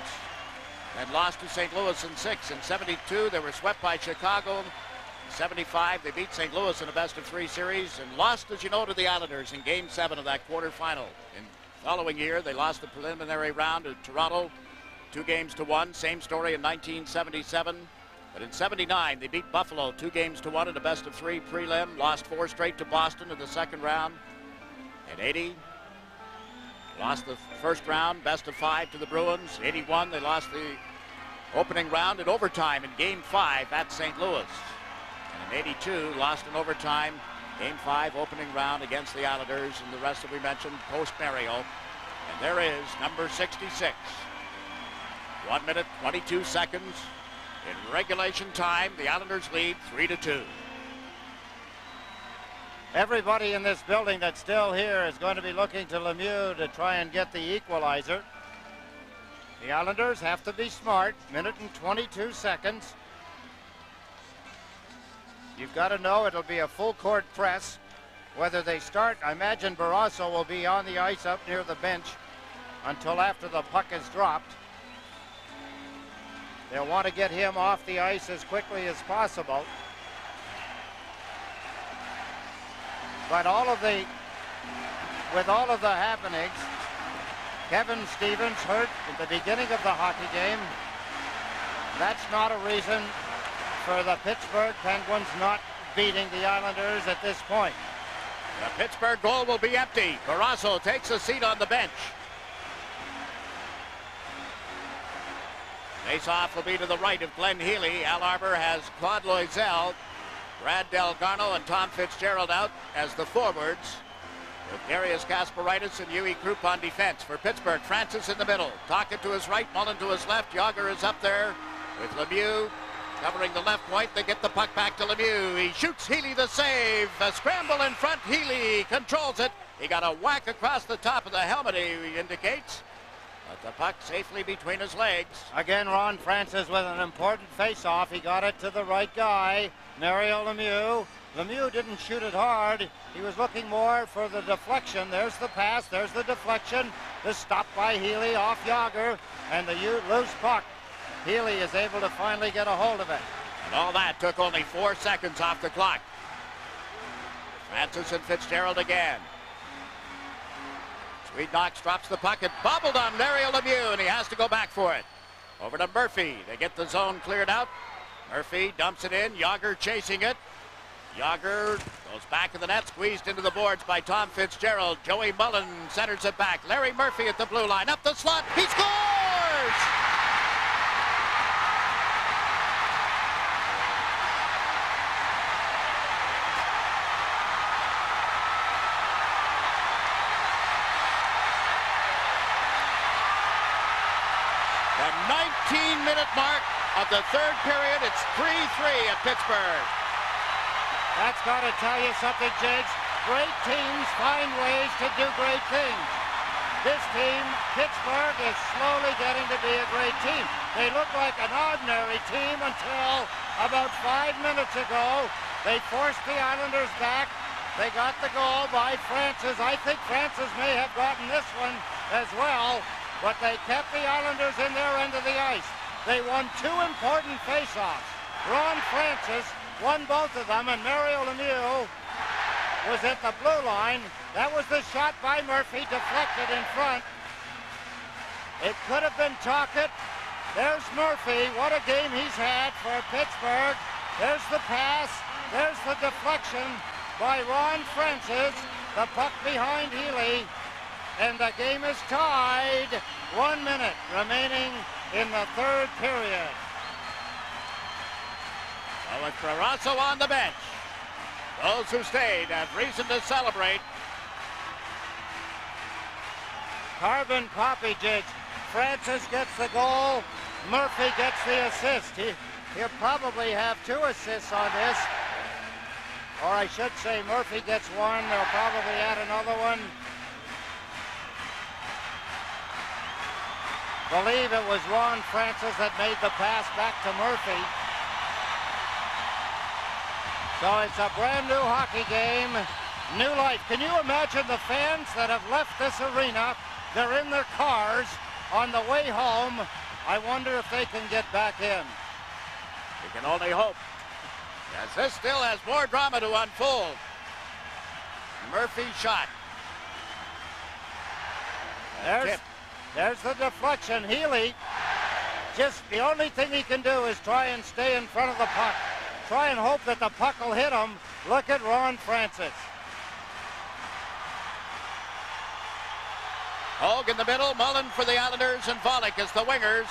and lost to St. Louis in six. In 72, they were swept by Chicago. 75, they beat St. Louis in a best of three series and lost, as you know, to the Islanders in game seven of that quarterfinal. In following year, they lost the preliminary round to Toronto, two games to one. Same story in 1977. But in 79, they beat Buffalo two games to one in a best of three prelim, lost four straight to Boston in the second round. In 80, Lost the first round, best of five to the Bruins. 81, they lost the opening round in overtime in game five at St. Louis. And in 82, lost in overtime, game five, opening round against the Islanders, and the rest that we mentioned post Mario. And there is number 66. One minute, 22 seconds. In regulation time, the Islanders lead 3 to 2. Everybody in this building that's still here is going to be looking to Lemieux to try and get the equalizer. The Islanders have to be smart. Minute and 22 seconds. You've got to know it'll be a full court press. Whether they start, I imagine Barrasso will be on the ice up near the bench until after the puck is dropped. They'll want to get him off the ice as quickly as possible. But all of the, with all of the happenings, Kevin Stevens hurt at the beginning of the hockey game. That's not a reason for the Pittsburgh Penguins not beating the Islanders at this point. The Pittsburgh goal will be empty. Barrasso takes a seat on the bench. Face-off will be to the right of Glenn Healy. Al Arbour has Claude Loiselle Brad Dalgarno and Tom Fitzgerald out as the forwards. With Darius Kasparaitis and Uwe Krupp on defense. For Pittsburgh, Francis in the middle. Tocchet to his right, Mullen to his left. Jagr is up there with Lemieux covering the left point. They get the puck back to Lemieux. He shoots Healy the save. A scramble in front. Healy controls it. He got a whack across the top of the helmet, he indicates. But the puck safely between his legs. Again, Ron Francis with an important face-off. He got it to the right guy. Mario Lemieux. Lemieux didn't shoot it hard. He was looking more for the deflection. There's the pass. There's the deflection. The stop by Healy off Jagr And the loose puck. Healy is able to finally get a hold of it. And all that took only four seconds off the clock. Francis and Fitzgerald again. Swede Knox drops the puck. It bobbled on Mario Lemieux, and he has to go back for it. Over to Murphy. They get the zone cleared out. Murphy dumps it in. Jagr chasing it. Jagr goes back in the net, squeezed into the boards by Tom Fitzgerald. Joey Mullen centers it back. Larry Murphy at the blue line. Up the slot. He scores! The 19-minute mark of the third period. It's 3-3 at Pittsburgh. That's got to tell you something, Jakes. Great teams find ways to do great things. This team, Pittsburgh, is slowly getting to be a great team. They look like an ordinary team until about five minutes ago. They forced the Islanders back. They got the goal by Francis. I think Francis may have gotten this one as well, but they kept the Islanders in their end of the ice. They won two important faceoffs. Ron Francis won both of them, and Mario Lemieux was at the blue line. That was the shot by Murphy, deflected in front. It could have been Tocchet. There's Murphy. What a game he's had for Pittsburgh. There's the pass. There's the deflection by Ron Francis. The puck behind Healy. And the game is tied. One minute remaining in the third period. Well, with Barrasso on the bench, those who stayed have reason to celebrate. Carbon Poppy jigs. Francis gets the goal. Murphy gets the assist. He, he'll probably have two assists on this. Or I should say Murphy gets one. They'll probably add another one. Believe it was Ron Francis that made the pass back to Murphy. So it's a brand new hockey game, new life. Can you imagine the fans that have left this arena? They're in their cars on the way home. I wonder if they can get back in. We can only hope. As this still has more drama to unfold. Murphy shot. There's, there's the deflection. Healy, just the only thing he can do is try and stay in front of the puck. Try and hope that the puck will hit him. Look at Ron Francis. Hogue in the middle, Mullen for the Islanders, and Volek as the wingers.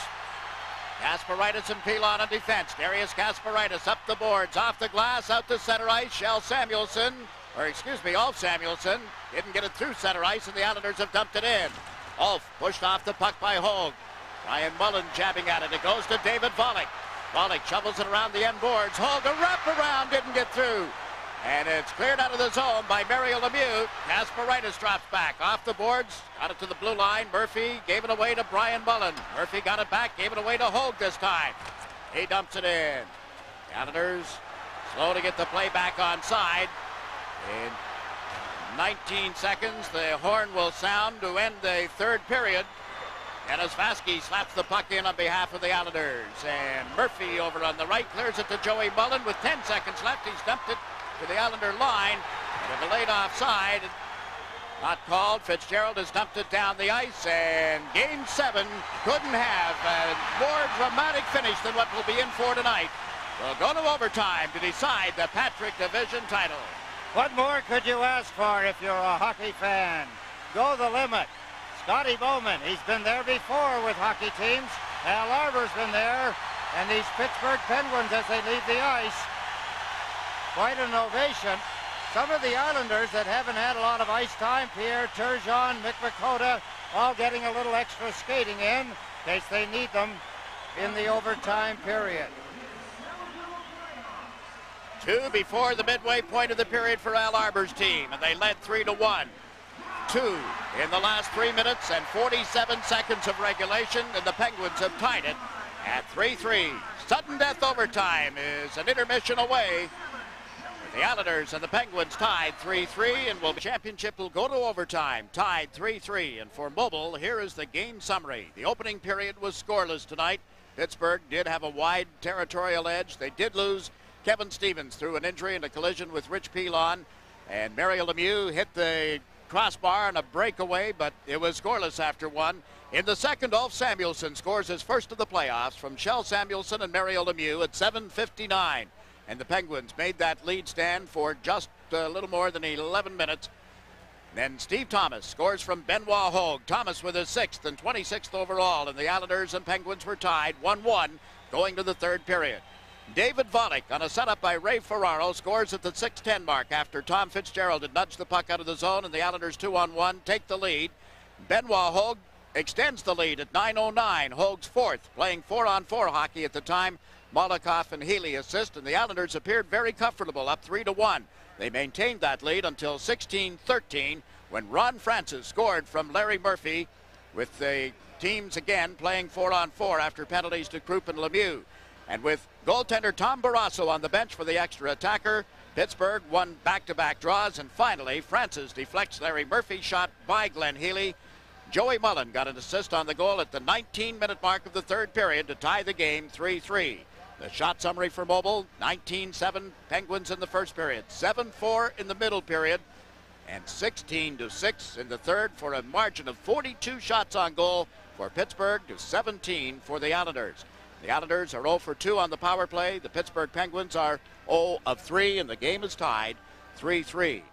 Kasparaitis and Pilon on defense. Darius Kasparaitis up the boards, off the glass, out to center ice. Kjell Samuelsson, or excuse me, Ulf Samuelsson. didn't get it through center ice, and the Islanders have dumped it in. Ulf pushed off the puck by Hogue. Brian Mullen jabbing at it. It goes to David Volek. Volek shovels it around the end boards. Hogue a wraparound didn't get through. And it's cleared out of the zone by Mario Lemieux. Kasparaitis drops back off the boards. Got it to the blue line. Murphy gave it away to Brian Mullen. Murphy got it back, gave it away to Hogue this time. He dumps it in. Islanders slow to get the play back on side. In 19 seconds, the horn will sound to end the third period. Dennis Vaske slaps the puck in on behalf of the Islanders. And Murphy over on the right clears it to Joey Mullen with 10 seconds left. He's dumped it to the Islander line. And a delayed offside. Not called. Fitzgerald has dumped it down the ice. And game seven couldn't have a more dramatic finish than what we'll be in for tonight. We'll go to overtime to decide the Patrick Division title. What more could you ask for if you're a hockey fan? Go the limit. Scotty Bowman, he's been there before with hockey teams. Al Arbour's been there. And these Pittsburgh Penguins as they leave the ice quite an ovation. Some of the Islanders that haven't had a lot of ice time, Pierre Turgeon, Mick Vukota, all getting a little extra skating in, in case they need them in the overtime period. Two before the midway point of the period for Al Arbour's team, and they led three to one. Two in the last three minutes and 47 seconds of regulation, and the Penguins have tied it at 3-3. Sudden death overtime is an intermission away the Islanders and the Penguins tied 3-3 and will the championship will go to overtime tied 3-3 and for Mobil, here is the game summary. The opening period was scoreless tonight. Pittsburgh did have a wide territorial edge. They did lose Kevin Stevens through an injury and a collision with Rich Pilon and Mario Lemieux hit the crossbar on a breakaway but it was scoreless after one. In the second, Ulf Samuelsson scores his first of the playoffs from Kjell Samuelsson and Mario Lemieux at 7.59 and the Penguins made that lead stand for just a little more than 11 minutes. Then Steve Thomas scores from Benoit Hogue. Thomas with his sixth and 26th overall, and the Islanders and Penguins were tied 1 1 going to the third period. David Volek on a setup by Ray Ferraro scores at the 6-10 mark after Tom Fitzgerald had nudged the puck out of the zone and the Islanders 2 on 1 take the lead. Benoit Hogue extends the lead at 9.09. Hogue's fourth, playing 4 on 4 hockey at the time. Malakhov and Healy assist, and the Islanders appeared very comfortable, up 3 to 1. They maintained that lead until 16 13 when Ron Francis scored from Larry Murphy, with the teams again playing 4 on 4 after penalties to Krupp and Lemieux. And with goaltender Tom Barrasso on the bench for the extra attacker, Pittsburgh won back to back draws, and finally, Francis deflects Larry Murphy's shot by Glenn Healy. Joey Mullen got an assist on the goal at the 19 minute mark of the third period to tie the game 3 3. The shot summary for Mobil, 19 7 Penguins in the first period, 7 4 in the middle period, and 16-6 in the third for a margin of 42 shots on goal for Pittsburgh to 17 for the Islanders. The Islanders are 0 for 2 on the power play. The Pittsburgh Penguins are 0 of 3, and the game is tied 3 3.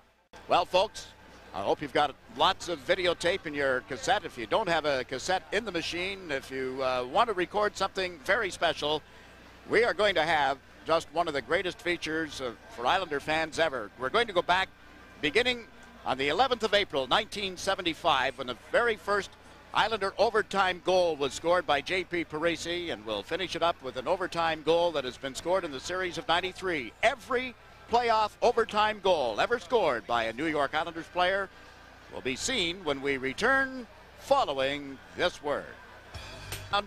Well, folks, I hope you've got lots of videotape in your cassette. If you don't have a cassette in the machine, if you uh, want to record something very special, we are going to have just one of the greatest features of, for Islander fans ever. We're going to go back beginning on the 11th of April, 1975, when the very first Islander overtime goal was scored by J.P. Parise, and we'll finish it up with an overtime goal that has been scored in the series of 93. Every playoff overtime goal ever scored by a New York Islanders player will be seen when we return following this word.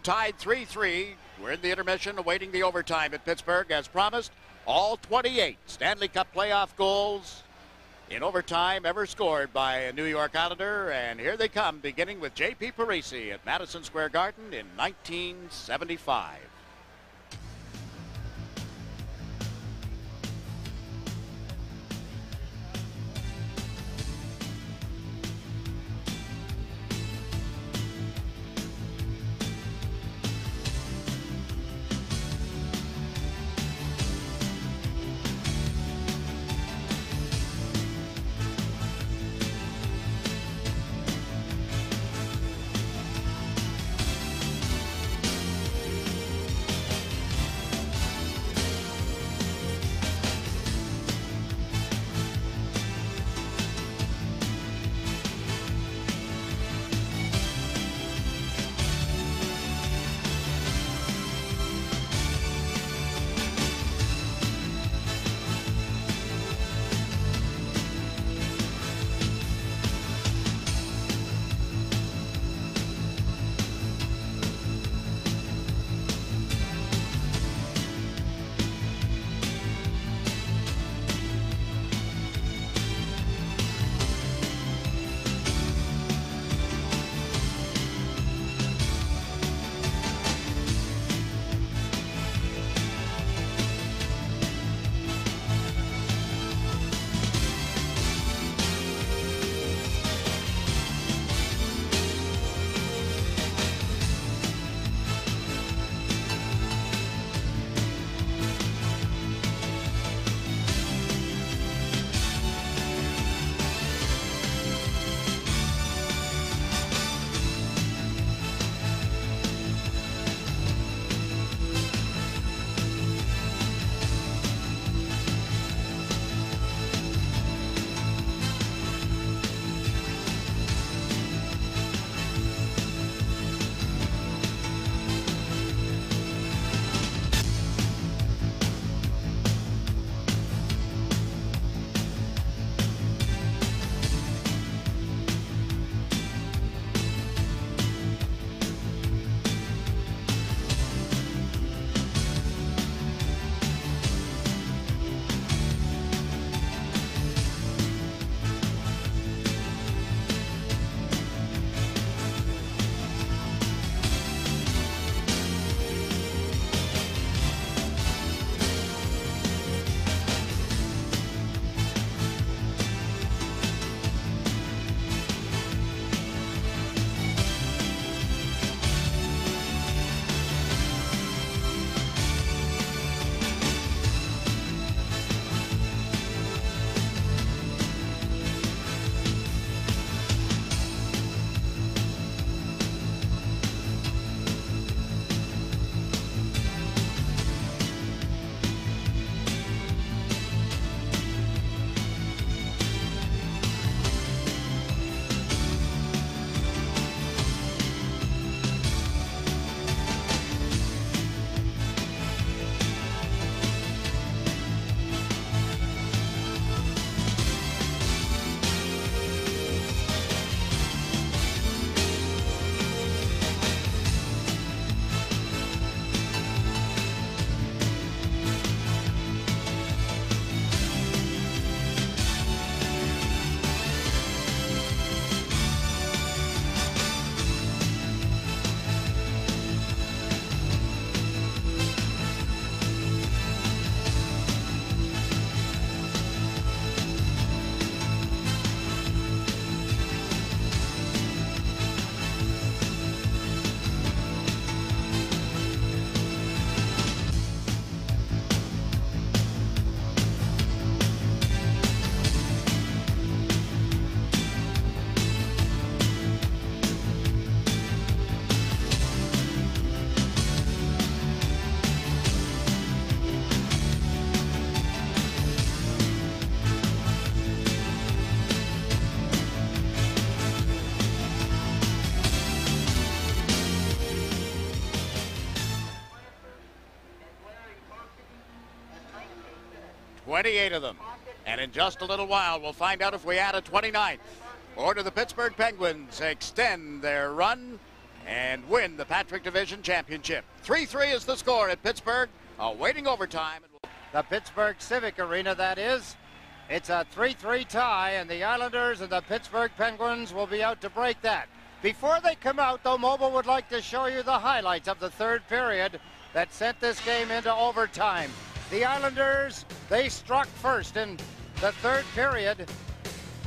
Tied 3 3. We're in the intermission awaiting the overtime at Pittsburgh as promised. All 28 Stanley Cup playoff goals in overtime ever scored by a New York Islander. And here they come, beginning with J.P. Parise at Madison Square Garden in 1975. Twenty-eight of them. And in just a little while, we'll find out if we add a 29th. Or do the Pittsburgh Penguins extend their run and win the Patrick Division Championship. 3-3 is the score at Pittsburgh, awaiting overtime. The Pittsburgh Civic Arena, that is. It's a 3-3 tie, and the Islanders and the Pittsburgh Penguins will be out to break that. Before they come out, though, Mobil would like to show you the highlights of the third period that sent this game into overtime. The Islanders, they struck first in the third period.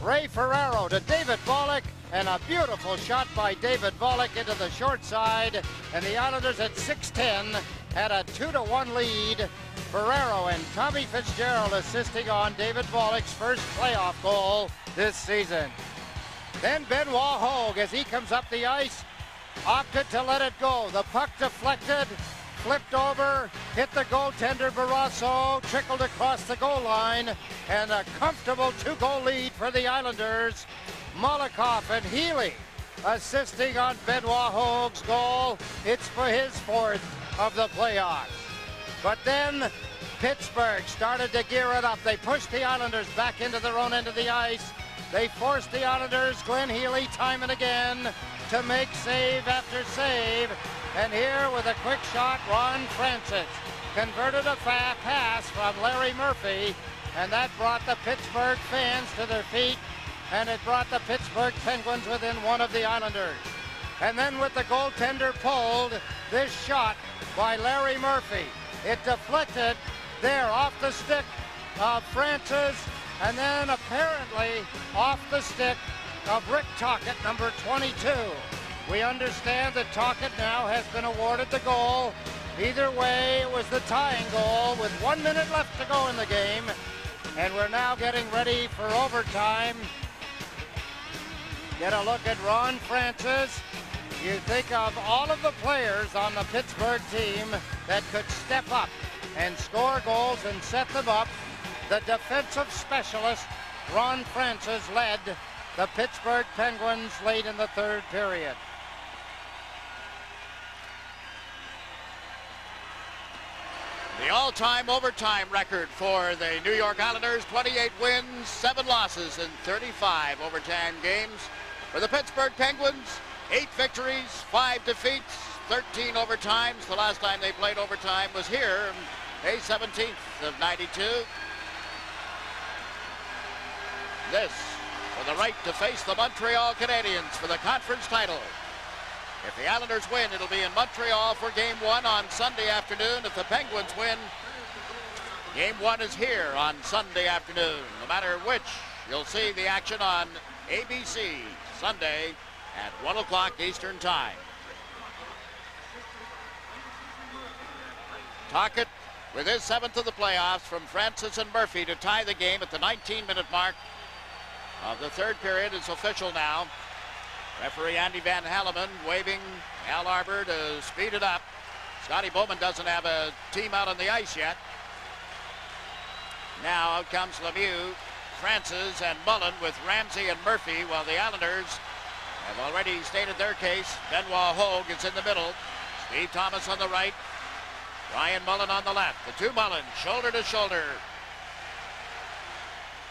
Ray Ferraro to David Volek, and a beautiful shot by David Volek into the short side. And the Islanders at 6-10 had a 2-1 lead. Ferraro and Tommy Fitzgerald assisting on David Volek's first playoff goal this season. Then Benoit Hogue, as he comes up the ice, opted to let it go. The puck deflected, flipped over, hit the goaltender Barrasso, trickled across the goal line, and a comfortable two-goal lead for the Islanders. Malakhov and Healy assisting on Benoit Hogue's goal. It's for his fourth of the playoffs. But then Pittsburgh started to gear it up. They pushed the Islanders back into their own end of the ice. They forced the Islanders, Glenn Healy, time and again, to make save after save. And here with a quick shot, Ron Francis converted a pass from Larry Murphy, and that brought the Pittsburgh fans to their feet, and it brought the Pittsburgh Penguins within one of the Islanders. And then with the goaltender pulled, this shot by Larry Murphy. It deflected there off the stick of Francis and then apparently off the stick of Rick Tocchet, number 22. We understand that Tocchet now has been awarded the goal. Either way, it was the tying goal with one minute left to go in the game. And we're now getting ready for overtime. Get a look at Ron Francis. You think of all of the players on the Pittsburgh team that could step up and score goals and set them up. The defensive specialist, Ron Francis, led the Pittsburgh Penguins late in the third period. The all-time overtime record for the New York Islanders, 28 wins, 7 losses in 35 overtime games. For the Pittsburgh Penguins, 8 victories, 5 defeats, 13 overtimes. The last time they played overtime was here, May 17th of 92. This for the right to face the Montreal Canadiens for the conference title. If the Islanders win, it'll be in Montreal for game one on Sunday afternoon. If the Penguins win, game one is here on Sunday afternoon. No matter which, you'll see the action on ABC Sunday at 1 o'clock Eastern Time. Tocchet with his seventh of the playoffs from Francis and Murphy to tie the game at the 19-minute mark of the third period. It's official now. Referee Andy Van Hellemond waving Al Arbour to speed it up. Scotty Bowman doesn't have a team out on the ice yet. Now out comes Lemieux, Francis, and Mullen with Ramsey and Murphy while the Islanders have already stated their case. Benoit Hogue is in the middle. Steve Thomas on the right. Brian Mullen on the left. The two Mullen shoulder to shoulder.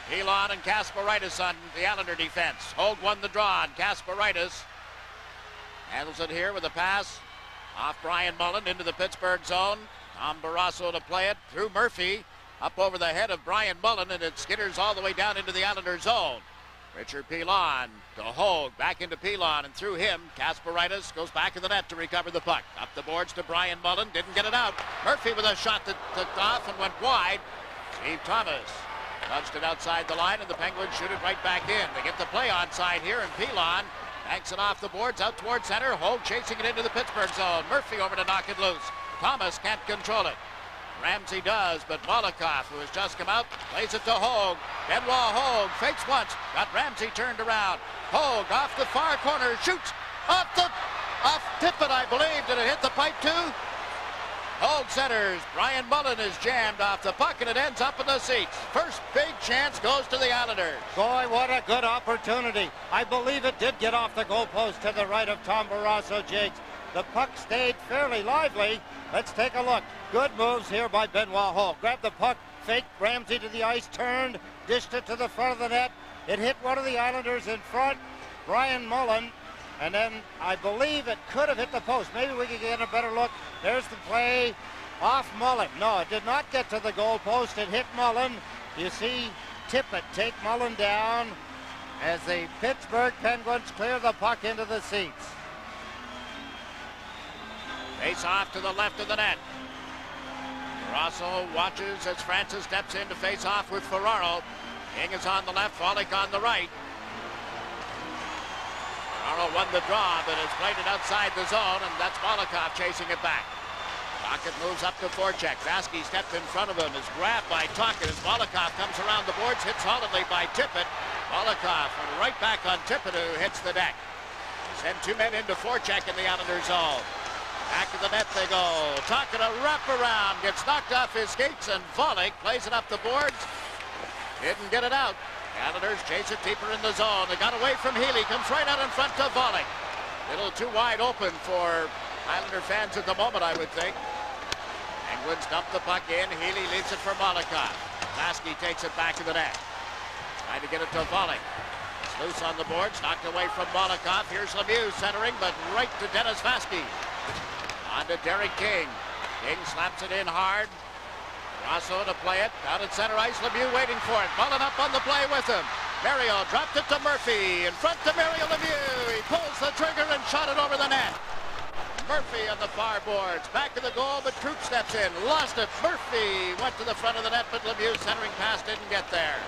Pilon and Kasparaitis on the Islander defense. Hogue won the draw on Kasparaitis. Handles it here with a pass off Brian Mullen into the Pittsburgh zone. Tom Barrasso to play it through Murphy up over the head of Brian Mullen and it skitters all the way down into the Islander zone. Richard Pilon to Hogue, back into Pilon and through him. Kasparaitis goes back in the net to recover the puck. Up the boards to Brian Mullen, didn't get it out. Murphy with a shot that took off and went wide. Steve Thomas Punched it outside the line, and the Penguins shoot it right back in. They get the play onside here, and Pilon banks it off the boards out toward center. Hogue chasing it into the Pittsburgh zone. Murphy over to knock it loose. Thomas can't control it. Ramsey does, but Malakhov, who has just come out, plays it to Hogue. Benoit Hogue fakes once, got Ramsey turned around. Hogue off the far corner, shoots off the off Tippett, I believe. Did it hit the pipe too? Hold centers. Brian Mullen is jammed off the puck and it ends up in the seats. First big chance goes to the Islanders. Boy, what a good opportunity. I believe it did get off the goalpost to the right of Tom Barrasso Jakes. The puck stayed fairly lively. Let's take a look. Good moves here by Benoit Hall. Grabbed the puck, faked Ramsey to the ice, turned, dished it to the front of the net. It hit one of the Islanders in front. Brian Mullen And then I believe it could have hit the post. Maybe we could get a better look. There's the play off Mullen. No, it did not get to the goal post. It hit Mullen. You see Tippett take Mullen down as the Pittsburgh Penguins clear the puck into the seats. Face off to the left of the net. Rosso watches as Francis steps in to face off with Ferraro. King is on the left, Volek on the right. Ferraro won the draw, but has played it outside the zone, and that's Malakhov chasing it back. Tocchet moves up to Forecheck. Vaske stepped in front of him, is grabbed by Tocchet as Malakhov comes around the boards, hits solidly by Tippett. Malakhov right back on Tippett who hits the deck. Send two men into Forecheck in the Islanders zone. Back to the net they go. Talking a wraparound. Gets knocked off his skates and Volek plays it up the boards. Didn't get it out. Islanders chase it deeper in the zone. They got away from Healy. Comes right out in front to Volek. Little too wide open for Islander fans at the moment, I would think. Penguins dump the puck in. Healy leaves it for Malakhov. Lasky takes it back to the net. Trying to get it to Volek. It's loose on the boards. Knocked away from Malakhov. Here's Lemieux centering, but right to Dennis Vaske. On to Derek King. King slaps it in hard. Rosso to play it. Down at center ice. Lemieux waiting for it. Mullen up on the play with him. Mario dropped it to Murphy. In front to Mario Lemieux. He pulls the trigger and shot it over the net. Murphy on the far boards. Back to the goal, but Krupp steps in. Lost it. Murphy went to the front of the net, but Lemieux centering pass didn't get there.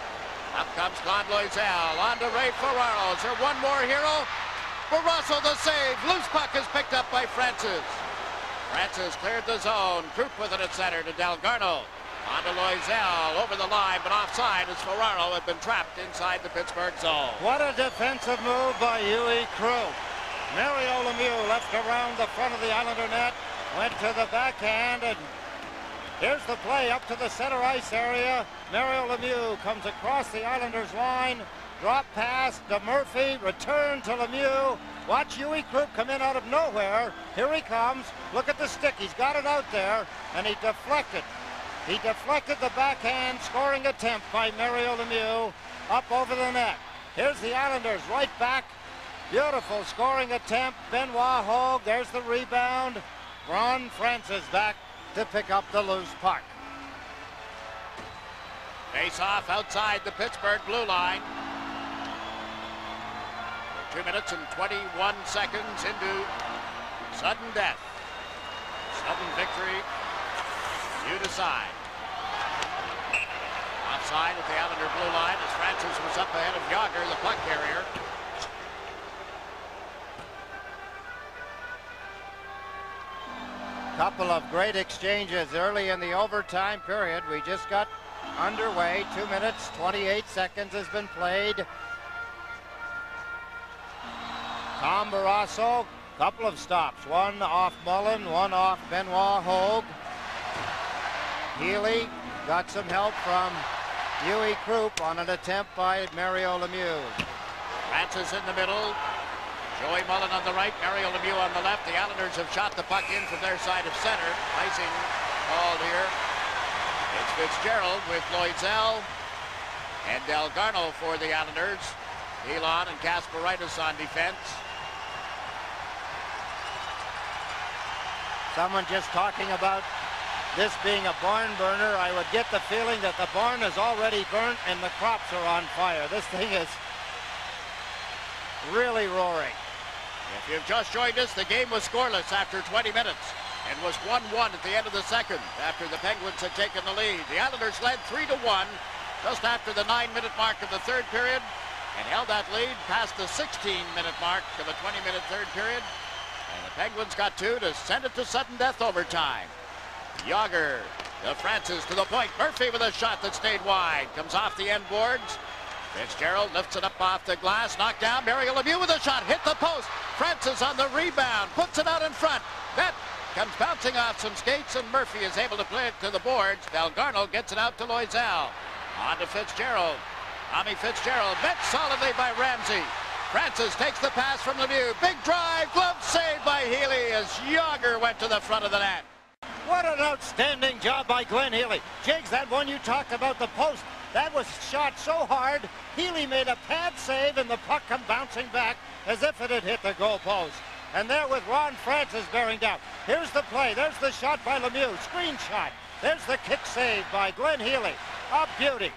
Up comes Claude Loiselle. On to Ray Ferraro. Is there one more hero? Barrasso the save. Loose puck is picked up by Francis. Francis cleared the zone. Krupp with it at center to Dalgarno. On to Loiselle. Over the line, but offside as Ferraro had been trapped inside the Pittsburgh zone. What a defensive move by Uwe Krupp. Mario Lemieux left around the front of the Islander net, went to the backhand, and here's the play up to the center ice area. Mario Lemieux comes across the Islanders line, drop pass to Murphy, return to Lemieux, Watch Uwe Krupp come in out of nowhere. Here he comes. Look at the stick. He's got it out there, and he deflected. He deflected the backhand scoring attempt by Mario Lemieux up over the net. Here's the Islanders right back. Beautiful scoring attempt. Benoit Hogue. There's the rebound. Ron Francis back to pick up the loose puck. Face off outside the Pittsburgh blue line. Two minutes and 21 seconds into sudden death. Sudden victory. You decide. Offside at the Islander blue line as Francis was up ahead of Jagr, the puck carrier. Couple of great exchanges early in the overtime period. We just got underway. Two minutes, 28 seconds has been played. Tom Barrasso, couple of stops. One off Mullen, one off Benoit Hogue. Healy got some help from Uwe Krupp on an attempt by Mario Lemieux. Francis in the middle. Joey Mullen on the right, Mario Lemieux on the left. The Islanders have shot the puck in from their side of center. Icing called here. It's Fitzgerald with Loiselle and Dalgarno for the Islanders. Elon and Kasparaitis on defense. Someone just talking about this being a barn burner. I would get the feeling that the barn is already burnt and the crops are on fire. This thing is really roaring. If you've just joined us, the game was scoreless after 20 minutes and was 1-1 at the end of the second after the Penguins had taken the lead. The Islanders led 3-1 just after the nine-minute mark of the third period and held that lead past the 16-minute mark of the 20-minute third period. And the Penguins got two to send it to sudden death overtime. Jagr to Francis to the point. Murphy with a shot that stayed wide. Comes off the end boards. Fitzgerald lifts it up off the glass. Knocked down. Mario Lemieux with a shot. Hit the post. Francis on the rebound. Puts it out in front. That comes bouncing off some skates and Murphy is able to play it to the boards. Dalgarno gets it out to Loiselle. On to Fitzgerald. Tommy Fitzgerald met solidly by Ramsey. Francis takes the pass from Lemieux. Big drive, glove saved by Healy as Jagr went to the front of the net. What an outstanding job by Glenn Healy. Jigs, that one you talked about, the post. That was shot so hard, Healy made a pad save and the puck come bouncing back as if it had hit the goal post. And there with Ron Francis bearing down. Here's the play. There's the shot by Lemieux. Screen shot. There's the kick save by Glenn Healy. A beauty.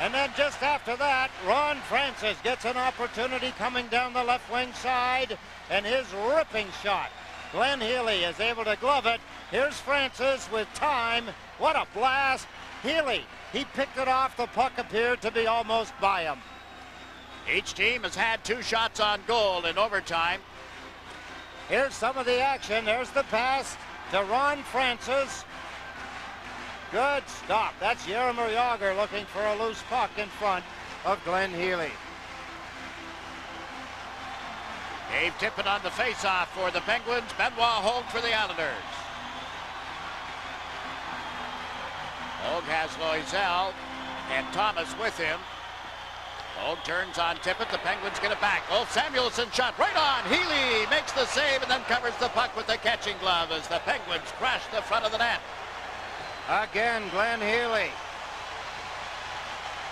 And then just after that, Ron Francis gets an opportunity coming down the left wing side, and his ripping shot. Glenn Healy is able to glove it. Here's Francis with time. What a blast. Healy, he picked it off. The puck appeared to be almost by him. Each team has had two shots on goal in overtime. Here's some of the action. There's the pass to Ron Francis. Good stop. That's Jaromir Jagr looking for a loose puck in front of Glenn Healy. Dave Tippett on the faceoff for the Penguins. Benoit Hogue for the Islanders. Hogue has Loiselle and Thomas with him. Hogue turns on Tippett. The Penguins get it back. Oh, Samuelsson shot right on. Healy makes the save and then covers the puck with the catching glove as the Penguins crash the front of the net. Again, Glenn Healy.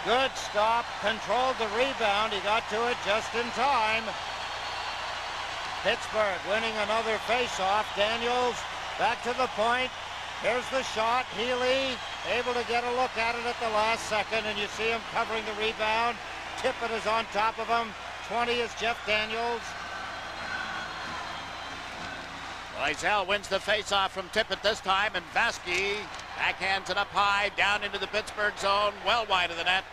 Good stop. Controlled the rebound. He got to it just in time. Pittsburgh winning another faceoff. Daniels back to the point. Here's the shot. Healy able to get a look at it at the last second, and you see him covering the rebound. Tippett is on top of him. 20 is Jeff Daniels. Loiselle wins the faceoff from Tippett this time, and Vaske backhands it up high, down into the Pittsburgh zone, well wide of the net.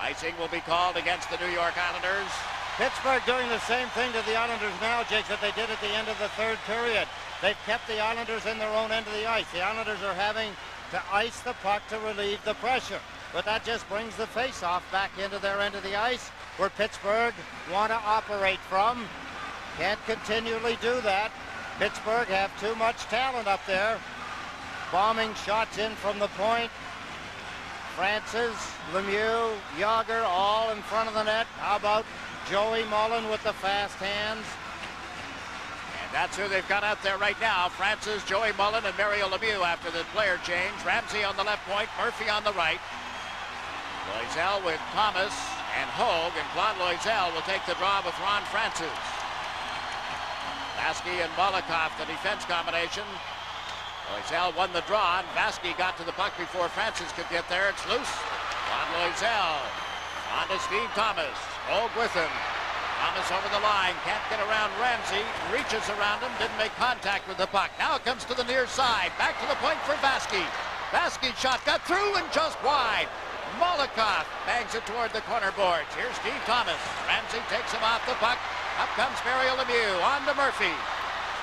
Icing will be called against the New York Islanders. Pittsburgh doing the same thing to the Islanders now, Jake, that they did at the end of the third period. They've kept the Islanders in their own end of the ice. The Islanders are having to ice the puck to relieve the pressure. But that just brings the face-off back into their end of the ice where Pittsburgh want to operate from. Can't continually do that. Pittsburgh have too much talent up there. Bombing shots in from the point. Francis, Lemieux, Jagr all in front of the net. How about Joey Mullen with the fast hands? And that's who they've got out there right now. Francis, Joey Mullen, and Mario Lemieux after the player change. Ramsey on the left point, Murphy on the right. Loiselle with Thomas and Hogue, and Claude Loiselle will take the draw with Ron Francis. Vaske and Malakhov, the defense combination. Loiselle won the draw, and Vaske got to the puck before Francis could get there. It's loose. Claude Loiselle on to Steve Thomas. With him. Thomas over the line, can't get around Ramsey, reaches around him, didn't make contact with the puck. Now it comes to the near side, back to the point for Vaske. Vaske's shot got through and just wide. Malakhov bangs it toward the corner boards. Here's Steve Thomas. Ramsey takes him off the puck. Up comes Mario Lemieux. On to Murphy.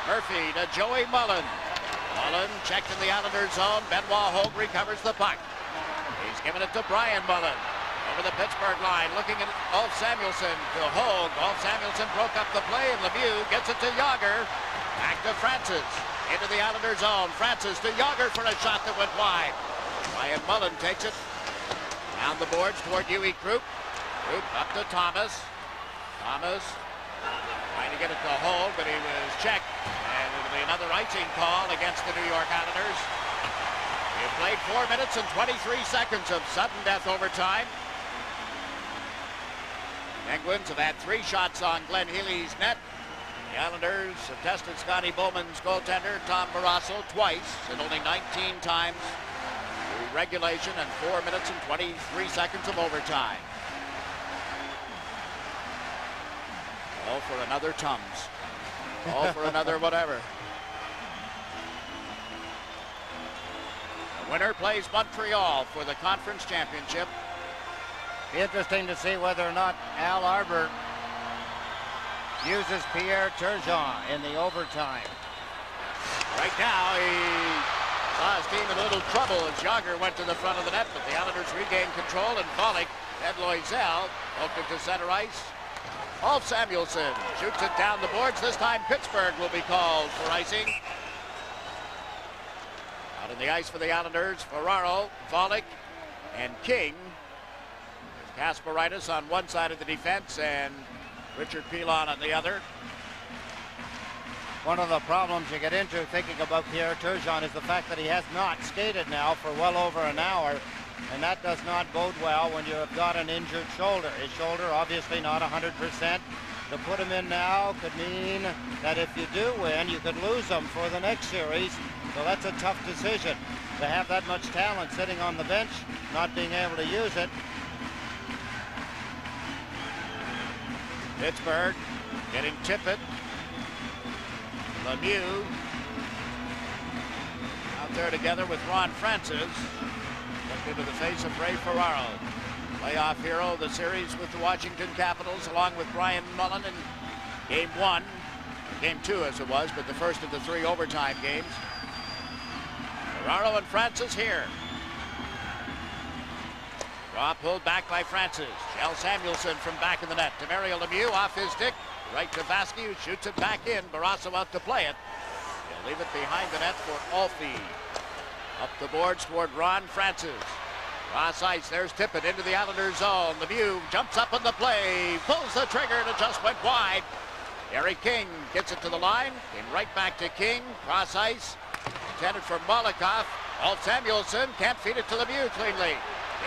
Murphy to Joey Mullen. Mullen checked in the Islanders zone. Benoit Hogue recovers the puck. He's giving it to Brian Mullen. Over the Pittsburgh line, looking at Ulf Samuelsson to Hogue. Ulf Samuelsson broke up the play, and Lemieux gets it to Jagr. Back to Francis. Into the Islander zone. Francis to Jagr for a shot that went wide. Brian Mullen takes it down the boards toward Uwe Krupp. Krupp up to Thomas. Thomas trying to get it to Hogue, but he was checked. And it'll be another icing call against the New York Islanders. We've played 4 minutes and 23 seconds of sudden death overtime. Penguins have had three shots on Glenn Healy's net. The Islanders have tested Scotty Bowman's goaltender, Tom Barrasso, twice in only 19 times through regulation and 4 minutes and 23 seconds of overtime. All for another Tums. All for another whatever. The winner plays Montreal for the conference championship. Interesting to see whether or not Al Arbour uses Pierre Turgeon in the overtime. Right now, he saw his team in a little trouble as Jagr went to the front of the net, but the Islanders regained control, and Volek, Loiselle, poked it to center ice. Ulf Samuelsson shoots it down the boards. This time, Pittsburgh will be called for icing. Out in the ice for the Islanders, Ferraro, Volek, and King Kasparaitis on one side of the defense and Richard Pilon on the other. One of the problems you get into thinking about Pierre Turgeon is the fact that he has not skated now for well over an hour. and that does not bode well when you have got an injured shoulder. His shoulder obviously not 100%. To put him in now could mean that if you do win, you could lose him for the next series. So that's a tough decision. To have that much talent sitting on the bench, not being able to use it. Pittsburgh getting Tippett. Lemieux out there together with Ron Francis. Looked into the face of Ray Ferraro. Playoff hero of the series with the Washington Capitals along with Brian Mullen in game one. Game two as it was, but the first of the three overtime games. Ferraro and Francis here. Draw pulled back by Francis. Kjell Samuelsson from back in the net to Mario Lemieux off his stick. Right to Vaske who shoots it back in. Barrasso out to play it. He'll leave it behind the net for Alfie. Up the boards toward Ron Francis. Cross ice, there's Tippett into the Islanders zone. Lemieux jumps up on the play, pulls the trigger, and it just went wide. Harry King gets it to the line, came right back to King. Cross ice, intended for Malakhov. Ulf Samuelsson can't feed it to Lemieux cleanly.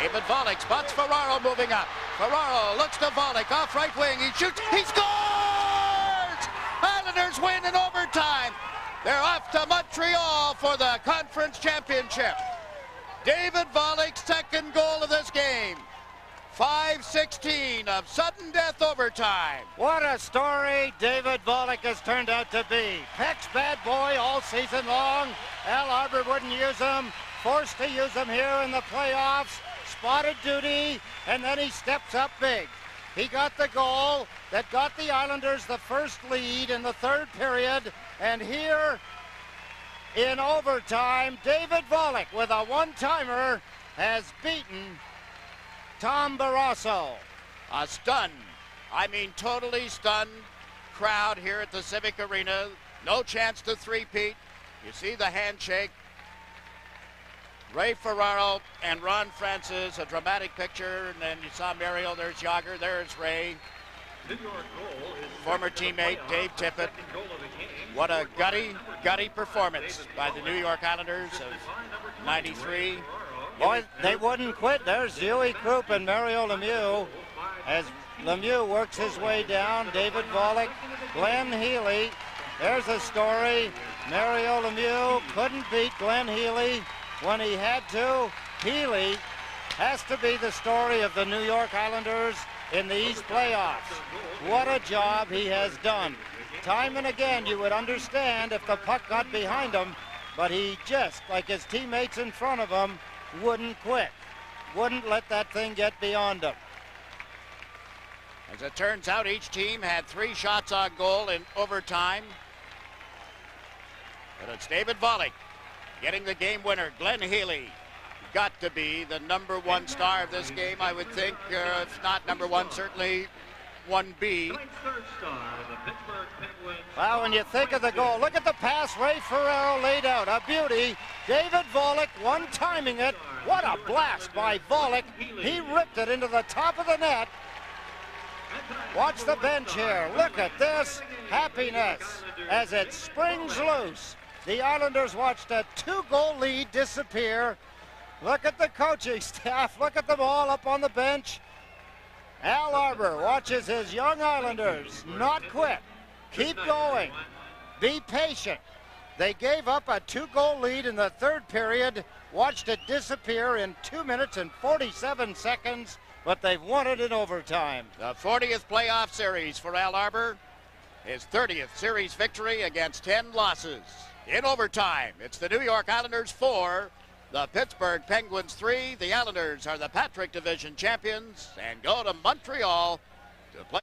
David Volek spots Ferraro moving up. Ferraro looks to Volek off right wing. He shoots. He scores! Islanders win in overtime. They're off to Montreal for the conference championship. David Volek's second goal of this game. 5-16 of sudden death overtime. What a story David Volek has turned out to be. Peck's bad boy all season long. Al Arbour wouldn't use him. Forced to use him here in the playoffs. Spotted duty, and then he steps up big. He got the goal that got the Islanders the first lead in the third period. And here in overtime, David Volek with a one-timer has beaten Tom Barrasso. A stunned, I mean totally stunned crowd here at the Civic Arena. No chance to three-peat. You see the handshake. Ray Ferraro and Ron Francis, a dramatic picture. And then you saw Mario, there's Jagr, there's Ray. Former teammate Dave Tippett. What a gutty, gutty performance by the New York Islanders of 93. Boy, they wouldn't quit. There's Uwe Krupp and Mario Lemieux as Lemieux works his way down. David Volek, Glenn Healy. There's a story. Mario Lemieux couldn't beat Glenn Healy when he had to. Healy has to be the story of the New York Islanders in these playoffs. What a job he has done. Time and again, you would understand if the puck got behind him, but he just, like his teammates in front of him, wouldn't quit. Wouldn't let that thing get beyond him. As it turns out, each team had three shots on goal in overtime. But it's David Volek getting the game winner, Glenn Healy. Got to be the number one star of this game, I would think. Uh, if not number one, certainly 1B. Well, when you think of the goal, look at the pass Ray Ferraro laid out. A beauty. David Volek one-timing it. What a blast by Volek. He ripped it into the top of the net. Watch the bench here. Look at this happiness as it springs loose. The Islanders watched a two-goal lead disappear. Look at the coaching staff. Look at them all up on the bench. Al Arbour watches his young Islanders not quit. Keep going. Be patient. They gave up a two-goal lead in the third period, watched it disappear in two minutes and 47 seconds, but they've won it in overtime. The 40th playoff series for Al Arbour. His 30th series victory against 10 losses. In overtime, it's the New York Islanders 4, the Pittsburgh Penguins 3. The Islanders are the Patrick Division champions and go to Montreal to play.